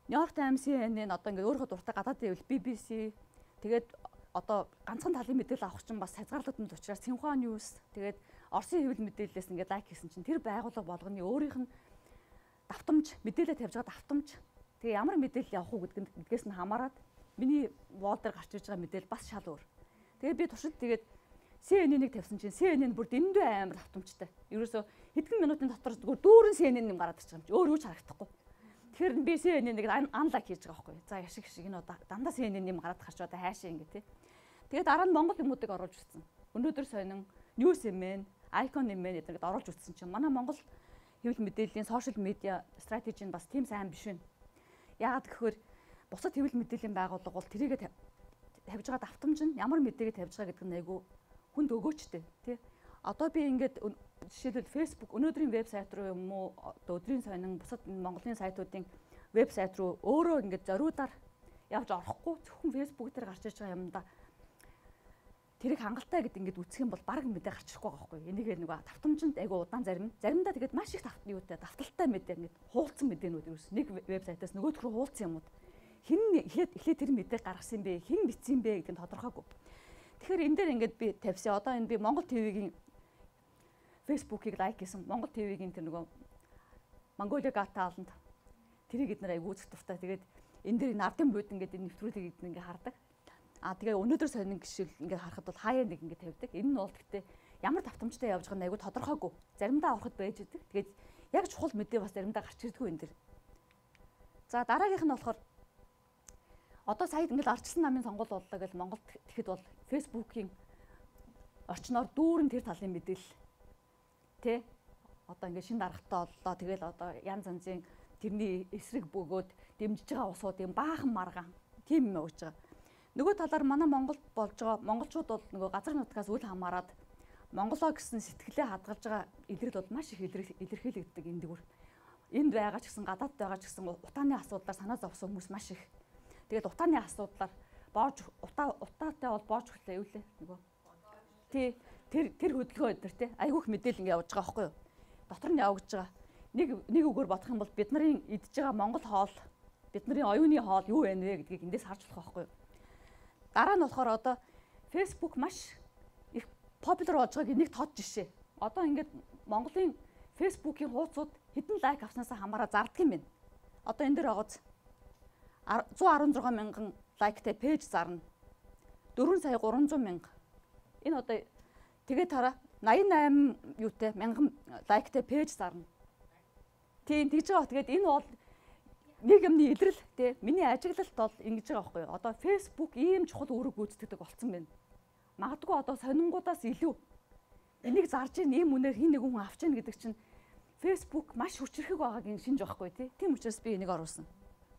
Нью-Йорк Таймс CNN одоо ингээд өөрийнхөө дуртай гадаадын хэвлэл BBC тэгээд одоо ганцхан талын мэдээлэл авах чинь бас хязгаарлалтанд учраас Синхуа News тэгээд Оросын хэвлэл мэдээллээс ингээд лайк хийсэн чинь тэр байгууллага болгоны өөрийнх нь давтамж мэдээлэл тавьж байгаа давтамж тэгээ ямар мэдээлэл явах уу гэдгээс нь хамаарат миний вол дээр гарч ирж байгаа мэдээлэл бас шал өөр. Тэгээд би туршилт тэгээд CNN-ийг тавьсан чинь CNN бүр дэндүү амар автомжтай. Ерөөсө хэдхэн минутын дотор зүгээр дүүрэн CNN юм гараад ирчих юм чи өөр юу ч харагдахгүй. Тэгэхээр би CNN-ийг анлайк хийж байгаа байхгүй. За яшиг шиг энэ удаа дандаа CNN юм гараад харч одоо хайшаа ингэ тий. Тэгээд дараа нь Монгол юмнуудыг оруулж ирсэн. Өнөөдөр сонин News MN, Icon MN гэдэгт оруулж ирсэн чинь манай Монгол хэвлэл мэдээллийн сошиал медиа стратеги нь бас тийм сайн биш вэ. Яагаад гэхээр бусад хэвлэл мэдээллийн байгууллага бол тэрийгэ тавьж байгаа давтамж нь ямар мэдээгээ тавьж байгаа гэдэг нь айгүй хүнд өгөөчтэй тий. Одоо би ингээд жишээлбэл Facebook өнөөдрийн вебсайт руу юм уу одоо өдрийн сонин бусад Монголын сайтуудын вебсайт руу өөрөө ингээд зориудаар явж орохгүй зөвхөн Facebook дээр гарч иж байгаа юмда тэрийг хангалттай гэд ингээд үсэх юм бол баг мэдээ гарч ирэхгүй байгаа байхгүй. Энийг нэг давтамжинд айгу удаан зарим заримдаа тэгээд маш их тавт юутай давталтай мэдээ ингээд хуулцсан мэдээнүүд ерөөс нэг вебсайтаас нөгөөх рүү хуулцсан юмуд хин эхлээд эхлээд тэр мэдээ гаргасан бэ хин бичсэн бэ гэдэг нь тодорхойгүй. Тэгэхээр энэ дээр ингээд би тавьсан. Одоо энэ би Монгол ТV-гийн Facebook-ыг лайк хийсэн. Монгол ТV-гийн тэр нөгөө Mongolia Got Talent тэрийг эднэр аяг үзэх дуртай. Тэгээд энэ дээр нардын буудан гэдэг энэ нэвтрүүлгийг эднэр ингээ хардаг. Аа тэгээ өнөөдөр сонин гişэл ингээ харахад бол хаяа нэг ингээ тавьдаг. Энэ нь бол гэхдээ ямар давтамжтай явж байгаа нь аягүй тодорхойгүй. Заримдаа авахд байж идэг. Тэгээд яг чухал мэдээ бас заримдаа гарч ирдэггүй энэ дэр. За дараагийнх нь болохоор Одоо сая ингээд ардчсан намын сонгуул боллоо гэж Монголд тэгэхэд бол фэйсбүүкийн орчноор дүүрэн тэр талын мэдээлэл тэ одоо ингээд шин дарахтаа боллоо тэгэл одоо янз янзын тэрний эсрэг бөгөөд дэмжиж байгаа усууд юм баахан маргаан тийм юм өгч байгаа. Нөгөө талаар манай Монголд болж байгаа монголчууд бол нөгөө газар нутгаас үл хамааран Монголоо гэсэн сэтгэлээ хадгалж байгаа илэрэл бол маш их илэрхийлэгддэг энэ дэгүр. Энд байгаа ч гэсэн гадаад байгаа ч гэсэн утааны асуудлаар санаа зовсон хүмүүс маш их Тэгээд утааны асуудлаар боож утаа утаатай бол боож хөглөө юу лээ нөгөө. Тий тэр тэр хөдөлгөөн өдр тий айгүйх мэдээлэл ингэ явж байгаа байхгүй юу? Дотор нь явж байгаа. Нэг нэг үгээр бодох юм бол бид нарын идж байгаа Монгол хоол бидний оюуны хоол юу вэ нэ гэдгийг эндээс харж болох байхгүй юу? Дараа нь болохоор одоо Facebook маш их популяр болж байгааг нэг тод жишээ. Одоо ингээд Монголын Facebook-ийн хуудсууд хэдэн лайк авснасаа хамаараа зардаг юм байна. Одоо энэ дэр байгааз 116 мянган лайктай пэйж зарна. 4 сая 300 мянга. Энэ одоо тэгээд тараа 88 юутай мянган лайктай пэйж зарна. Тийм тэгж байгаа. Тэгээд энэ бол нэг юмны илрэл тий. Миний ажиглалт бол ингэж байгаа байхгүй? Одоо Facebook ийм чухал үүрэг гүйцэтгэдэг болцсон байна. Магадгүй одоо сонингуудаас илүү энийг зарж ийн ийм үнээр хин нэг хүн авч ийн гэдэг чинь Facebook маш хүчрхэг байгаагийн шинж байхгүй тий. Тийм учраас би энийг оруулсан.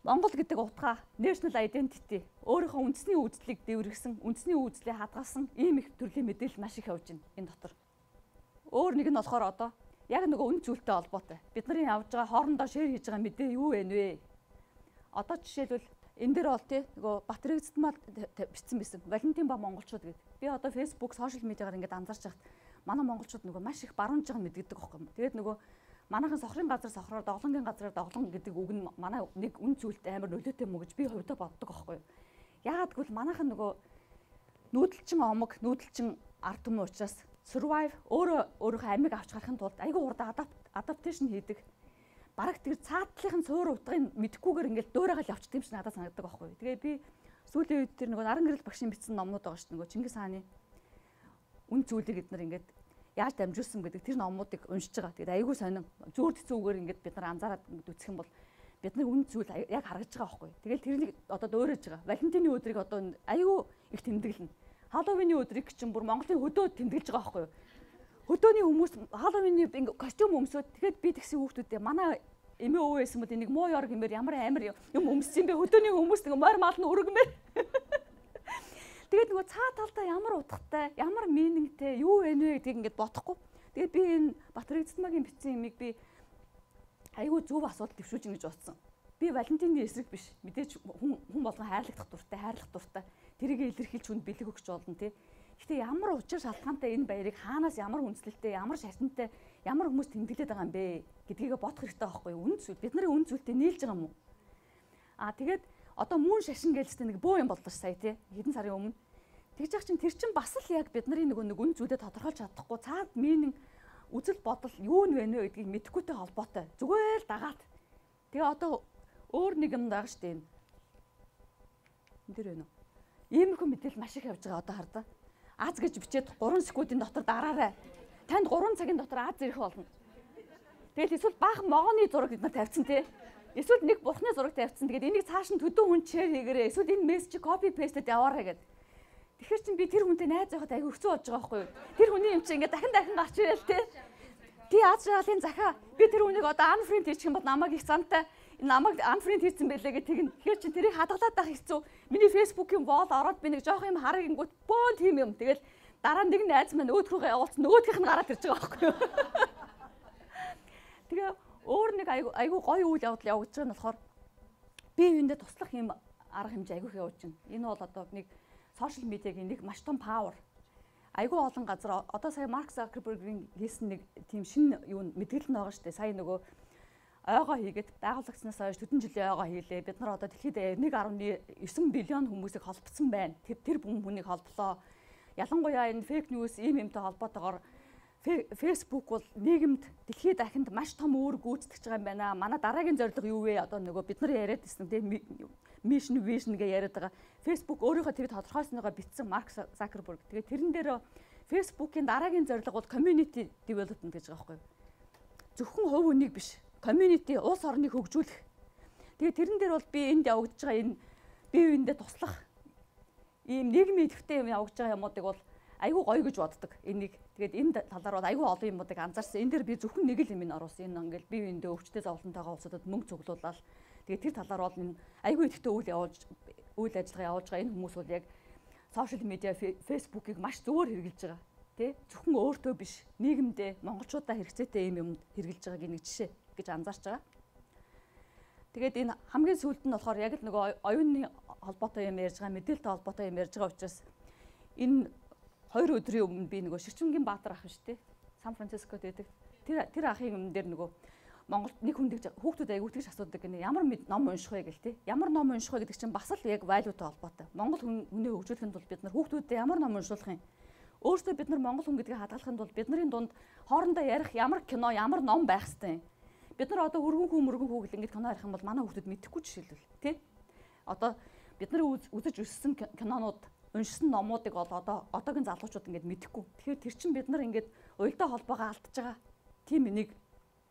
Монгол гэдэг утгаа national identity өөрийнхөө үндэсний үзлийг дэврэгсэн, үндэсний үзлээ хадгалсан ийм их төрлийн мэдээлэл маш их явж байна энэ дотор. Өөр нэг нь болохоор одоо яг нөгөө үн зүйлтэй холбоотой. Бид нарын явж байгаа хоорондоо шеэр хийж байгаа мэдээ юу вэ нэ? Одоо жишээлбэл энэ дээр бол тий нөгөө батарей эзэдмал бичсэн байсан. Валентин ба монголчууд гэдэг. Би одоо Facebook, сошиал медиагаар ингээд анзаарч байхад манай монголчууд нөгөө маш их баруунж байгаа мэддэг байхгүй юм. Тэгээд нөгөө манайхан сохрын газар сохроор доглонгийн газраар доглон гэдэг үг нь манай нэг үн зүйлт амар нөлөөтэй мө гэж би хувьдаа боддог аахгүй. Яагаад гэвэл манайхан нөгөө нүүдэлчин омог, нүүдэлчин ард түмэн учраас survive өөрөө өөрийнхөө амиг авч гарахын тулд айгүй урд адапташн хийдэг. Бараг тэр цаатлынхын цуур утгыг мэдхгүйгээр ингээл дөөрөөгөл явчихдаг юм шиг надад санагддаг аахгүй. Тэгээ би сүүлийн үед тэр нөгөө наран гэрэл багшийн бичсэн номнууд байгаа шүү дээ. Нөгөө Чингис хааны үн зүйлийг эднэр ингээд яаж дамжуулсан гэдэг тэр номуудыг уншиж байгаа. Тэгээд айгүй сонин зөөр цэцүүгээр ингээд бид нар анзаараад үзэх юм бол бидний үн зүйл яг харагдж байгаа байхгүй. Тэгэл тэрнийг одоо дөөрөж байгаа. Валентины өдрийг одоо айгүй их тэмдэглэнэ. Халлоуины өдрийг чинь бүр Монголын хөдөө тэмдэглэж байгаа байхгүй. Хөдөөний хүмүүс ингээд костюм өмсөөд тэгэхэд би тэгсэн хүүхдүүдээ манай эмээ өвөө байсан бол энийг муу ёр гэмээр ямар амар юм өмссөн бэ? Хөдөөний хүмүүс нэг морь мал нь өргөмээр Тэгээд нөгөө цаа талдаа ямар утгатай, ямар минингтэй, юу вэ нэ гэдгийг ингээд бодохгүй. Тэгээд би энэ Батар Эцмагийн бичсэн юмыг би айгүй зөв асуулт төвшүүлж ингэж бодсон. Би Валентины эсрэг биш. Мэдээж хүн хүн болгон хайрлагдах дуртай, хайрлах дуртай. Тэрийг илэрхийлж хүнд бэлэг өгч болно тий. Гэтэ ямар учир шалтгаантай энэ баярыг хаанаас ямар үндэслэлтэй, ямар шашинтай, ямар хүмүүс тэмдэглээд байгаа юм бэ гэдгийг бодох хэрэгтэй байхгүй юу? Үн зүйл бид нарын үн зүйлтэй нийлж байгаа юм уу? Аа тэгээд одоо мөн шашин гэлжтэй нэг бөө юм боллоо сая тий. Хэдэн сарын өмнө Тэгж яах чинь тэр чин бас л яг бидний нөгөө нэг үн зүйлээ тодорхойлж чадахгүй цаад минь үзэл бодол юу нь вэ гэдгийг мэдэхгүйтэй холбоотой. Зүгээр л дагаад. Тэгээ одоо өөр нэг юм даах штеп. Энд дэр байна уу? Иймэрхүү мэдээлэл маш их явж байгаа одоо хардаа. Аз гэж бичээд 3 секундын дотор дараарай. Танд 3 цагийн дотор аз ирэх болно. Тэгэл эсвэл баахан могооны зураг бид нар тавьсан тий. Эсвэл нэг бурхны зураг тавьсан. Тэгээд энийг цааш нь төдөө хүн чээр хийгэрээ. Эсвэл энэ мессеж копи пестэд яваарай гэдэг. Тэгэхээр чинь би тэр хүнтэй найз байхад аягүй хэцүү болж байгаа байхгүй юу? Тэр хүний юм чинь ингээд дахин дахин гарч ирэл тий. Тий аз жаргалын захаа. Би тэр хүнийг одоо unfriend хийчих юм бол намайг их зантай намайг unfriend хийсэн байлээ гэх тэгнь. Тэгэхээр чи тэрийг хадгалаад байх хэцүү. Миний Facebook-ийн wall ороод би нэг жоох юм харагингүүт бөөн тийм юм. Тэгэл дараа нэг найз маань өөдрөөгөө явуулсан нөгөөх нь гараад ирж байгаа байхгүй юу? Тэгээ өөр нэг айгу гоё үйл явдал явагдаж байгаа нь болохоор бие биендээ туслах юм арга хэмжээ айгу их явуулж байна. Энэ бол одоо нэг сошиал медиагийн нэг маш том павер. Айгу олон газар одоо сая Марк Закербергийн хийсэн нэг тийм шинэ юу мэдгэл нь байгаа шүү дээ. Сая нөгөө ойгоо хийгээд байгуулагдсанаас хойш төдөн жилийн ойгоо хийлээ. Бид нар одоо дэлхийд 1.9 биллион хүмүүсийг холбоцсон байна. Тэр тэр хүмүүсийг холболоо. Ялангуяа энэ фейк ньюс ийм юмтай холбоотойгоор Facebook бол нийгэмд дэлхийд дахинд маш том үүрэг гүйцэтгэж байгаа юм байна. Манай дараагийн зорилго юу вэ? Одоо нөгөө бид нар яриад ирсэн тийм mission vision гэж яриад байгаа. Facebook өөрийнхөө тэр тодорхойлсноогоо бичсэн Марк Закерберг. Тэгээ тэрэн дээр Facebook-ийн дараагийн зорилго бол community development гэж байгаа байхгүй юу? Зөвхөн хувь хүнийг биш, community улс орныг хөгжүүлэх. Тэгээ тэрэн дээр бол би энд явагдаж байгаа энэ бие биендээ туслах ийм нийгмийн идэвхтэй юм явагдаж байгаа юмуудыг бол айгүй гоё гэж боддог. Энийг тэгээд энэ талаар бол айгүй олон юмудыг анзаарсан. Энэ дээр би зөвхөн нэг л юм оруулсан. Энэ ингээл бие биендээ өвчтэй зовлонтойгоо улсуудад мөнгө цуглуулаад тэгээд тэр талаар бол энэ айгүй идэвхтэй үйл явуулж үйл ажиллагаа явуулж байгаа энэ хүмүүс бол яг сошиал медиа фейсбુકийг маш зөвөр хэрэгжилж байгаа. Тэ зөвхөн өөртөө биш нийгэмдээ монголчуудаа хэрэгцээтэй юм юм хэрэгжилж байгааг нэг жишээ гэж анзаарч байгаа. Тэгээд энэ хамгийн сүүлд нь болохоор яг л нөгөө оюуны холбоотой юм ярьж байгаа, мэдээлэлтэй холбоотой юм ярьж байгаа учраас энэ хоёр өдрийн өмнө би нөгөө Ширчмгийн Баатар ах шүү дээ. Сан Францискод байдаг. Тэр тэр ахын өмнө дээр нөгөө Монголд нэг хүн дэж хүүхдүүд аяг үтгэж асуудаг гэнэ ямар ном унших вэ гэл те. Ямар ном унших вэ гэдэг чинь бас л яг value-тай холбоотой. Монгол хүн үнэ хөгжүүлэхэд бол бид нар хүүхдүүдэд ямар ном уншуулах юм? Өөртөө бид нар монгол хүн гэдгийг хадгалахын тулд бидний дунд хоорондоо ярих ямар кино, ямар ном байх хэвтэй. Бид нар одоо өргөн хүн мөргөн хүүгэл ингэж кино ярих юм бол манай хүүхдүүд мэдэхгүй жишээлбэл тий. Одоо бид нар үзэж өссөн кинонууд уншсан номуудыг бол одоо одоогийн залуучууд ингээд мэдэхгүй. Тэгэхээр тэр чинь бид нар ингээд уялдаа холбоогоо алдчихж байгаа. Тийм энийг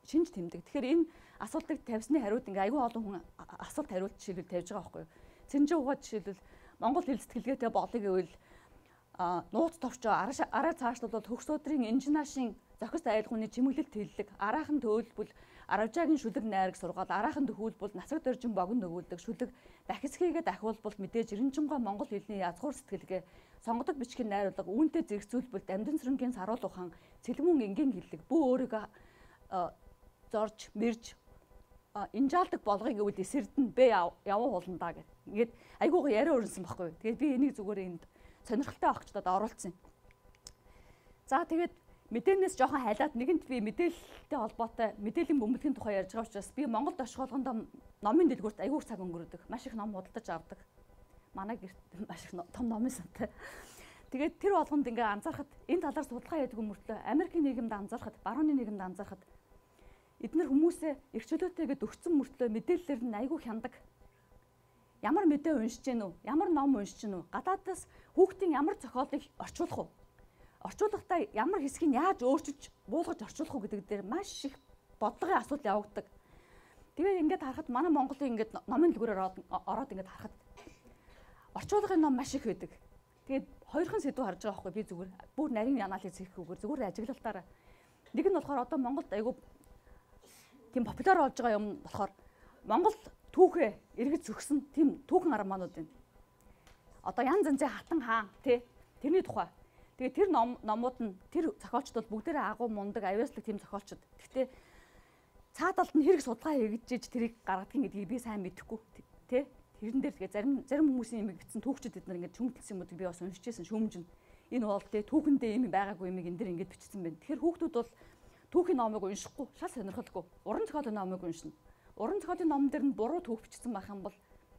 шинж тэмдэг. Тэгэхээр энэ асуултыг тавьсны хариуд ингээ аюу олон хүн асуулт хариулт жишээлбэл тавьж байгаа байхгүй юу. Цэнжин угаа жишээлбэл Монгол хэл сэтгэлгээтэй болыг гэвэл а нууц товчоо араа цаашлуулбал хөгс өдрийн инженашийн зохист айлгууны чимэглэлт хэллэг араахан төөлбөл Аравжаагийн шүлэг найраг сургаал араахан төхүүлбэл насаг дөржин богино нөгүүлдэг шүлэг дахисхийгээ дахиулбал мэдээж эренжингоо монгол хэлний язгуур сэтгэлгээ сонгодог бичгийн найруулга үүнтэй зэрэгцүүлбэл дамжин сэрэнгийн саруул ухаан цэлмүн энгийн хэллэг бүү өөрийгөө зорж мэрж инжаалдаг болгоё гэвэл эсэрд нь бэ явуу хуландаа гэд. Ингээд айгуугаа яриа өрнсөн байхгүй. Тэгээд би энийг зүгээр энд сонирхолтой авахчдад оруулсан. За тэгээд мэдээнээс жоохон хайлаад нэгэнт би мэдээлэлтэй холбоотой мэдээллийн бөмбөлгийн тухай ярьж байгаа учраас би Монголд оршихолгонд номын дэлгүүрт аягүй цаг өнгөрөөдөг. Маш их ном худалдаж авдаг. Манай гэрт маш их том номын сантай. Тэгээд тэр болгонд ингээ анзаархад энэ талаар судалгаа яадаг мөртлөө Америкийн нийгэмд анзаархад, барууны нийгэмд анзаархад эдгээр хүмүүсээ эрх чөлөөтэйгээд өгцөн мөртлөө мэдээллээр нь аягүй хяндаг. Ямар мэдээ уншиж гэнэ үү? Ямар ном уншиж гэнэ үү? Гадаадаас хүүхдийн ямар зохиолыг орчуулах уу? Орчуулгахдаа ямар хэсгийг яаж өөрчилж буулгаж орчуулах уу гэдэг дээр маш их бодлогын асуудал явагддаг. Тэгээд ингээд харахад манай Монголын ингээд номын дэлгүүрээр ороод ингээд харахад орчуулгын ном маш их байдаг. Тэгээд хоёрхан сэдв харж байгаа байхгүй би зүгээр бүр нарийн анализ хийхгүйгээр зүгээр ажиглалтаараа нэг нь болохоор одоо Монголд айгүй тийм популяр болж байгаа юм болохоор Монгол түүхээ эргэж зөксөн тийм түүхэн армаанууд байна. Одоо янз янзын хатан хаан тий тэрний тухай Тэгээ тэр ном номууд нь тэр зохиолчд бол бүгдээрээ агуу мундаг авиаслаг тийм зохиолчд. Гэхдээ цаадалд нь хэрэг судалгаа хийгдэж тэрийг гаргадгийг гэдгийг би сайн мэдэхгүй тий. Тэрэн дээр тэгээ зарим зарим хүмүүсийн юм бичсэн түүхчид бид нар ингээд шүмтэлсэн юмудыг би бас уншижсэн шүүмжин. Энэ бол тий түүхэндээ юм байгаагүй юм энэ дээр ингээд бичсэн байна. Тэгэхээр хүүхдүүд бол түүхийн номыг уншихгүй шал сонирхолгүй. Уран зохиолын номыг уншина. Уран зохиолын номн дээр нь буруу түүх бичсэн байх юм бол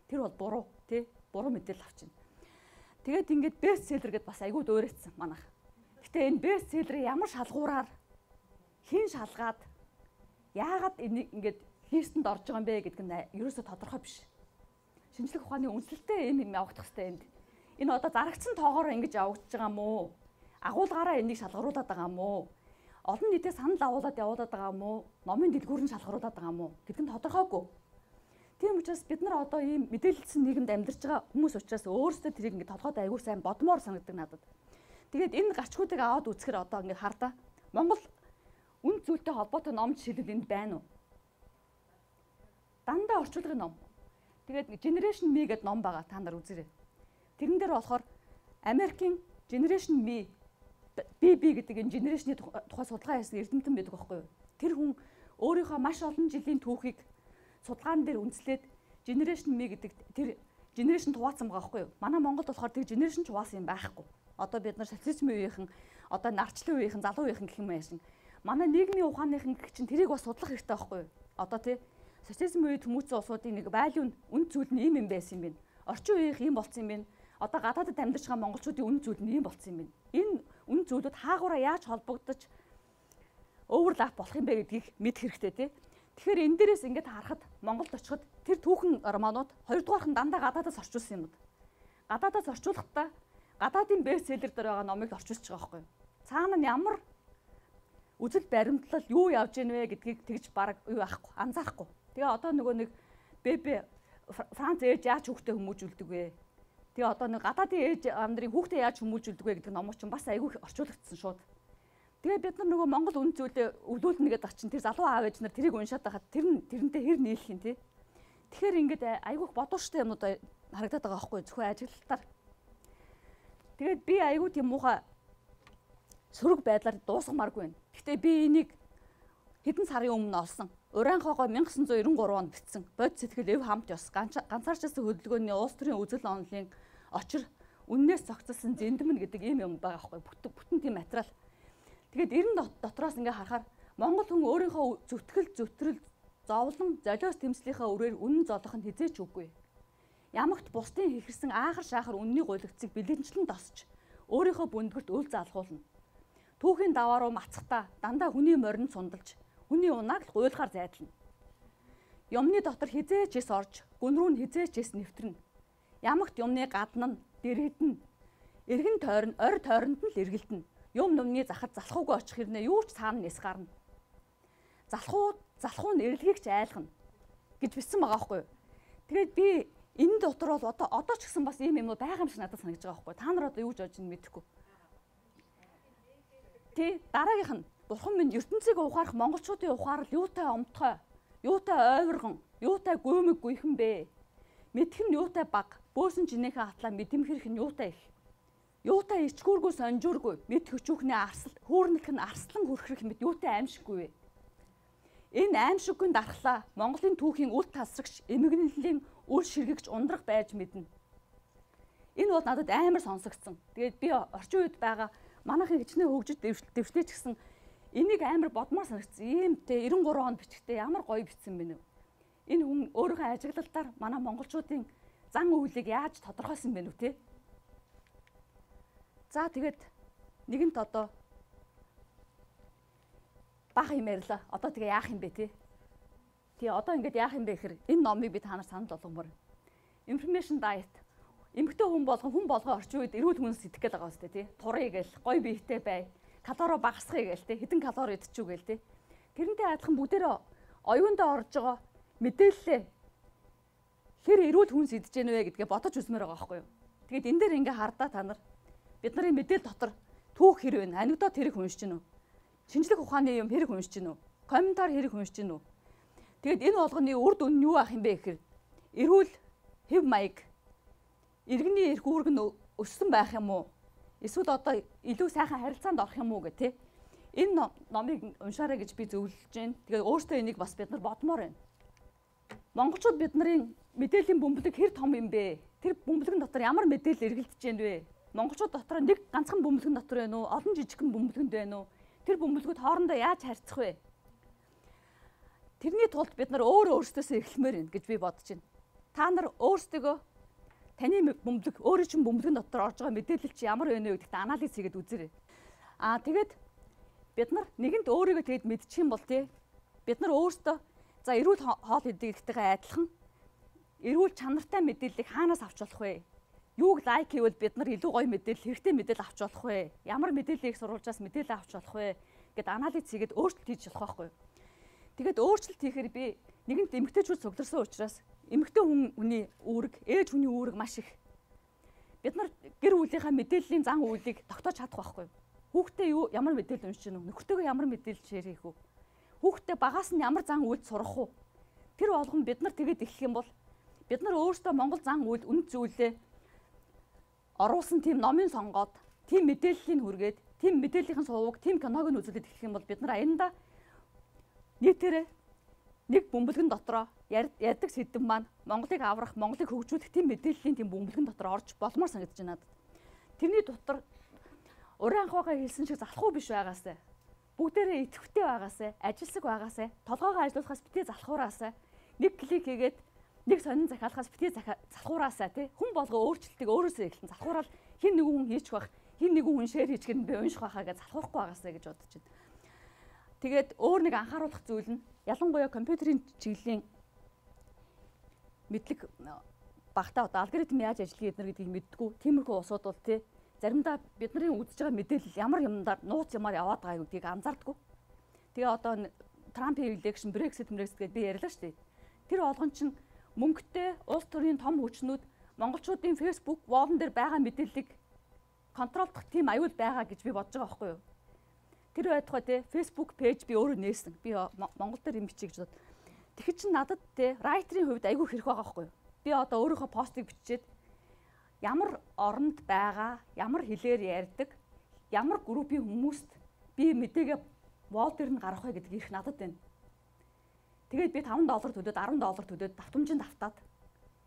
тэр бол буруу тий буруу мэдээлэл авчина. Тэгээд ингээд бест селлер гэдээ бас айгүй дөөрөөцсөн манайх. Гэтэ энэ бест селлерыг ямар шалгуураар хэн шалгаад яагаад энийг ингээд листэнд орж байгаа юм бэ гэдэг нь ерөөсө тодорхой биш. Шинжлэх ухааны үнэлэлтэй энэ юм явагдах хэрэгтэй энд. Энэ одоо зарагдсан тоогоор ингэж явагдаж байгаа мó? Агуулгаараа энийг шалгаруулад байгаа мó? Олон нийтэд санал агуулад явуулаад байгаа мó? Номын дэлгүүр нь шалгаруулад байгаа мó? Гэдэг нь тодорхойгүй. Тийм учраас бид нар одоо ийм мэдээлэлсэн нийгэмд амьдарч байгаа хүмүүс учраас өөрсдөө тэрийг ингэ толгойд аягүй сайн бодмоор санагддаг надад. Тэгээд энэ гачгуудыг аваад үзэхэр одоо ингэ хардаа Монгол үн зүйлтэй холбоотой ном жишээлбэл энд байна уу? Дандаа орчуулгын ном. Тэгээд Generation Me гэдэг ном байгаа та нар үзээрэй. Тэрэн дээр болохоор Америкийн Generation Me BB гэдэг энэ generation-ийн тухай судалгаа хийсэн эрдэмтэн байдаг байхгүй юу? Тэр хүн өөрийнхөө маш олон жилийн түүхийг судалгаан дээр үндэслээд Generation Me гэдэг тэр generation хуваацсан байгаа байхгүй юу? Манай Монголд болохоор тэр generation хуваасан юм байхгүй. Одоо бид нар социализмын үеийнхэн одоо нарчлын үеийнхэн залуу үеийнхэн гэх юм байсан. Манай нийгмийн ухааныхан гэх чинь тэрийг бас судлах хэрэгтэй байхгүй юу? Одоо тий социализм үед хүмүүцэн улсуудын нэг value үн зүйл нь ийм юм байсан юм байна. Орчин үеийнх ийм болсон юм байна. Одоо гадаадд амьдарч байгаа монголчуудын үн зүйл нь ийм болсон юм байна. Энэ үн зүйлүүд хаагаараа яаж холбогдож оверлап болох юм бэ гэдгийг мэд хэрэгтэй тий. Тэгэхээр энэ дээрээс ингээд харахад Монголд очиход тэр түүхэн романууд хоёрдугаарх нь дандаа гадаадаас орчуулсан юм. Гадаадаас орчуулахдаа гадаадын бестселлер дээр байгаа номыг орчуулж байгаа байхгүй юу? Цаана нь ямар үзэл баримтлал юу явж гинвэ гэдгийг тэгж баг юу байхгүй анзаарахгүй. Тэгээ одоо нөгөө нэг бебе Франц ээж яаж хүүхдээ хүмүүжүүлдэг вэ? Тэгээ одоо нэг гадаадын ээж амдрын хүүхдээ яаж хүмүүжүүлдэг вэ гэдэг номууд ч бас айгүй орчуулагдсан шууд. Тэгээ бид нар нөгөө Монгол үн зүйлээ өвлүүлнэ гэдэг чинь тэр залуу аав ээж нар тэрийг уншаад байхад тэр нь тэрнтэй хэр нийлэх юм те. Тэгэхээр ингээд айгүйх бодууштай юмнууд харагдаад байгаа байхгүй зөвхөн ажиглалтаар. Тэгээд би айгүй тийм муухай сөрөг байдлаар дуусгамааргүй байна. Гэхдээ би энийг хэдэн сарын өмнө олсон. Уранхогоо 1993 онд бичсэн. Бод сэтгэл эв хамт ёс ганцаарчсан хөдөлгөөний улс төрийн үзэл онолын очир үннээс зохицсон зэндмэн гэдэг ийм юм байгаа байхгүй. Бүтэн тийм материал. Тэгээд эрен дотроос ингээ харахаар Монгол хүн өөрийнхөө зүтгэл зүтрэл зовлон золиос тэмцлийнхаа үрээр үнэн золох нь хизээч үгүй. Ямагт бусдын хэрсэн аахар шаахар үнний гуйлгцыг бэлэнчлэн тосч өөрийнхөө бүндгэрт үл залгуулна Түүхийн даваа руу мацхтаа дандаа хүний морин сундалж хүний унааг л гуйлахаар зайдлна. Юмны дотор хизээч ис орж гүн рүү хизээч ис нэвтрэнэ. Ямагт юмны гадна нь дэрэгдэн эргэн тойрон орь тойронд нь л эргэлдэнэ. Юм нүмний захад залхуугүй очих хэрнээ юу ч цаана нис гарна. Залхуу залхуу нь эрэлгийг ч айлгана гэж бичсэн байгаа байхгүй юу. Тэгээд би энэ дотор бол одоо одоо ч гэсэн бас ийм юм уу байгаа юм шиг надад санагдаж байгаа байхгүй юу. Та нар одоо юу бодож байгааг мэдэхгүй. Тий, дараагийнх нь Бурхан минь ертөнцийг ухаарах монголчуудын ухаарал юутай омтгой, юутай ойвргон, юутай гүмэг гүйхэн бэ? Мэдэх нь юутай баг, бөөсөн жинэхээ хатлаа мэдэмхэрх нь юутай их. Юутай ичгүүргүй сонжуургүй, мэд хөчүүхний арсал, хүүрнэлх нь арслан хүрхрэх мэд юутай аимшиггүй вэ? Энэ аимшиггүй дархлаа Монголын түүхийн үл тасрагч эмгэнэлийн үл ширгэгч ундрах байж мэднэ. Энэ бол надад амар сонсогдсон. Тэгээд би орчин үед байгаа манайхын хичнээн хөгжиж дэвшлээ ч гэсэн энийг амар бодмоор санагдсан. Ийм те 93 онд бичгтээ ямар гоё бичсэн бэ нэ. Энэ хүн өөрийнхөө ажиглалтаар манай монголчуудын зан үйлийг яаж тодорхойлсон бэ нү те. За тэгээд нэгэнт одоо бага юм ярьла. Одоо тэгээ яах юм бэ те? Тий одоо ингээд яах юм бэ гэхээр энэ номыг би та нар санал болгомоор. Information diet эмгтэй хүн болгон хүн болгоо орчин үед эрүүл хүнс идэх гээд байгаа үстэй тий. Турыг гэл гой биетэй бай. Калорио багасгая гээл тий. Хэдэн калори идчихв гээл тий. Тэрнтэй адилхан бүгдээрээ оюундаа орж байгаа мэдээлэлээ хэр эрүүл хүнс идэж гэнэ вэ гэдгээ бодож үзмээр байгаа байхгүй юу. Тэгээд энэ дээр ингээ хардаа та нар бид нарын мэдээлэл дотор түүх хэр вэ? Анекдот хэрэг уншиж гинүү? Шинжлэх ухааны юм хэрэг уншиж гинүү? Комментар хэрэг уншиж гинүү? Тэгээд энэ болгоны үр дүн нь юу ах юм бэ гэхээр эрүүл хэв маяг иргэний эрх үүрэг нь өссөн байх юм уу? Эсвэл одоо илүү сайхан харилцаанд орох юм уу гэх тээ. Энэ номыг уншаарай гэж би зөвлөж байна. Тэгээд өөртөө энийг бас бид нар бодмоор байна. Монголчууд бид нарын мэдээллийн бөмбөлөг хэр том юм бэ? Тэр бөмбөлгөн дотор ямар мэдээлэл эргэлдэж байна вэ? Монголчууд дотор нэг ганцхан бөмбөлгөн дотор байна уу? Олон жижигхэн бөмбөлгөнд байна уу? Тэр бөмбөлгүүд хоорондоо яаж харьцах вэ? Тэрний тулд бид нар өөр өөрсдөөсөө эхлэмээр байна гэж би бодож байна. Та нар өөрсдөө таны бөмбөлөг өөрөө чинь бөмбөлгөн дотор орж байгаа мэдээлэл чи ямар байна вэ гэдэгт анализ хийгээд үзээрэй. Аа тэгээд бид нар нэгэнт өөрийгөө тэгэд мэдчих юм бол тий бид нар өөрсдөө за эрүүл хоол идэх гэдэгтэйгээ адилхан эрүүл чанартай мэдээллийг хаанаас авч болох вэ? Юуг лайк хийвэл бид нар илүү гоё мэдээлэл хэрэгтэй мэдээлэл авч болох вэ? Ямар мэдээллийг сурвалжаас мэдээлэл авч болох вэ? гэд анализ хийгээд өөрчлөлт хийж болох байхгүй. Тэгээд өөрчлөлт хийхээр би нэгэнт эмгтээчүүд цугларсан учраас эмгтээ хүн хүний үүрэг, ээж хүний үүрэг маш их. Бид нар гэр бүлийнхаа мэдээллийн зан үйлийг тогтоож чадах байхгүй. Хүүхдээ юу ямар мэдээлэл уншиж гэнэ? Нөхөртөөгөө ямар мэдээлэл шеэр хийх үү? Хүүхдээ багаас нь ямар зан үйлд сурах уу? Тэр болгон бид нар тэгээд эхлэх юм бол бид нар өөрсдөө Монгол зан үйл үнд зүйлээ оруулсан тийм номын сонгоод тийм мэдээллийг хүргээд тийм мэдээллийн сувг тийм киног нь үзүүлээд эхлэх юм бол бид нар аяндаа нийтээрээ нэг бөмбөлгөн дотроо ярьдаг сэдв маань Монголыг аврах, Монголыг хөгжүүлэх тийм мэдээллийн тийм бөмбөлгөн дотор орж болмоор санагдаж байна надад. Тэрний дотор уран анхаагаа хэлсэн шиг залхуу биш байгаасай. Бүгдээрээ идэвхтэй байгаасай, ажилсаг байгаасай, толгоогоо ажиллуулахаас битээ залхуураасай. Нэг клик хийгээд нэг сонин захиалахаас битээ залхуураасай тий. Хүн болго өөрчлөлтийг өөрөөсөө эхэлсэн. Залхуурал хин нэгэн хүн хийчих байх, хин нэгэн хүн шеэр хийчих нь би унших байхаа гэж залхуурахгүй байгаасай гэж бодож байна. Тэгээд өөр нэг анхааруулах зүйл нь ялангуяа компьютерийн чиглэлийн мэдлэг багтаа одоо алгоритм яаж ажиллах эднэр гэдгийг мэддгүү. Тиймэрхүү усууд бол тий заримдаа бидний үзэж байгаа мэдээлэл ямар юмдаар нууц юмар яваад байгааг гэдгийг анзаардаггүй. Тэгээ одоо Трампын election Brexit Brexit гэдээ би ярьлаа шүү дээ. Тэр олгон чинь мөнгөтэй улс төрийн том хүчнүүд монголчуудын Facebook wall дээр байгаа мэдээллийг контролдох тийм аюул байгаа гэж би бодож байгаа байхгүй юу? Тэр байтугай те Facebook пэйж би өөрөө нээсэн. Би Монгол дээр юм бичиж гэж бод. Тэгэхэд чин надад те райтерийн хувьд айгүй хэрэг байгаа байхгүй юу? Би одоо өөрийнхөө постыг бичээд ямар оронд байгаа, ямар хэлээр ярьдаг, ямар группийн хүмүүст би мэдээгээ вол дээр нь гаргах вэ гэдэг их надад байна. Тэгээд би 5 доллар төлөөд 10 доллар төлөөд давтамжинд автаад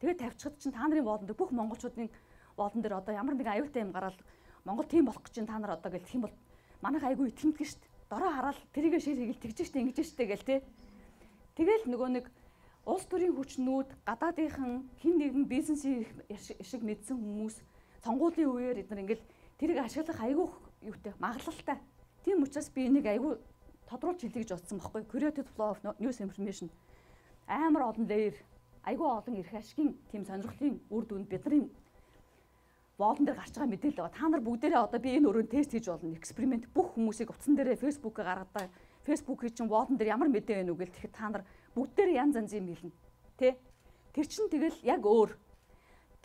тэгээд тавьчихад чинь та нарын волонд бүх монголчуудын волон дээр одоо ямар нэгэн аюултай юм гараад Монгол тийм болох гэж чинь та нар одоо гэх юм бол манайх айгүй шүү дээ. Дороо хараад тэрийгэ шир хийгээл тэгж штэ ингэж штэ гэл те. Тэгэл нөгөө нэг улс төрийн хүчнүүд гадаадынхан хин нэгэн бизнесийн шиг мэдсэн хүмүүс сонгуулийн үеэр эдгээр ингээл тэрийг ашиглах айгүй юутай магадлалтай. Тийм учраас би энийг айгүй тодруулж хэлье гэж бодсон байхгүй. Creative flow of news information амар олон layer айгүй олон эрх ашигын тийм сонирхлын үр дүнд бидний боолн дээр гарч байгаа мэдээлэл байгаа. Та нар бүгдээрээ одоо би энэ өрөөнд тест хийж болно. Эксперимент бүх хүмүүсийг утсан дээрээ фэйсбүүкээр гаргадаг. Фэйсбүүкийн чинь боолн дээр ямар мэдээ байна уу гэл тэгэхэд та нар бүгдээрээ янз янзын хэлнэ. Тэ? Тэр чинь тэгэл яг өөр.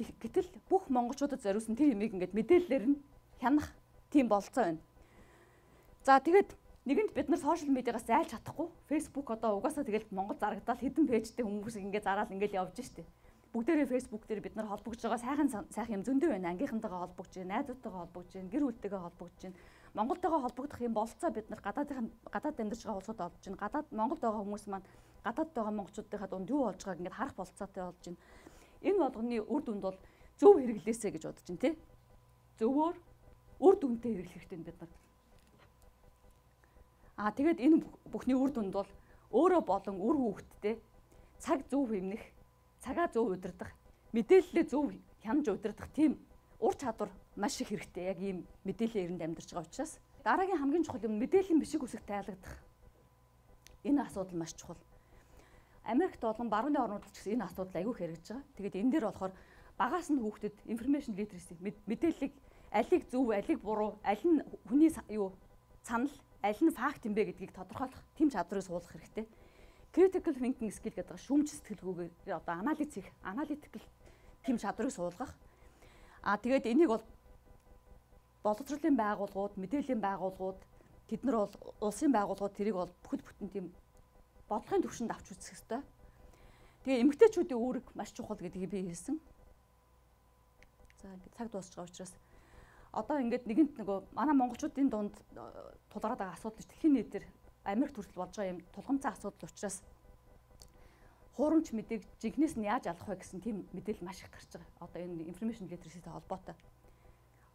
Гэтэл бүх монголчуудад зориулсан тэр юмыг ингээд мэдээлэлээр нь хянах тийм болцоо байна. За тэгээд нэгэнд бид нар сошиал медиагаас зайлж чадахгүй. Facebook одоо угаасаа тэгэл Монгол зарагдаал хідэн пэйжтэй хүмүүс ингээд зараал ингээд явж штэ бүгдээрээ Facebook дээр бид нар холбогдож байгаа сайхан сайхан юм зөндөө байна. Ангийнхантайгаа холбогдож байна, найзуудтайгаа холбогдож байна, гэр бүлтэйгээ холбогдож байна. Монголтойгоо холбогдох юм болцоо бид нар гадаадын гадаад амьдарч байгаа улсууд олж байна. Гадаад Монголд байгаа хүмүүс маань гадаад байгаа монголчуудынхаа дунд юу болж байгааг ингээд харах болцоотой болж байна. Энэ болгоны үр дүнд бол зөв хэрэглээсэ гэж бодож байна тий. Зөвөр үр дүнтэй хэрэглэх хэрэгтэй бид нар. Аа тэгээд энэ бүхний үр дүнд бол өөрөө болон үр хүүхэдтэй цаг зөв хэмнэх цагаа зөв удирдах, мэдээлэлээ зөв хянаж удирдах тийм ур чадвар маш их хэрэгтэй. Яг ийм мэдээллийн эрэнд амьдарч байгаа учраас дараагийн хамгийн чухал юм мэдээллийн бишиг үсэг тайлагдах. Энэ асуудал маш чухал. Америкт болон барууны орнуудад ч гэсэн энэ асуудал айгүй хэрэгжиж байгаа. Тэгээд энэ дээр болохоор багаас нь хүүхдэд information literacy мэдээллийг алиг зөв, алиг буруу, аль нь хүний юу санал, аль нь факт юм бэ гэдгийг тодорхойлох тийм чадварыг суулгах хэрэгтэй critical thinking skill гэдэг шүүмж сэтгэлгүйгээр одоо анализ хийх, analytical тийм чадрыг суулгах. Аа тэгээд энийг бол боловсролын байгууллагууд, мэдээллийн байгууллагууд тэд нар бол улсын байгууллагууд тэрийг бол бүхэл бүтэн тийм бодлогын төвшөнд авч үзэх хэрэгтэй. Тэгээ эмгтээчүүдийн үүрэг маш чухал гэдгийг би хэлсэн. За ингээд цаг дуусч байгаа учраас одоо ингээд нэгэнт нөгөө манай монголчуудын дунд тулгараад байгаа асуудал дэлхийн нийтээр Америк төрөл болж байгаа юм тулгамцсан асуудал учраас хуурамч мэдээг жинхнээс нь яаж алах вэ гэсэн тийм мэдээлэл маш их гарч байгаа. Одоо энэ information literacy-тэй холбоотой.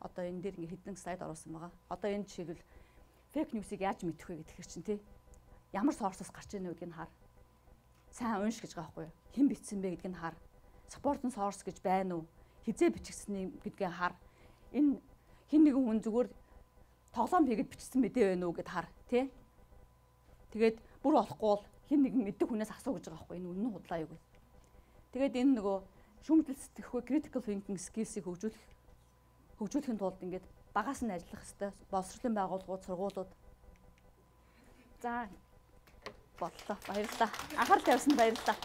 Одоо энэ дээр ингээ хэдэн слайд оруулсан байгаа. Одоо энэ жишээлбэл фейк ньюсыг яаж мэдэх вэ гэдгээр чинь тий. Ямар сорсоос гарч ийнэ гэдгийг хар. Сайн унш гэж байгаа байхгүй юу? Хэн бичсэн бэ гэдгийг хар. Supporting source гэж байна уу? Хизээ бичигдсэн гэдгийг хар. Энэ хин нэгэн хүн зүгээр тоглоом хийгээд бичсэн мэдээ байна уу гэд хар тий. Тэгээд бүр болохгүй бол хин нэгэн мэддэг хүнээс асуу гэж байгаа байхгүй энэ үнэн худлаа юу гэж. Тэгээд энэ нөгөө шүүмжлэл сэтгэхгүй critical thinking skills-ийг хөгжүүлэх хөгжүүлэхин тулд ингээд багаас нь ажиллах хэвээр боловсролын байгууллагууд, сургуулиуд за боллоо баярлалаа анхаарал тавьсан баярлалаа